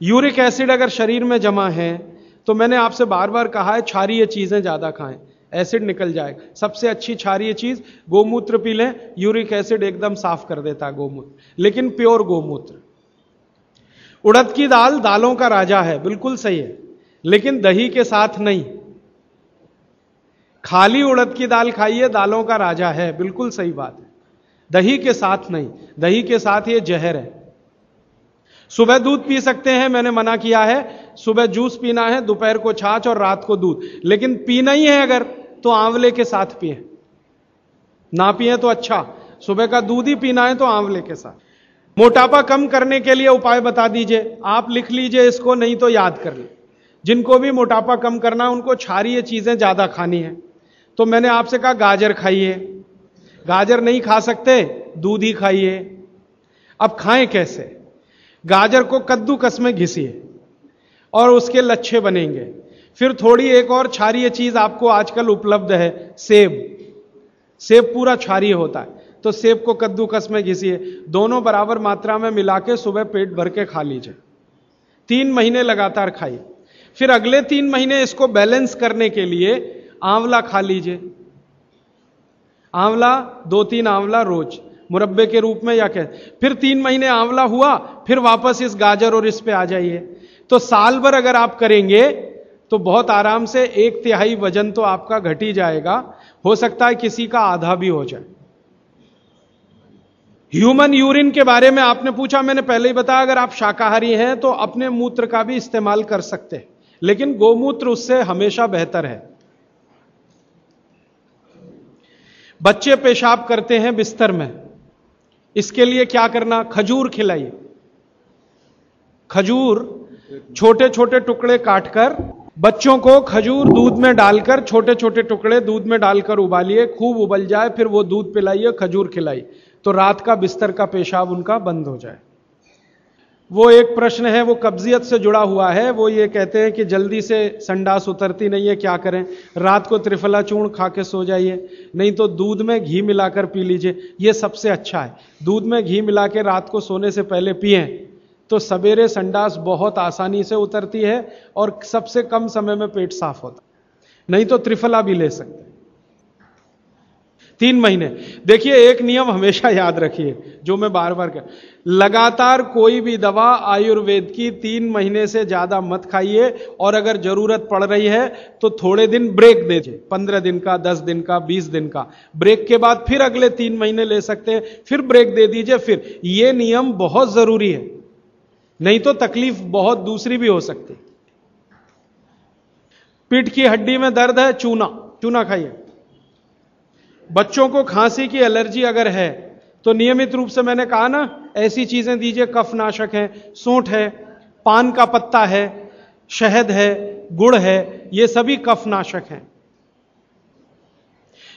यूरिक एसिड अगर शरीर में जमा है तो मैंने आपसे बार बार कहा है, क्षारीय चीज़ें ज़्यादा खाएँ। एसिड निकल जाएगा। सबसे अच्छी क्षारीय चीज़, गोमूत्र पी लें, यूरिक एसिड एकदम साफ़ कर देता है गोमूत्र। लेकिन प्योर गोमूत्र। उड़द की दाल दालों का राजा है, बिल्कुल सही है, लेकिन दही के साथ नहीं। खाली उड़द की दाल खाइए, दालों का राजा है, बिल्कुल सही बात है। दही के साथ नहीं। दही के साथ ये जहर है। सुबह दूध पी सकते हैं, मैंने मना किया है। सुबह जूस पीना है, दोपहर को छाछ और रात को दूध। लेकिन पीना ही है अगर तो आंवले के साथ पिए। ना पिए तो अच्छा सुबह का दूध ही पीना है तो आंवले के साथ। मोटापा कम करने के लिए उपाय बता दीजिए। आप लिख लीजिए इसको, नहीं तो याद कर ली। जिनको भी मोटापा कम करना है, उनको क्षारीय चीज़ें ज़्यादा खानी है। तो मैंने आपसे कहा, गाजर खाइए। गाजर नहीं खा सकते, दूध ही खाइए। अब खाएँ कैसे? गाजर को कद्दूकस में घिसिए और उसके लच्छे बनेंगे। फिर थोड़ी एक और क्षारीय चीज़ आपको आजकल उपलब्ध है, सेब। सेब पूरा क्षारीय होता है तो सेब को कद्दूकस में घिसिए। दोनों बराबर मात्रा में मिला के सुबह पेट भर के खा लीजिए। तीन महीने लगातार खाइए। फिर अगले तीन महीने इसको बैलेंस करने के लिए आंवला खा लीजिए। आंवला, दो तीन आंवला रोज। मुरब्बे के रूप में या क्या? फिर तीन महीने आंवला हुआ, फिर वापस इस गाजर और इस पे आ जाइए। तो साल भर अगर आप करेंगे तो बहुत आराम से एक तिहाई वज़न तो आपका घट ही जाएगा। हो सकता है किसी का आधा भी हो जाए। ह्यूमन यूरिन के बारे में आपने पूछा, मैंने पहले ही बताया, अगर आप शाकाहारी हैं तो अपने मूत्र का भी इस्तेमाल कर सकते हैं। लेकिन गोमूत्र उससे हमेशा बेहतर है। बच्चे पेशाब करते हैं बिस्तर में। इसके लिए क्या करना? खजूर खिलाइए। खजूर छोटे छोटे टुकड़े काटकर, बच्चों को खजूर दूध में डालकर छोटे छोटे टुकड़े दूध में डालकर उबालिए, खूब उबल जाए, फिर वो दूध पिलाइए, खजूर खिलाइए। तो रात का बिस्तर का पेशाब उनका बंद हो जाए। वो एक प्रश्न है, वो कब्जियत से जुड़ा हुआ है। वो ये कहते हैं कि जल्दी से संडास उतरती नहीं है, क्या करें? रात को त्रिफला चूर्ण खा के सो जाइए। नहीं तो दूध में घी मिलाकर पी लीजिए। ये सबसे अच्छा है। दूध में घी मिला के रात को सोने से पहले पिए। तो सवेरे संडास बहुत आसानी से उतरती है और सबसे कम समय में पेट साफ़ होता नहीं तो त्रिफला भी ले सकते तीन महीने। देखिए, एक नियम हमेशा याद रखिए, जो मैं बार बार कर लगातार कोई भी दवा आयुर्वेद की तीन महीने से ज़्यादा मत खाइए और अगर ज़रूरत पड़ रही है तो थोड़े दिन ब्रेक दीजिए। पंद्रह दिन का, दस दिन का, बीस दिन का। ब्रेक के बाद फिर अगले तीन महीने ले सकते हैं, फिर ब्रेक दे दीजिए, फिर। यह नियम बहुत ज़रूरी है। नहीं तो तकलीफ़ बहुत दूसरी भी हो सकती। पीठ की हड्डी में दर्द है, चूना चूना खाइए। बच्चों को खांसी की एलर्जी अगर है तो नियमित रूप से मैंने कहा ना, ऐसी चीज़ें दीजिए, कफनाशक है, सूंठ है, पान का पत्ता है, शहद है, गुड़ है, ये सभी कफनाशक हैं।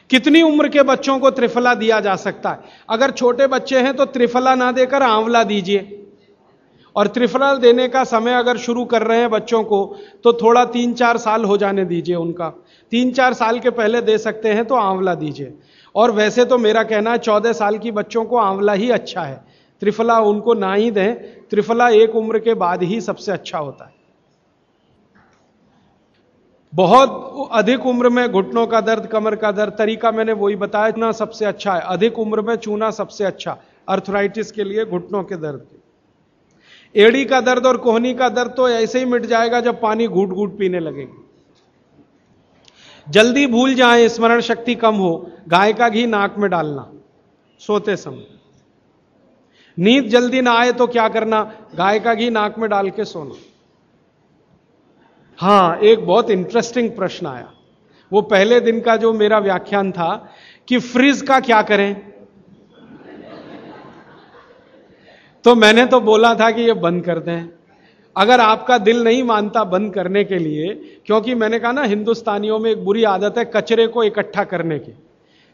कितनी उम्र के बच्चों को त्रिफला दिया जा सकता है? अगर छोटे बच्चे हैं तो त्रिफला ना देकर आंवला दीजिए। और त्रिफला देने का समय अगर शुरू कर रहे हैं बच्चों को तो थोड़ा तीन चार साल हो जाने दीजिए उनका। तीन चार साल के पहले दे सकते हैं तो आंवला दीजिए। और वैसे तो मेरा कहना है, चौदह साल की बच्चों को आंवला ही अच्छा है। त्रिफला उनको ना ही दें, त्रिफला एक उम्र के बाद ही सबसे अच्छा होता है। बहुत अधिक उम्र में घुटनों का दर्द, कमर का दर्द, तरीका मैंने वही बताया, चूना सबसे अच्छा है। अधिक उम्र में चूना सबसे अच्छा अर्थराइटिस के लिए घुटनों के दर्द एड़ी का दर्द और कोहनी का दर्द तो ऐसे ही मिट जाएगा जब पानी घूट घूट पीने लगेगी। जल्दी भूल जाए, स्मरण शक्ति कम हो। गाय का घी नाक में डालना। सोते समय। नींद जल्दी ना आए तो क्या करना? गाय का घी नाक में डाल के सोना। हाँ, एक बहुत इंटरेस्टिंग प्रश्न आया। वो पहले दिन का जो मेरा व्याख्यान था कि फ्रिज का क्या करें? तो मैंने तो बोला था कि ये बंद कर दें। अगर आपका दिल नहीं मानता बंद करने के लिए, क्योंकि मैंने कहा ना, हिंदुस्तानियों में एक बुरी आदत है कचरे को इकट्ठा करने की।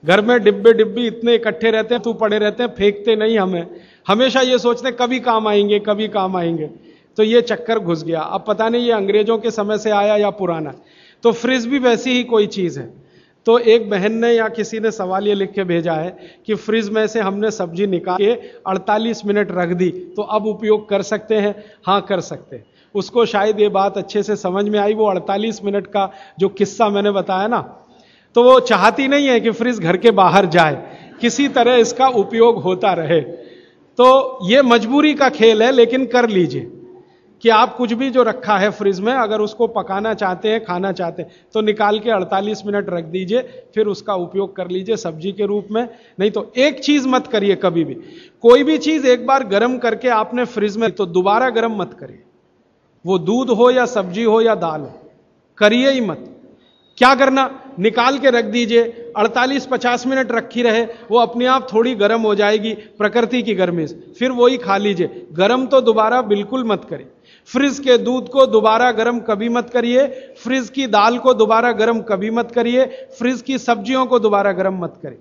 घर में डिब्बे डिब्बी इतने इकट्ठे रहते हैं, तू पड़े रहते हैं, फेंकते नहीं हमें। हमेशा ये सोचते कभी काम आएँगे, कभी काम आएँगे। तो ये चक्कर घुस गया। अब पता नहीं ये अंग्रेज़ों के समय से आया या पुराना। तो फ्रिज भी वैसी ही कोई चीज़ है। तो एक बहन ने या किसी ने सवाल ये लिख के भेजा है कि फ्रिज में से हमने सब्ज़ी निकाल के 48 मिनट रख दी तो अब उपयोग कर सकते हैं? हाँ कर सकते हैं। उसको शायद ये बात अच्छे से समझ में आई, वो 48 मिनट का जो किस्सा मैंने बताया ना तो वो चाहती नहीं है कि फ्रिज घर के बाहर जाए। किसी तरह इसका उपयोग होता रहे। तो ये मजबूरी का खेल है, लेकिन कर लीजिए। कि आप कुछ भी जो रखा है फ्रिज में, अगर उसको पकाना चाहते हैं, खाना चाहते हैं तो निकाल के 48 मिनट रख दीजिए, फिर उसका उपयोग कर लीजिए सब्ज़ी के रूप में। नहीं तो एक चीज़ मत करिए कभी भी। कोई भी चीज़ एक बार गर्म करके आपने फ्रिज में तो दोबारा गर्म मत करिए। वो दूध हो या सब्ज़ी हो या दाल हो, करिए ही मत। क्या करना? निकाल के रख दीजिए। 48-50 मिनट रखी रहे, वो अपने आप थोड़ी गर्म हो जाएगी प्रकृति की गर्मी से। फिर वही खा लीजिए। गर्म तो दोबारा बिल्कुल मत करिए। फ्रिज के दूध को दोबारा गर्म कभी मत करिए, फ्रिज की दाल को दोबारा गर्म कभी मत करिए, फ्रिज की सब्जियों को दोबारा गर्म मत करिए।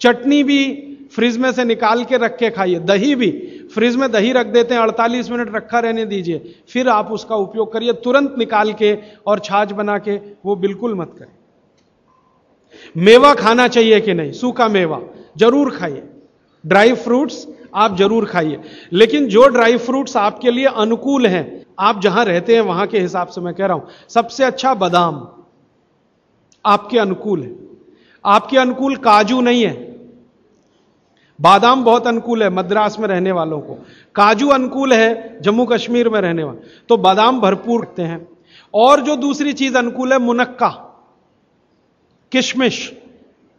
चटनी भी फ्रिज में से निकाल के रख के खाइए, दही भी फ्रिज में दही रख देते हैं 48 मिनट रखा रहने दीजिए, फिर आप उसका उपयोग करिए, तुरंत निकाल के और छाछ बना के वो बिल्कुल मत करें मेवा खाना चाहिए कि नहीं? सूखा मेवा, ज़रूर खाइए। ड्राई फ्रूट्स आप ज़रूर खाइए। लेकिन जो ड्राई फ्रूट्स आपके लिए अनुकूल हैं, आप जहाँ रहते हैं वहाँ के हिसाब से मैं कह रहा हूँ, सबसे अच्छा बादाम आपके अनुकूल है। आपके अनुकूल काजू नहीं है। बादाम बहुत अनुकूल है मद्रास में रहने वालों को। काजू अनुकूल है जम्मू कश्मीर में रहने वाले। तो बादाम भरपूर रखते हैं। और जो दूसरी चीज़ अनुकूल है, मुनक्का, किशमिश।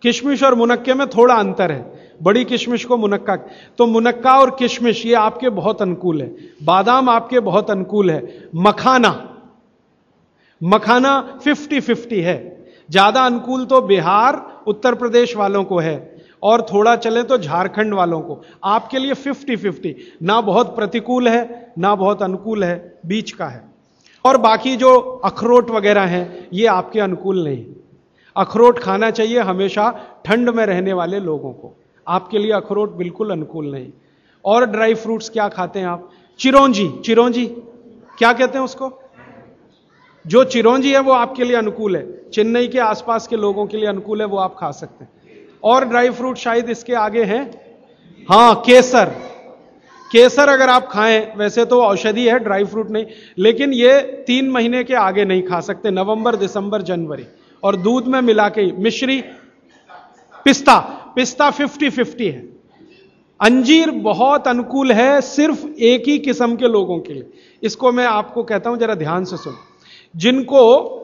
किशमिश और मुनक्के में थोड़ा अंतर है। बड़ी किशमिश को मुनक्का। तो मुनक्का और किशमिश, ये आपके बहुत अनुकूल है। बादाम आपके बहुत अनुकूल है। मखाना मखाना 50 50 है। ज़्यादा अनुकूल तो बिहार, उत्तर प्रदेश वालों को है। और थोड़ा चले तो झारखंड वालों को। आपके लिए 50 50 ना बहुत प्रतिकूल है, ना बहुत अनुकूल है, बीच का है। और बाकी जो अखरोट वगैरह हैं, ये आपके अनुकूल नहीं। अखरोट खाना चाहिए हमेशा ठंड में रहने वाले लोगों को। आपके लिए अखरोट बिल्कुल अनुकूल नहीं। और ड्राई फ्रूट्स क्या खाते हैं आप? चिरौंजी। चिरौंजी, क्या कहते हैं उसको? जो चिरौंजी है वो आपके लिए अनुकूल है। चेन्नई के आसपास के लोगों के लिए अनुकूल है, वो आप खा सकते हैं। और ड्राई फ्रूट शायद इसके आगे हैं? हाँ, केसर। केसर अगर आप खाएँ, वैसे तो औषधि है, ड्राई फ्रूट नहीं, लेकिन ये तीन महीने के आगे नहीं खा सकते, नवंबर, दिसंबर, जनवरी। और दूध में मिला के मिश्री, पिस्ता। पिस्ता फिफ्टी फिफ्टी है। अंजीर बहुत अनुकूल है सिर्फ़ एक ही किस्म के लोगों के लिए। इसको मैं आपको कहता हूँ, जरा ध्यान से सुन। जिनको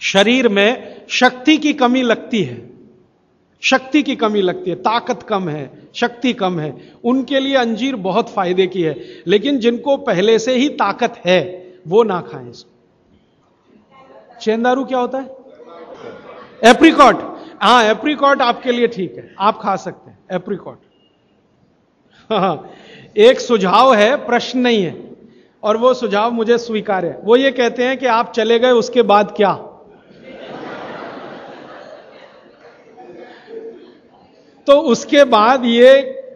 शरीर में शक्ति की कमी लगती है, शक्ति की कमी लगती है, ताकत कम है, शक्ति कम है, उनके लिए अंजीर बहुत फ़ायदे की है। लेकिन जिनको पहले से ही ताकत है, वो ना खाएँ इसको। चेंदारू क्या होता है? एप्रिकॉट। हाँ एप्रीकॉट आपके लिए ठीक है। आप खा सकते हैं एप्रीकॉट हाँ एक सुझाव है, प्रश्न नहीं है। और वो सुझाव मुझे स्वीकार है। वो ये कहते हैं कि आप चले गए, उसके बाद क्या? तो उसके बाद ये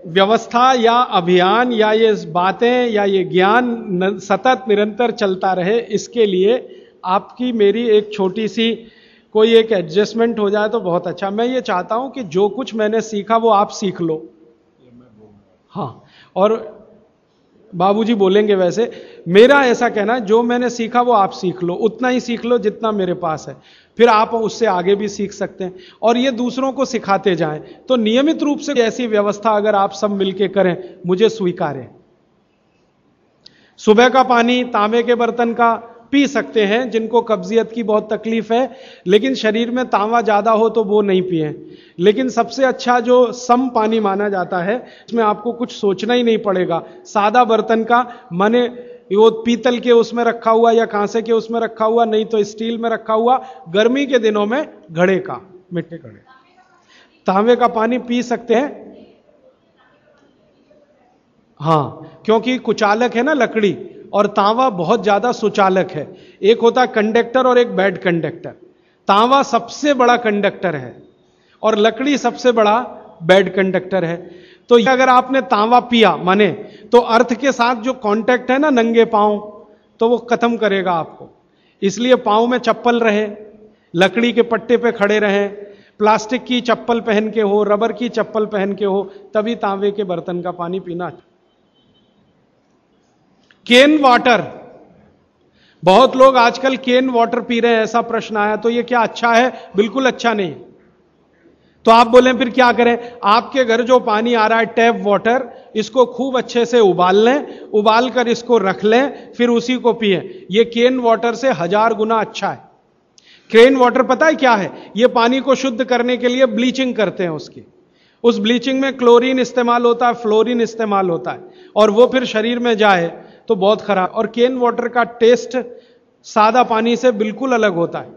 व्यवस्था या अभियान या ये बातें या ये ज्ञान सतत निरंतर चलता रहे, इसके लिए आपकी मेरी एक छोटी सी कोई एक एडजस्टमेंट हो जाए तो बहुत अच्छा। मैं ये चाहता हूँ कि जो कुछ मैंने सीखा, वो आप सीख लो। हाँ और बाबूजी बोलेंगे वैसे, मेरा ऐसा कहना जो मैंने सीखा, वो आप सीख लो। उतना ही सीख लो जितना मेरे पास है। फिर आप उससे आगे भी सीख सकते हैं। और ये दूसरों को सिखाते जाएँ। तो नियमित रूप से ऐसी व्यवस्था अगर आप सब मिलके करें, मुझे स्वीकारें। सुबह का पानी, तांबे के बर्तन का पी सकते हैं, जिनको कब्जियत की बहुत तकलीफ़ है, लेकिन शरीर में तांवा ज़्यादा हो तो वो नहीं पिए। लेकिन सबसे अच्छा जो सम पानी माना जाता है, इसमें आपको कुछ सोचना ही नहीं पड़ेगा। सादा बर्तन का, मने वो पीतल के उसमें रखा हुआ या कांसे के उसमें रखा हुआ, नहीं तो स्टील में रखा हुआ, गर्मी के दिनों में घड़े का, मिट्टी घड़े। तांबे का पानी पी सकते हैं? हाँ, क्योंकि कुचालक है ना लकड़ी और तांवा बहुत ज़्यादा सुचालक है। एक होता कंडक्टर और एक बैड कंडक्टर। तांवा सबसे बड़ा कंडक्टर है और लकड़ी सबसे बड़ा बैड कंडक्टर है। तो अगर आपने तांवा पिया, माने तो अर्थ के साथ जो कांटेक्ट है ना, नंगे पाँव तो वो खत्म करेगा आपको। इसलिए पाँव में चप्पल रहे, लकड़ी के पट्टे पे खड़े रहे, प्लास्टिक की चप्पल पहन के हो, रबर की चप्पल पहन के हो, तभी तांबे के बर्तन का पानी पीना केन वाटर। बहुत लोग आजकल केन वाटर पी रहे हैं, ऐसा प्रश्न आया तो ये क्या अच्छा है? बिल्कुल अच्छा नहीं। तो आप बोले, फिर क्या करें? आपके घर जो पानी आ रहा है, टैप वाटर, इसको खूब अच्छे से उबाल लें, उबाल कर इसको रख लें, फिर उसी को पिए। ये केन वाटर से हज़ार गुना अच्छा है। केन वाटर पता है क्या है? ये पानी को शुद्ध करने के लिए ब्लीचिंग करते हैं उसकी। उस ब्लीचिंग में क्लोरीन इस्तेमाल होता है, फ्लोरीन इस्तेमाल होता है। और वो फिर शरीर में जाए तो बहुत खराब। और केन वाटर का टेस्ट सादा पानी से बिल्कुल अलग होता है।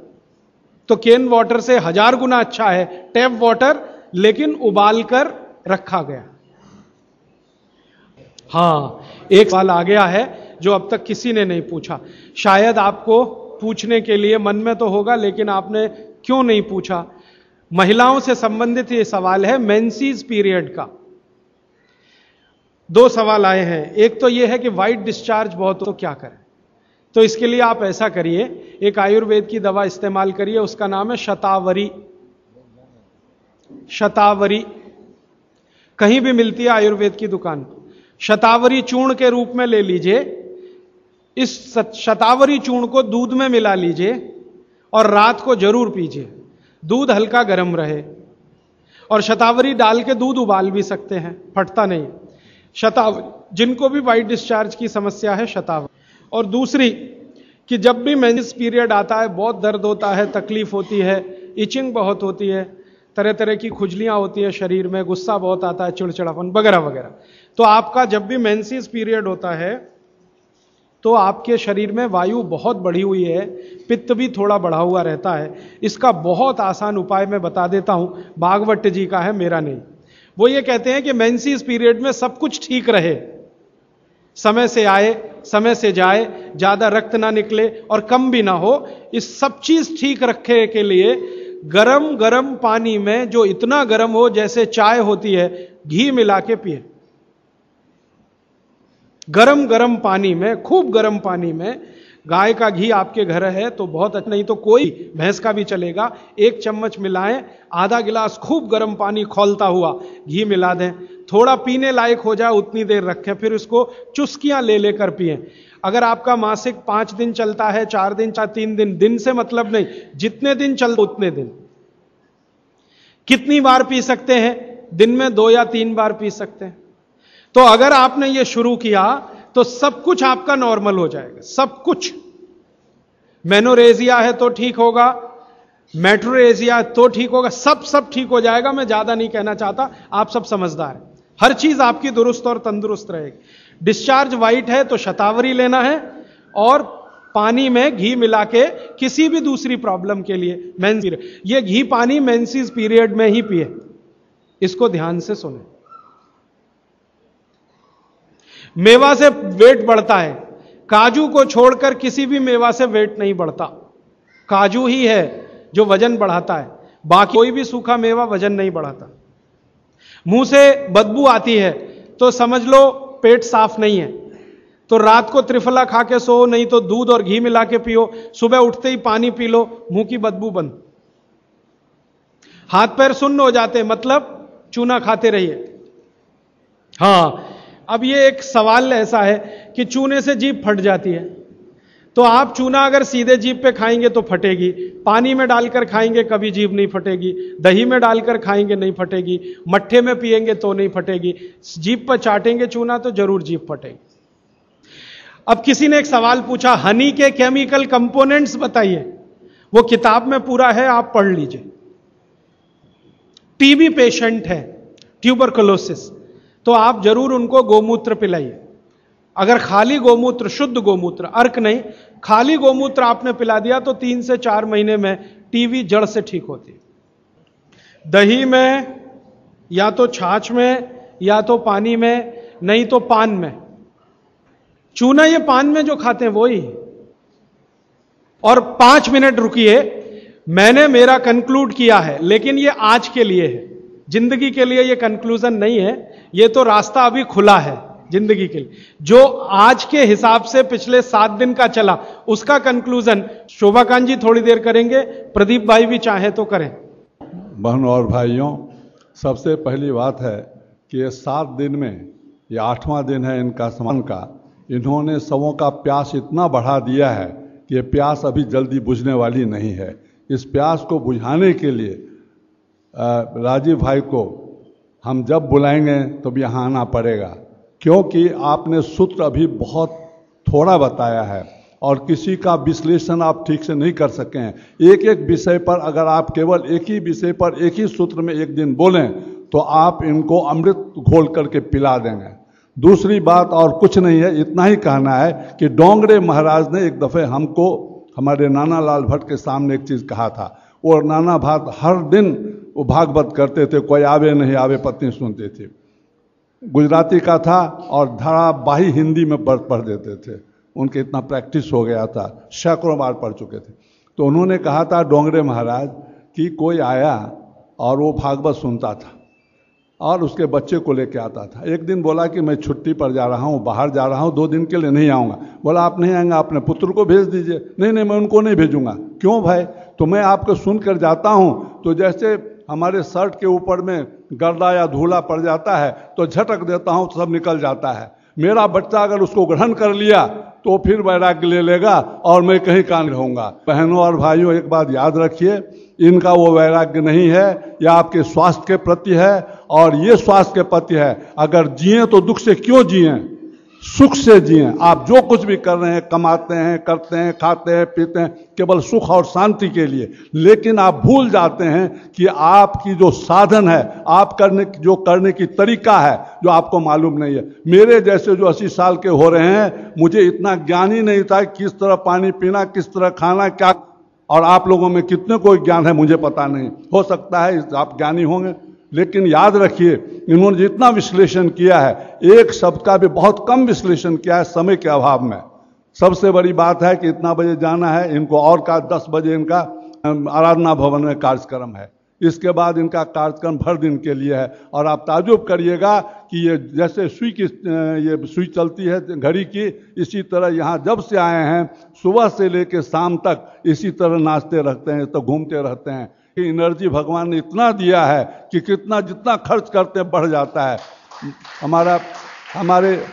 तो केन वाटर से हज़ार गुना अच्छा है टैप वाटर लेकिन उबाल कर रखा गया। हाँ, एक सवाल आ गया है जो अब तक किसी ने नहीं पूछा। शायद आपको पूछने के लिए मन में तो होगा, लेकिन आपने क्यों नहीं पूछा? महिलाओं से संबंधित ये सवाल है मेंसीज पीरियड का। दो सवाल आए हैं। एक तो यह है कि वाइट डिस्चार्ज बहुत तो क्या करें? तो इसके लिए आप ऐसा करिए, एक आयुर्वेद की दवा इस्तेमाल करिए, उसका नाम है शतावरी। शतावरी। कहीं भी मिलती है आयुर्वेद की दुकान शतावरी चूर्ण के रूप में ले लीजिए, इस शतावरी चूर्ण को दूध में मिला लीजिए और रात को ज़रूर पीजिए। दूध हल्का गर्म रहे। और शतावरी डाल के दूध उबाल भी सकते हैं, फटता नहीं। शतावरी जिनको भी वाइट डिस्चार्ज की समस्या है शतावरी और दूसरी, कि जब भी मेंस पीरियड आता है, बहुत दर्द होता है, तकलीफ़ होती है इचिंग बहुत होती है तरह तरह की खुजलियाँ होती है शरीर में, गुस्सा बहुत आता है, चिड़चिड़ापन वगैरह वगैरह। तो आपका जब भी मेंसिस पीरियड होता है तो आपके शरीर में वायु बहुत बढ़ी हुई है, पित्त भी थोड़ा बढ़ा हुआ रहता है। इसका बहुत आसान उपाय मैं बता देता हूँ बागवट जी का है, मेरा नहीं। वो ये कहते हैं कि मेंसिस पीरियड में सब कुछ ठीक रहे। समय से आए, समय से जाए, ज़्यादा रक्त ना निकले और कम भी ना हो। इस सब चीज़ ठीक रखे के लिए गरम गरम पानी में जो इतना गरम हो जैसे चाय होती है, घी मिला के पिए। गरम गरम पानी में, खूब गरम पानी में गाय का घी आपके घर है तो बहुत अच्छा नहीं तो कोई भैंस का भी चलेगा। एक चम्मच मिलाएँ, आधा गिलास खूब गर्म पानी खोलता हुआ घी मिला दें। थोड़ा पीने लायक हो जाए, उतनी देर रखें, फिर उसको चुस्कियाँ ले लेकर पिए। अगर आपका मासिक पाँच दिन चलता है, चार दिन, चार, तीन दिन दिन से मतलब नहीं, जितने दिन चल, उतने दिन। कितनी बार पी सकते हैं? दिन में दो या तीन बार पी सकते हैं। तो अगर आपने यह शुरू किया तो सब कुछ आपका नॉर्मल हो जाएगा, सब कुछ। मेनोरेजिया है तो ठीक होगा, मेट्रोरेजिया तो ठीक होगा, सब सब ठीक हो जाएगा, मैं ज़्यादा नहीं कहना चाहता, आप सब समझदार हैं। हर चीज़ आपकी दुरुस्त और तंदुरुस्त रहेगी। डिस्चार्ज वाइट है तो शतावरी लेना है और पानी में घी मिला के किसी भी दूसरी प्रॉब्लम के लिए मेंस ये घी पानी मेंसिस पीरियड में ही पिए। इसको ध्यान से सुने। मेवा से वेट बढ़ता है। काजू को छोड़कर किसी भी मेवा से वेट नहीं बढ़ता। काजू ही है जो वज़न बढ़ाता है। बाकी कोई भी सूखा मेवा वज़न नहीं बढ़ाता। मुँह से बदबू आती है तो समझ लो पेट साफ़ नहीं है। तो रात को त्रिफला खा के सो, नहीं तो दूध और घी मिला के पियो। सुबह उठते ही पानी पी लो, मुँह की बदबू बंद। हाथ पैर सुन्न हो जाते मतलब चूना खाते रहिए। हाँ अब ये एक सवाल ऐसा है कि चूने से जीप फट जाती है। तो आप चूना अगर सीधे जीप पे खाएँगे तो फटेगी। पानी में डालकर खाएँगे कभी जीप नहीं फटेगी। दही में डालकर खाएँगे नहीं फटेगी। मट्ठे में पिएँगे तो नहीं फटेगी। जीप पर चाटेंगे चूना तो ज़रूर जीप फटेगी। अब किसी ने एक सवाल पूछा, हनी के केमिकल कंपोनेंट्स बताइए। वो किताब में पूरा है, आप पढ़ लीजिए। टीबी पेशेंट है, ट्यूबरकुलोसिस। तो आप ज़रूर उनको गोमूत्र पिलाइए। अगर खाली गोमूत्र, शुद्ध गोमूत्र, अर्क नहीं, खाली गोमूत्र आपने पिला दिया तो तीन से चार महीने में टीवी जड़ से ठीक होती है। दही में, या तो छाछ में, या तो पानी में, नहीं तो पान में। चूना ये पान में जो खाते हैं वो वही और पाँच मिनट रुकिए, मैंने मेरा कंक्लूड किया है, लेकिन ये आज के लिए है। ज़िंदगी के लिए ये कंक्लूजन नहीं है। ये तो रास्ता अभी खुला है ज़िंदगी के लिए। जो आज के हिसाब से पिछले सात दिन का चला, उसका कंक्लूजन शोभाकांत जी थोड़ी देर करेंगे, प्रदीप भाई भी चाहे तो करें। बहन और भाइयों, सबसे पहली बात है कि ये सात दिन में, ये आठवां दिन है इनका समान का, इन्होंने सबों का प्यास इतना बढ़ा दिया है कि ये प्यास अभी जल्दी बुझने वाली नहीं है। इस प्यास को बुझाने के लिए राजीव भाई को हम जब बुलाएँगे तो भी यहाँ आना पड़ेगा। क्योंकि आपने सूत्र अभी बहुत थोड़ा बताया है और किसी का विश्लेषण आप ठीक से नहीं कर सके हैं। एक एक विषय पर अगर आप केवल एक ही विषय पर एक ही सूत्र में एक दिन बोलें तो आप इनको अमृत घोल करके पिला देंगे। दूसरी बात और कुछ नहीं है, इतना ही कहना है कि डोंगरे महाराज ने एक दफ़े हमको, हमारे नाना लाल भट्ट के सामने एक चीज़ कहा था। और नाना भात हर दिन वो भागवत करते थे, कोई आवे नहीं, आवे पत्नी सुनते थे। गुजराती का था और धारावाही हिंदी में पढ़ पढ़ देते थे। उनके इतना प्रैक्टिस हो गया था, सैकड़ों बार पढ़ चुके थे। तो उन्होंने कहा था डोंगरे महाराज कि कोई आया और वो भागवत सुनता था और उसके बच्चे को लेके आता था। एक दिन बोला कि मैं छुट्टी पर जा रहा हूँ, बाहर जा रहा हूँ, दो दिन के लिए नहीं आऊँगा। बोला, आप नहीं आएँगे अपने पुत्र को भेज दीजिए। नहीं नहीं, मैं उनको नहीं भेजूँगा। क्यों भाई? तो मैं आपको सुनकर जाता हूँ तो जैसे हमारे शर्ट के ऊपर में गर्दा या धूला पड़ जाता है तो झटक देता हूँ तो सब निकल जाता है। मेरा बच्चा अगर उसको ग्रहण कर लिया तो फिर वैराग्य ले लेगा और मैं कहीं कान रहूँगा। बहनों और भाइयों, एक बात याद रखिए, इनका वो वैराग्य नहीं है, यह आपके स्वास्थ्य के प्रति है और ये स्वास्थ्य के प्रति है। अगर जिए तो दुख से क्यों जिए? सुख से जिए। आप जो कुछ भी कर रहे हैं, कमाते हैं, करते हैं, खाते हैं, पीते हैं, केवल सुख और शांति के लिए। लेकिन आप भूल जाते हैं कि आपकी जो साधन है, आप करने जो करने की तरीका है, जो आपको मालूम नहीं है। मेरे जैसे जो अस्सी साल के हो रहे हैं, मुझे इतना ज्ञान ही नहीं था किस तरह पानी पीना, किस तरह खाना, क्या। और आप लोगों में कितने कोई ज्ञान है, मुझे पता नहीं। हो सकता है आप ज्ञानी होंगे। लेकिन याद रखिए, इन्होंने जितना विश्लेषण किया है, एक शब्द का भी बहुत कम विश्लेषण किया है समय के अभाव में। सबसे बड़ी बात है कि इतना बजे जाना है, इनको और का दस बजे इनका आराधना भवन में कार्यक्रम है। इसके बाद इनका कार्यक्रम भर दिन के लिए है। और आप ताजुब करिएगा कि ये जैसे सुई की ये सुई चलती है घड़ी की, इसी तरह यहाँ जब से आए हैं, सुबह से लेकर शाम तक इसी तरह नाचते रहते हैं तो घूमते रहते हैं। कि एनर्जी भगवान ने इतना दिया है कि कितना जितना खर्च करते हैं, बढ़ जाता है। हमारा, हमारे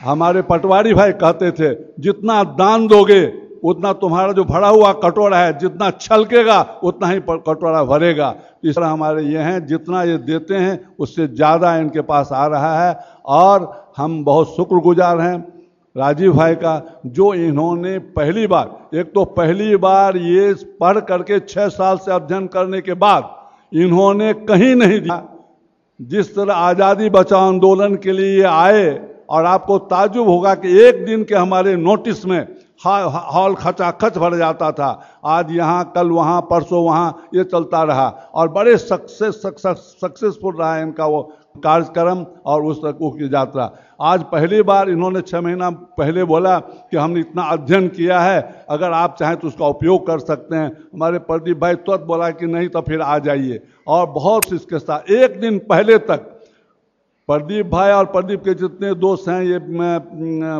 हमारे पटवारी भाई कहते थे, जितना दान दोगे, उतना तुम्हारा जो भरा हुआ कटोरा है, जितना छलकेगा, उतना ही कटोरा भरेगा। तरह हमारे ये हैं, जितना ये देते हैं, उससे ज़्यादा इनके पास आ रहा है। और हम बहुत शुक्रगुजार हैं। राजीव भाई का, जो इन्होंने पहली बार, एक तो पहली बार ये पढ़ करके छह साल से अध्ययन करने के बाद इन्होंने कहीं नहीं दिया। जिस तरह आज़ादी बचाओ आंदोलन के लिए ये आए, और आपको ताजुब होगा कि एक दिन के हमारे नोटिस में हॉल खचाखच भर जाता था। आज यहाँ, कल वहाँ, परसों वहाँ, ये चलता रहा। और बड़े सक्सेस, सक्सेसफुल रहा इनका वो कार्यक्रम और उस तक की यात्रा। आज पहली बार इन्होंने छह महीना पहले बोला कि हमने इतना अध्ययन किया है, अगर आप चाहें तो उसका उपयोग कर सकते हैं। हमारे प्रदीप भाई तुरंत बोला कि नहीं तो फिर आ जाइए। और बहुत इसके साथ, एक दिन पहले तक प्रदीप भाई और प्रदीप के जितने दोस्त हैं, ये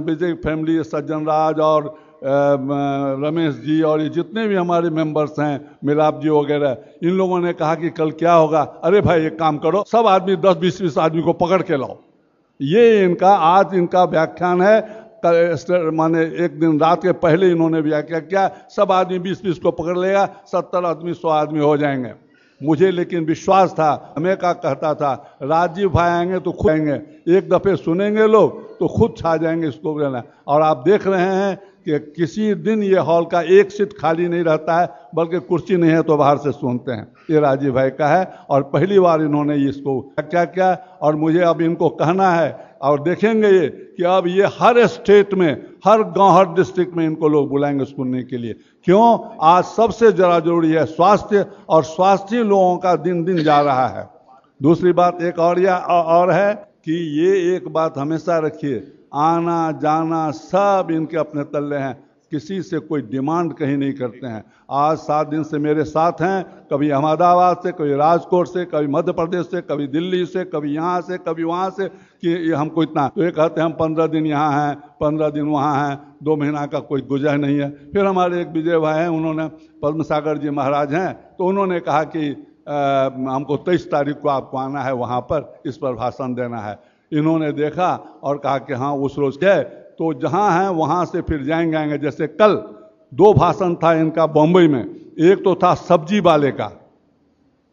विजय फैमिली सज्जन राज और रमेश जी और ये जितने भी हमारे मेंबर्स हैं, मिलाप जी वगैरह, इन लोगों ने कहा कि कल क्या होगा? अरे भाई, एक काम करो, सब आदमी, दस बीस बीस आदमी को पकड़ के लाओ। ये इनका, आज इनका व्याख्यान है। माने एक दिन रात के पहले इन्होंने व्याख्या किया, सब आदमी बीस बीस को पकड़ लेगा, सत्तर आदमी, सौ आदमी हो जाएँगे। मुझे लेकिन विश्वास था हमें का कहता था, राजीव भाई आएँगे तो खुद आएँगे, एक दफे सुनेंगे लोग तो खुद छा जाएँगे इसको कहना और आप देख रहे हैं कि किसी दिन ये हॉल का एक सीट खाली नहीं रहता है, बल्कि कुर्सी नहीं है तो बाहर से सुनते हैं। ये राजीव भाई का है, और पहली बार इन्होंने इसको क्या क्या, और मुझे अब इनको कहना है, और देखेंगे ये कि अब ये हर स्टेट में, हर गाँव हर डिस्ट्रिक्ट में इनको लोग बुलाएँगे सुनने के लिए। क्यों? आज सबसे ज़रा ज़रूरी है स्वास्थ्य, और स्वास्थ्य लोगों का दिन दिन जा रहा है। दूसरी बात एक और या, और है कि ये एक बात हमेशा रखिए आना जाना सब इनके अपने तल्ले हैं। किसी से कोई डिमांड कहीं नहीं करते हैं। आज सात दिन से मेरे साथ हैं। कभी अहमदाबाद से कभी राजकोट से कभी मध्य प्रदेश से कभी दिल्ली से कभी यहाँ से कभी वहाँ से कि हमको इतना। तो ये कहते हैं हम पंद्रह दिन यहाँ हैं पंद्रह दिन वहाँ हैं दो महीना का कोई गुजर नहीं है। फिर हमारे एक विजय भाई हैं उन्होंने पद्म सागर जी महाराज हैं तो उन्होंने कहा कि आ, हमको तेईस तारीख को आपको आना है वहाँ पर इस पर भाषण देना है। इन्होंने देखा और कहा कि हाँ उस रोज गए। तो जहाँ हैं, वहाँ से फिर जाएँगे, आएँगे। जैसे कल दो भाषण था इनका बम्बई में। एक तो था सब्ज़ी वाले का,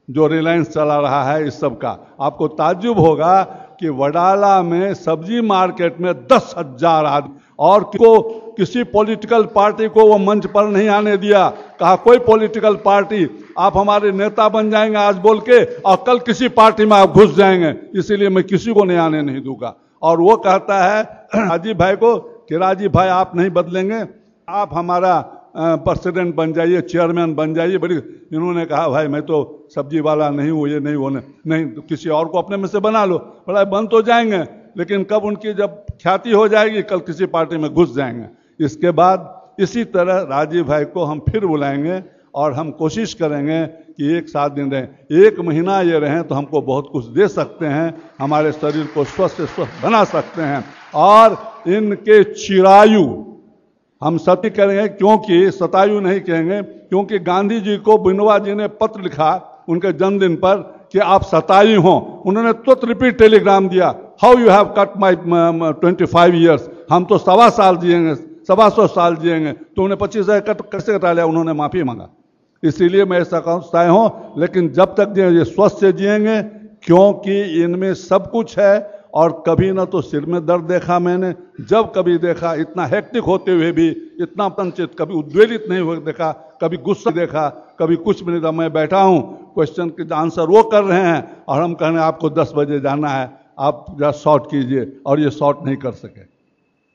जो रिलायंस चला रहा है इस सब का। आपको ताजुब होगा कि वडाला में सब्ज़ी मार्केट में दस हज़ार आदमी और को किसी पॉलिटिकल पार्टी को वो मंच पर नहीं आने दिया। कहा, कोई पॉलिटिकल पार्टी आप हमारे नेता बन जाएँगे आज बोल के और कल किसी पार्टी में आप घुस जाएँगे। इसीलिए मैं किसी को नहीं आने नहीं दूँगा। और वो कहता है राजीव भाई को कि राजीव भाई आप नहीं बदलेंगे। आप हमारा प्रेसिडेंट बन जाइए चेयरमैन बन जाइए। बड़ी, इन्होंने कहा, भाई मैं तो सब्ज़ी वाला नहीं हूँ, ये नहीं होने, नहीं तो किसी और को अपने में से बना लो। बोला, बन तो जाएँगे, लेकिन कब उनकी जब ख्याति हो जाएगी, कल किसी पार्टी में घुस जाएँगे। इसके बाद इसी तरह राजीव भाई को हम फिर बुलाएँगे और हम कोशिश करेंगे कि एक सात दिन रहें। एक महीना ये रहें तो हमको बहुत कुछ दे सकते हैं, हमारे शरीर को स्वस्थ स्वस्थ बना सकते हैं। और इनके चिरायु, हम सत्य करेंगे, क्योंकि सतायु नहीं कहेंगे, क्योंकि गांधी जी को बिनवा जी ने पत्र लिखा उनके जन्मदिन पर कि आप सताई हो। उन्होंने तुरंत रिपीट टेलीग्राम दिया how you have cut my twenty five years हम तो सवा साल जिएँगे। सवा सौ साल जिएँगे। तो उन्हें पच्चीस हज़ार कट कैसे कटा लिया? उन्होंने माफ़ी मांगा। इसीलिए मैं ऐसा कहता हूँ, लेकिन जब तक ये स्वस्थ से जिएँगे, क्योंकि इनमें सब कुछ है, और कभी ना तो सिर में दर्द देखा मैंने, जब कभी देखा, इतना हेक्टिक होते हुए भी, इतना पंचित कभी उद्वेलित नहीं हुए देखा, कभी गुस्सा देखा, कभी कुछ भी नहीं था। मैं बैठा हूँ क्वेश्चन के आंसर वो कर रहे हैं, और हम कह रहे हैं, आपको दस बजे जाना है, आप जरा शॉर्ट कीजिए, और ये शॉर्ट नहीं कर सके।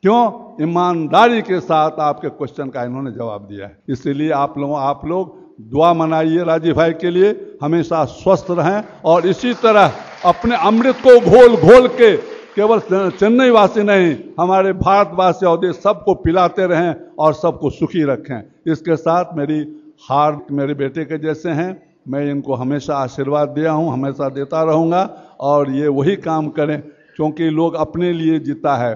क्यों? ईमानदारी के साथ आपके क्वेश्चन का इन्होंने जवाब दिया है। इसीलिए आप लोगों, आप लोग दुआ मनाइए राजीव भाई के लिए, हमेशा स्वस्थ रहें और इसी तरह अपने अमृत को घोल घोल के केवल चेन्नई वासी नहीं, हमारे भारतवासी और देश सबको पिलाते रहें और सबको सुखी रखें। इसके साथ मेरी हार मेरे बेटे के जैसे हैं, मैं इनको हमेशा आशीर्वाद दिया हूँ, हमेशा देता रहूँगा और ये वही काम करें, क्योंकि लोग अपने लिए जीता है।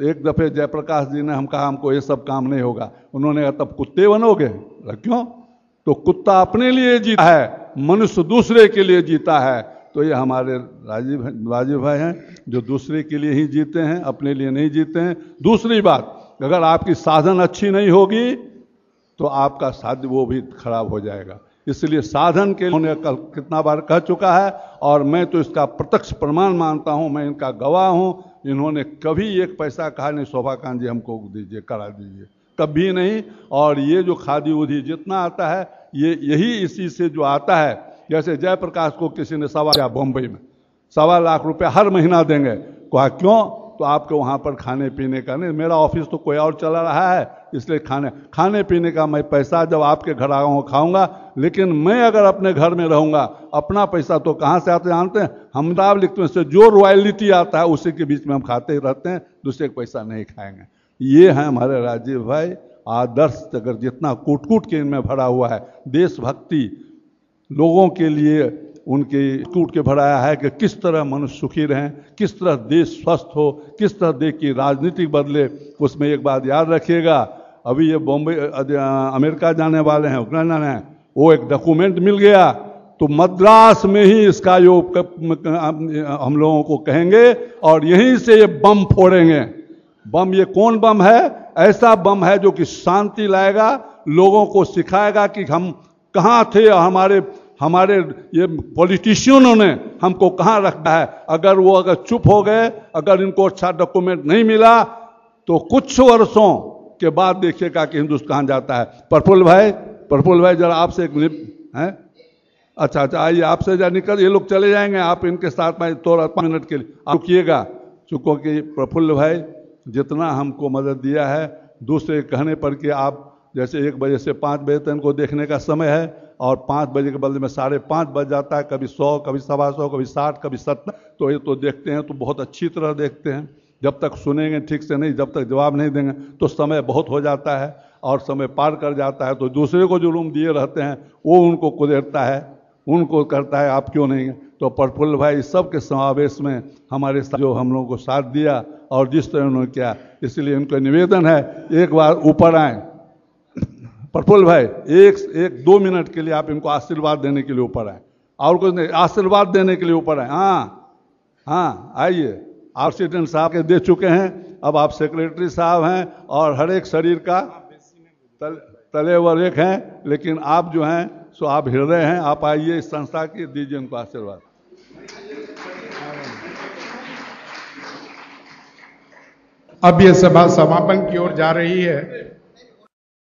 एक दफ़े जयप्रकाश जी ने हम कहा, हमको ये सब काम नहीं होगा। उन्होंने कहा, तब कुत्ते बनोगे? क्यों? तो कुत्ता अपने लिए जीता है, मनुष्य दूसरे के लिए जीता है। तो ये हमारे राजीव राजीव भाई हैं, जो दूसरे के लिए ही जीते हैं, अपने लिए नहीं जीते हैं। दूसरी बात, अगर आपकी साधन अच्छी नहीं होगी तो आपका साध्य वो भी खराब हो जाएगा। इसलिए साधन के उन्होंने कल कितना बार कह चुका है, और मैं तो इसका प्रत्यक्ष प्रमाण मानता हूँ, मैं इनका गवाह हूँ। इन्होंने कभी एक पैसा कहा नहीं, शोभा कांत जी हमको दीजिए, करा दीजिए। कभी नहीं, और ये जो खादी उदी जितना आता है, ये यही इसी से जो आता है, जैसे जयप्रकाश को किसी ने सवा बम्बई में, सवा लाख रुपए हर महीना देंगे। कहा, क्यों? तो आपके वहाँ पर खाने पीने का नहीं, मेरा ऑफ़िस तो कोई और चला रहा है इसलिए खाने खाने पीने का मैं पैसा जब आपके घर आऊँगा खाऊँगा, लेकिन मैं अगर अपने घर में रहूँगा, अपना पैसा तो कहाँ से आते जानते हैं? हम लिखते हैं जो रॉयलिटी आता है, उसी के बीच में हम खाते रहते हैं, दूसरे का पैसा नहीं खाएँगे। ये है हमारे राजीव भाई, आदर्श अगर जितना कूट कूट के इनमें भरा हुआ है। देशभक्ति लोगों के लिए उनके टूट के भराया है कि किस तरह मनुष्य सुखी रहें, किस तरह देश स्वस्थ हो, किस तरह देश की राजनीति बदले, उसमें एक बात याद रखिएगा अभी ये बॉम्बे अमेरिका जाने वाले हैं, उक्रेन जाने हैं, वो एक डॉक्यूमेंट मिल गया तो मद्रास में ही इसका जो हम लोगों को कहेंगे, और यहीं से ये बम फोड़ेंगे। बम ये कौन बम है? ऐसा बम है जो कि शांति लाएगा, लोगों को सिखाएगा कि हम कहाँ थे, हमारे हमारे ये पॉलिटिशियनों ने हमको कहाँ रखा है। अगर वो अगर चुप हो गए, अगर इनको अच्छा डॉक्यूमेंट नहीं मिला तो कुछ वर्षों के बाद देखिएगा कि हिंदुस्तान जाता है। प्रफुल्ल भाई प्रफुल्ल भाई, जरा आपसे एक है? अच्छा अच्छा आइए, आपसे जा निकल, ये लोग चले जाएँगे, आप इनके साथ में थोड़ा पाँच मिनट के लिए। आप रुकिएगा, चूँकि प्रफुल्ल भाई जितना हमको मदद दिया है, दूसरे कहने पर कि आप जैसे एक बजे से पाँच बजे तक इनको देखने का समय है, और पाँच बजे के बदले में साढ़े पाँच बज जाता है, कभी सौ, कभी सवा सौ, कभी साठ, कभी सत्तर तो ये तो देखते हैं तो बहुत अच्छी तरह देखते हैं। जब तक सुनेंगे ठीक से नहीं, जब तक जवाब नहीं देंगे तो समय बहुत हो जाता है और समय पार कर जाता है। तो दूसरे को जो रूम दिए रहते हैं, वो उनको कुदेरता है, उनको करता है, आप क्यों नहीं? तो प्रफुल्ल भाई, इस सब के समावेश में हमारे साथ जो हम लोगों को साथ दिया और जिस तरह उन्होंने किया, इसलिए उनको निवेदन है, एक बार ऊपर आए। प्रफुल्ल भाई, एक एक, दो मिनट के लिए आप इनको आशीर्वाद देने के लिए ऊपर आए। और कुछ नहीं, आशीर्वाद देने के लिए ऊपर आए। हाँ हाँ आइए। आप प्रेसिडेंट साहब के दे चुके हैं। अब आप सेक्रेटरी साहब हैं और हर एक शरीर का तल, तले वर एक हैं लेकिन आप जो हैं सो आप हृदय हैं। आप आइए इस संस्था की दीजिए उनको आशीर्वाद। अब यह सभा समापन की ओर जा रही है।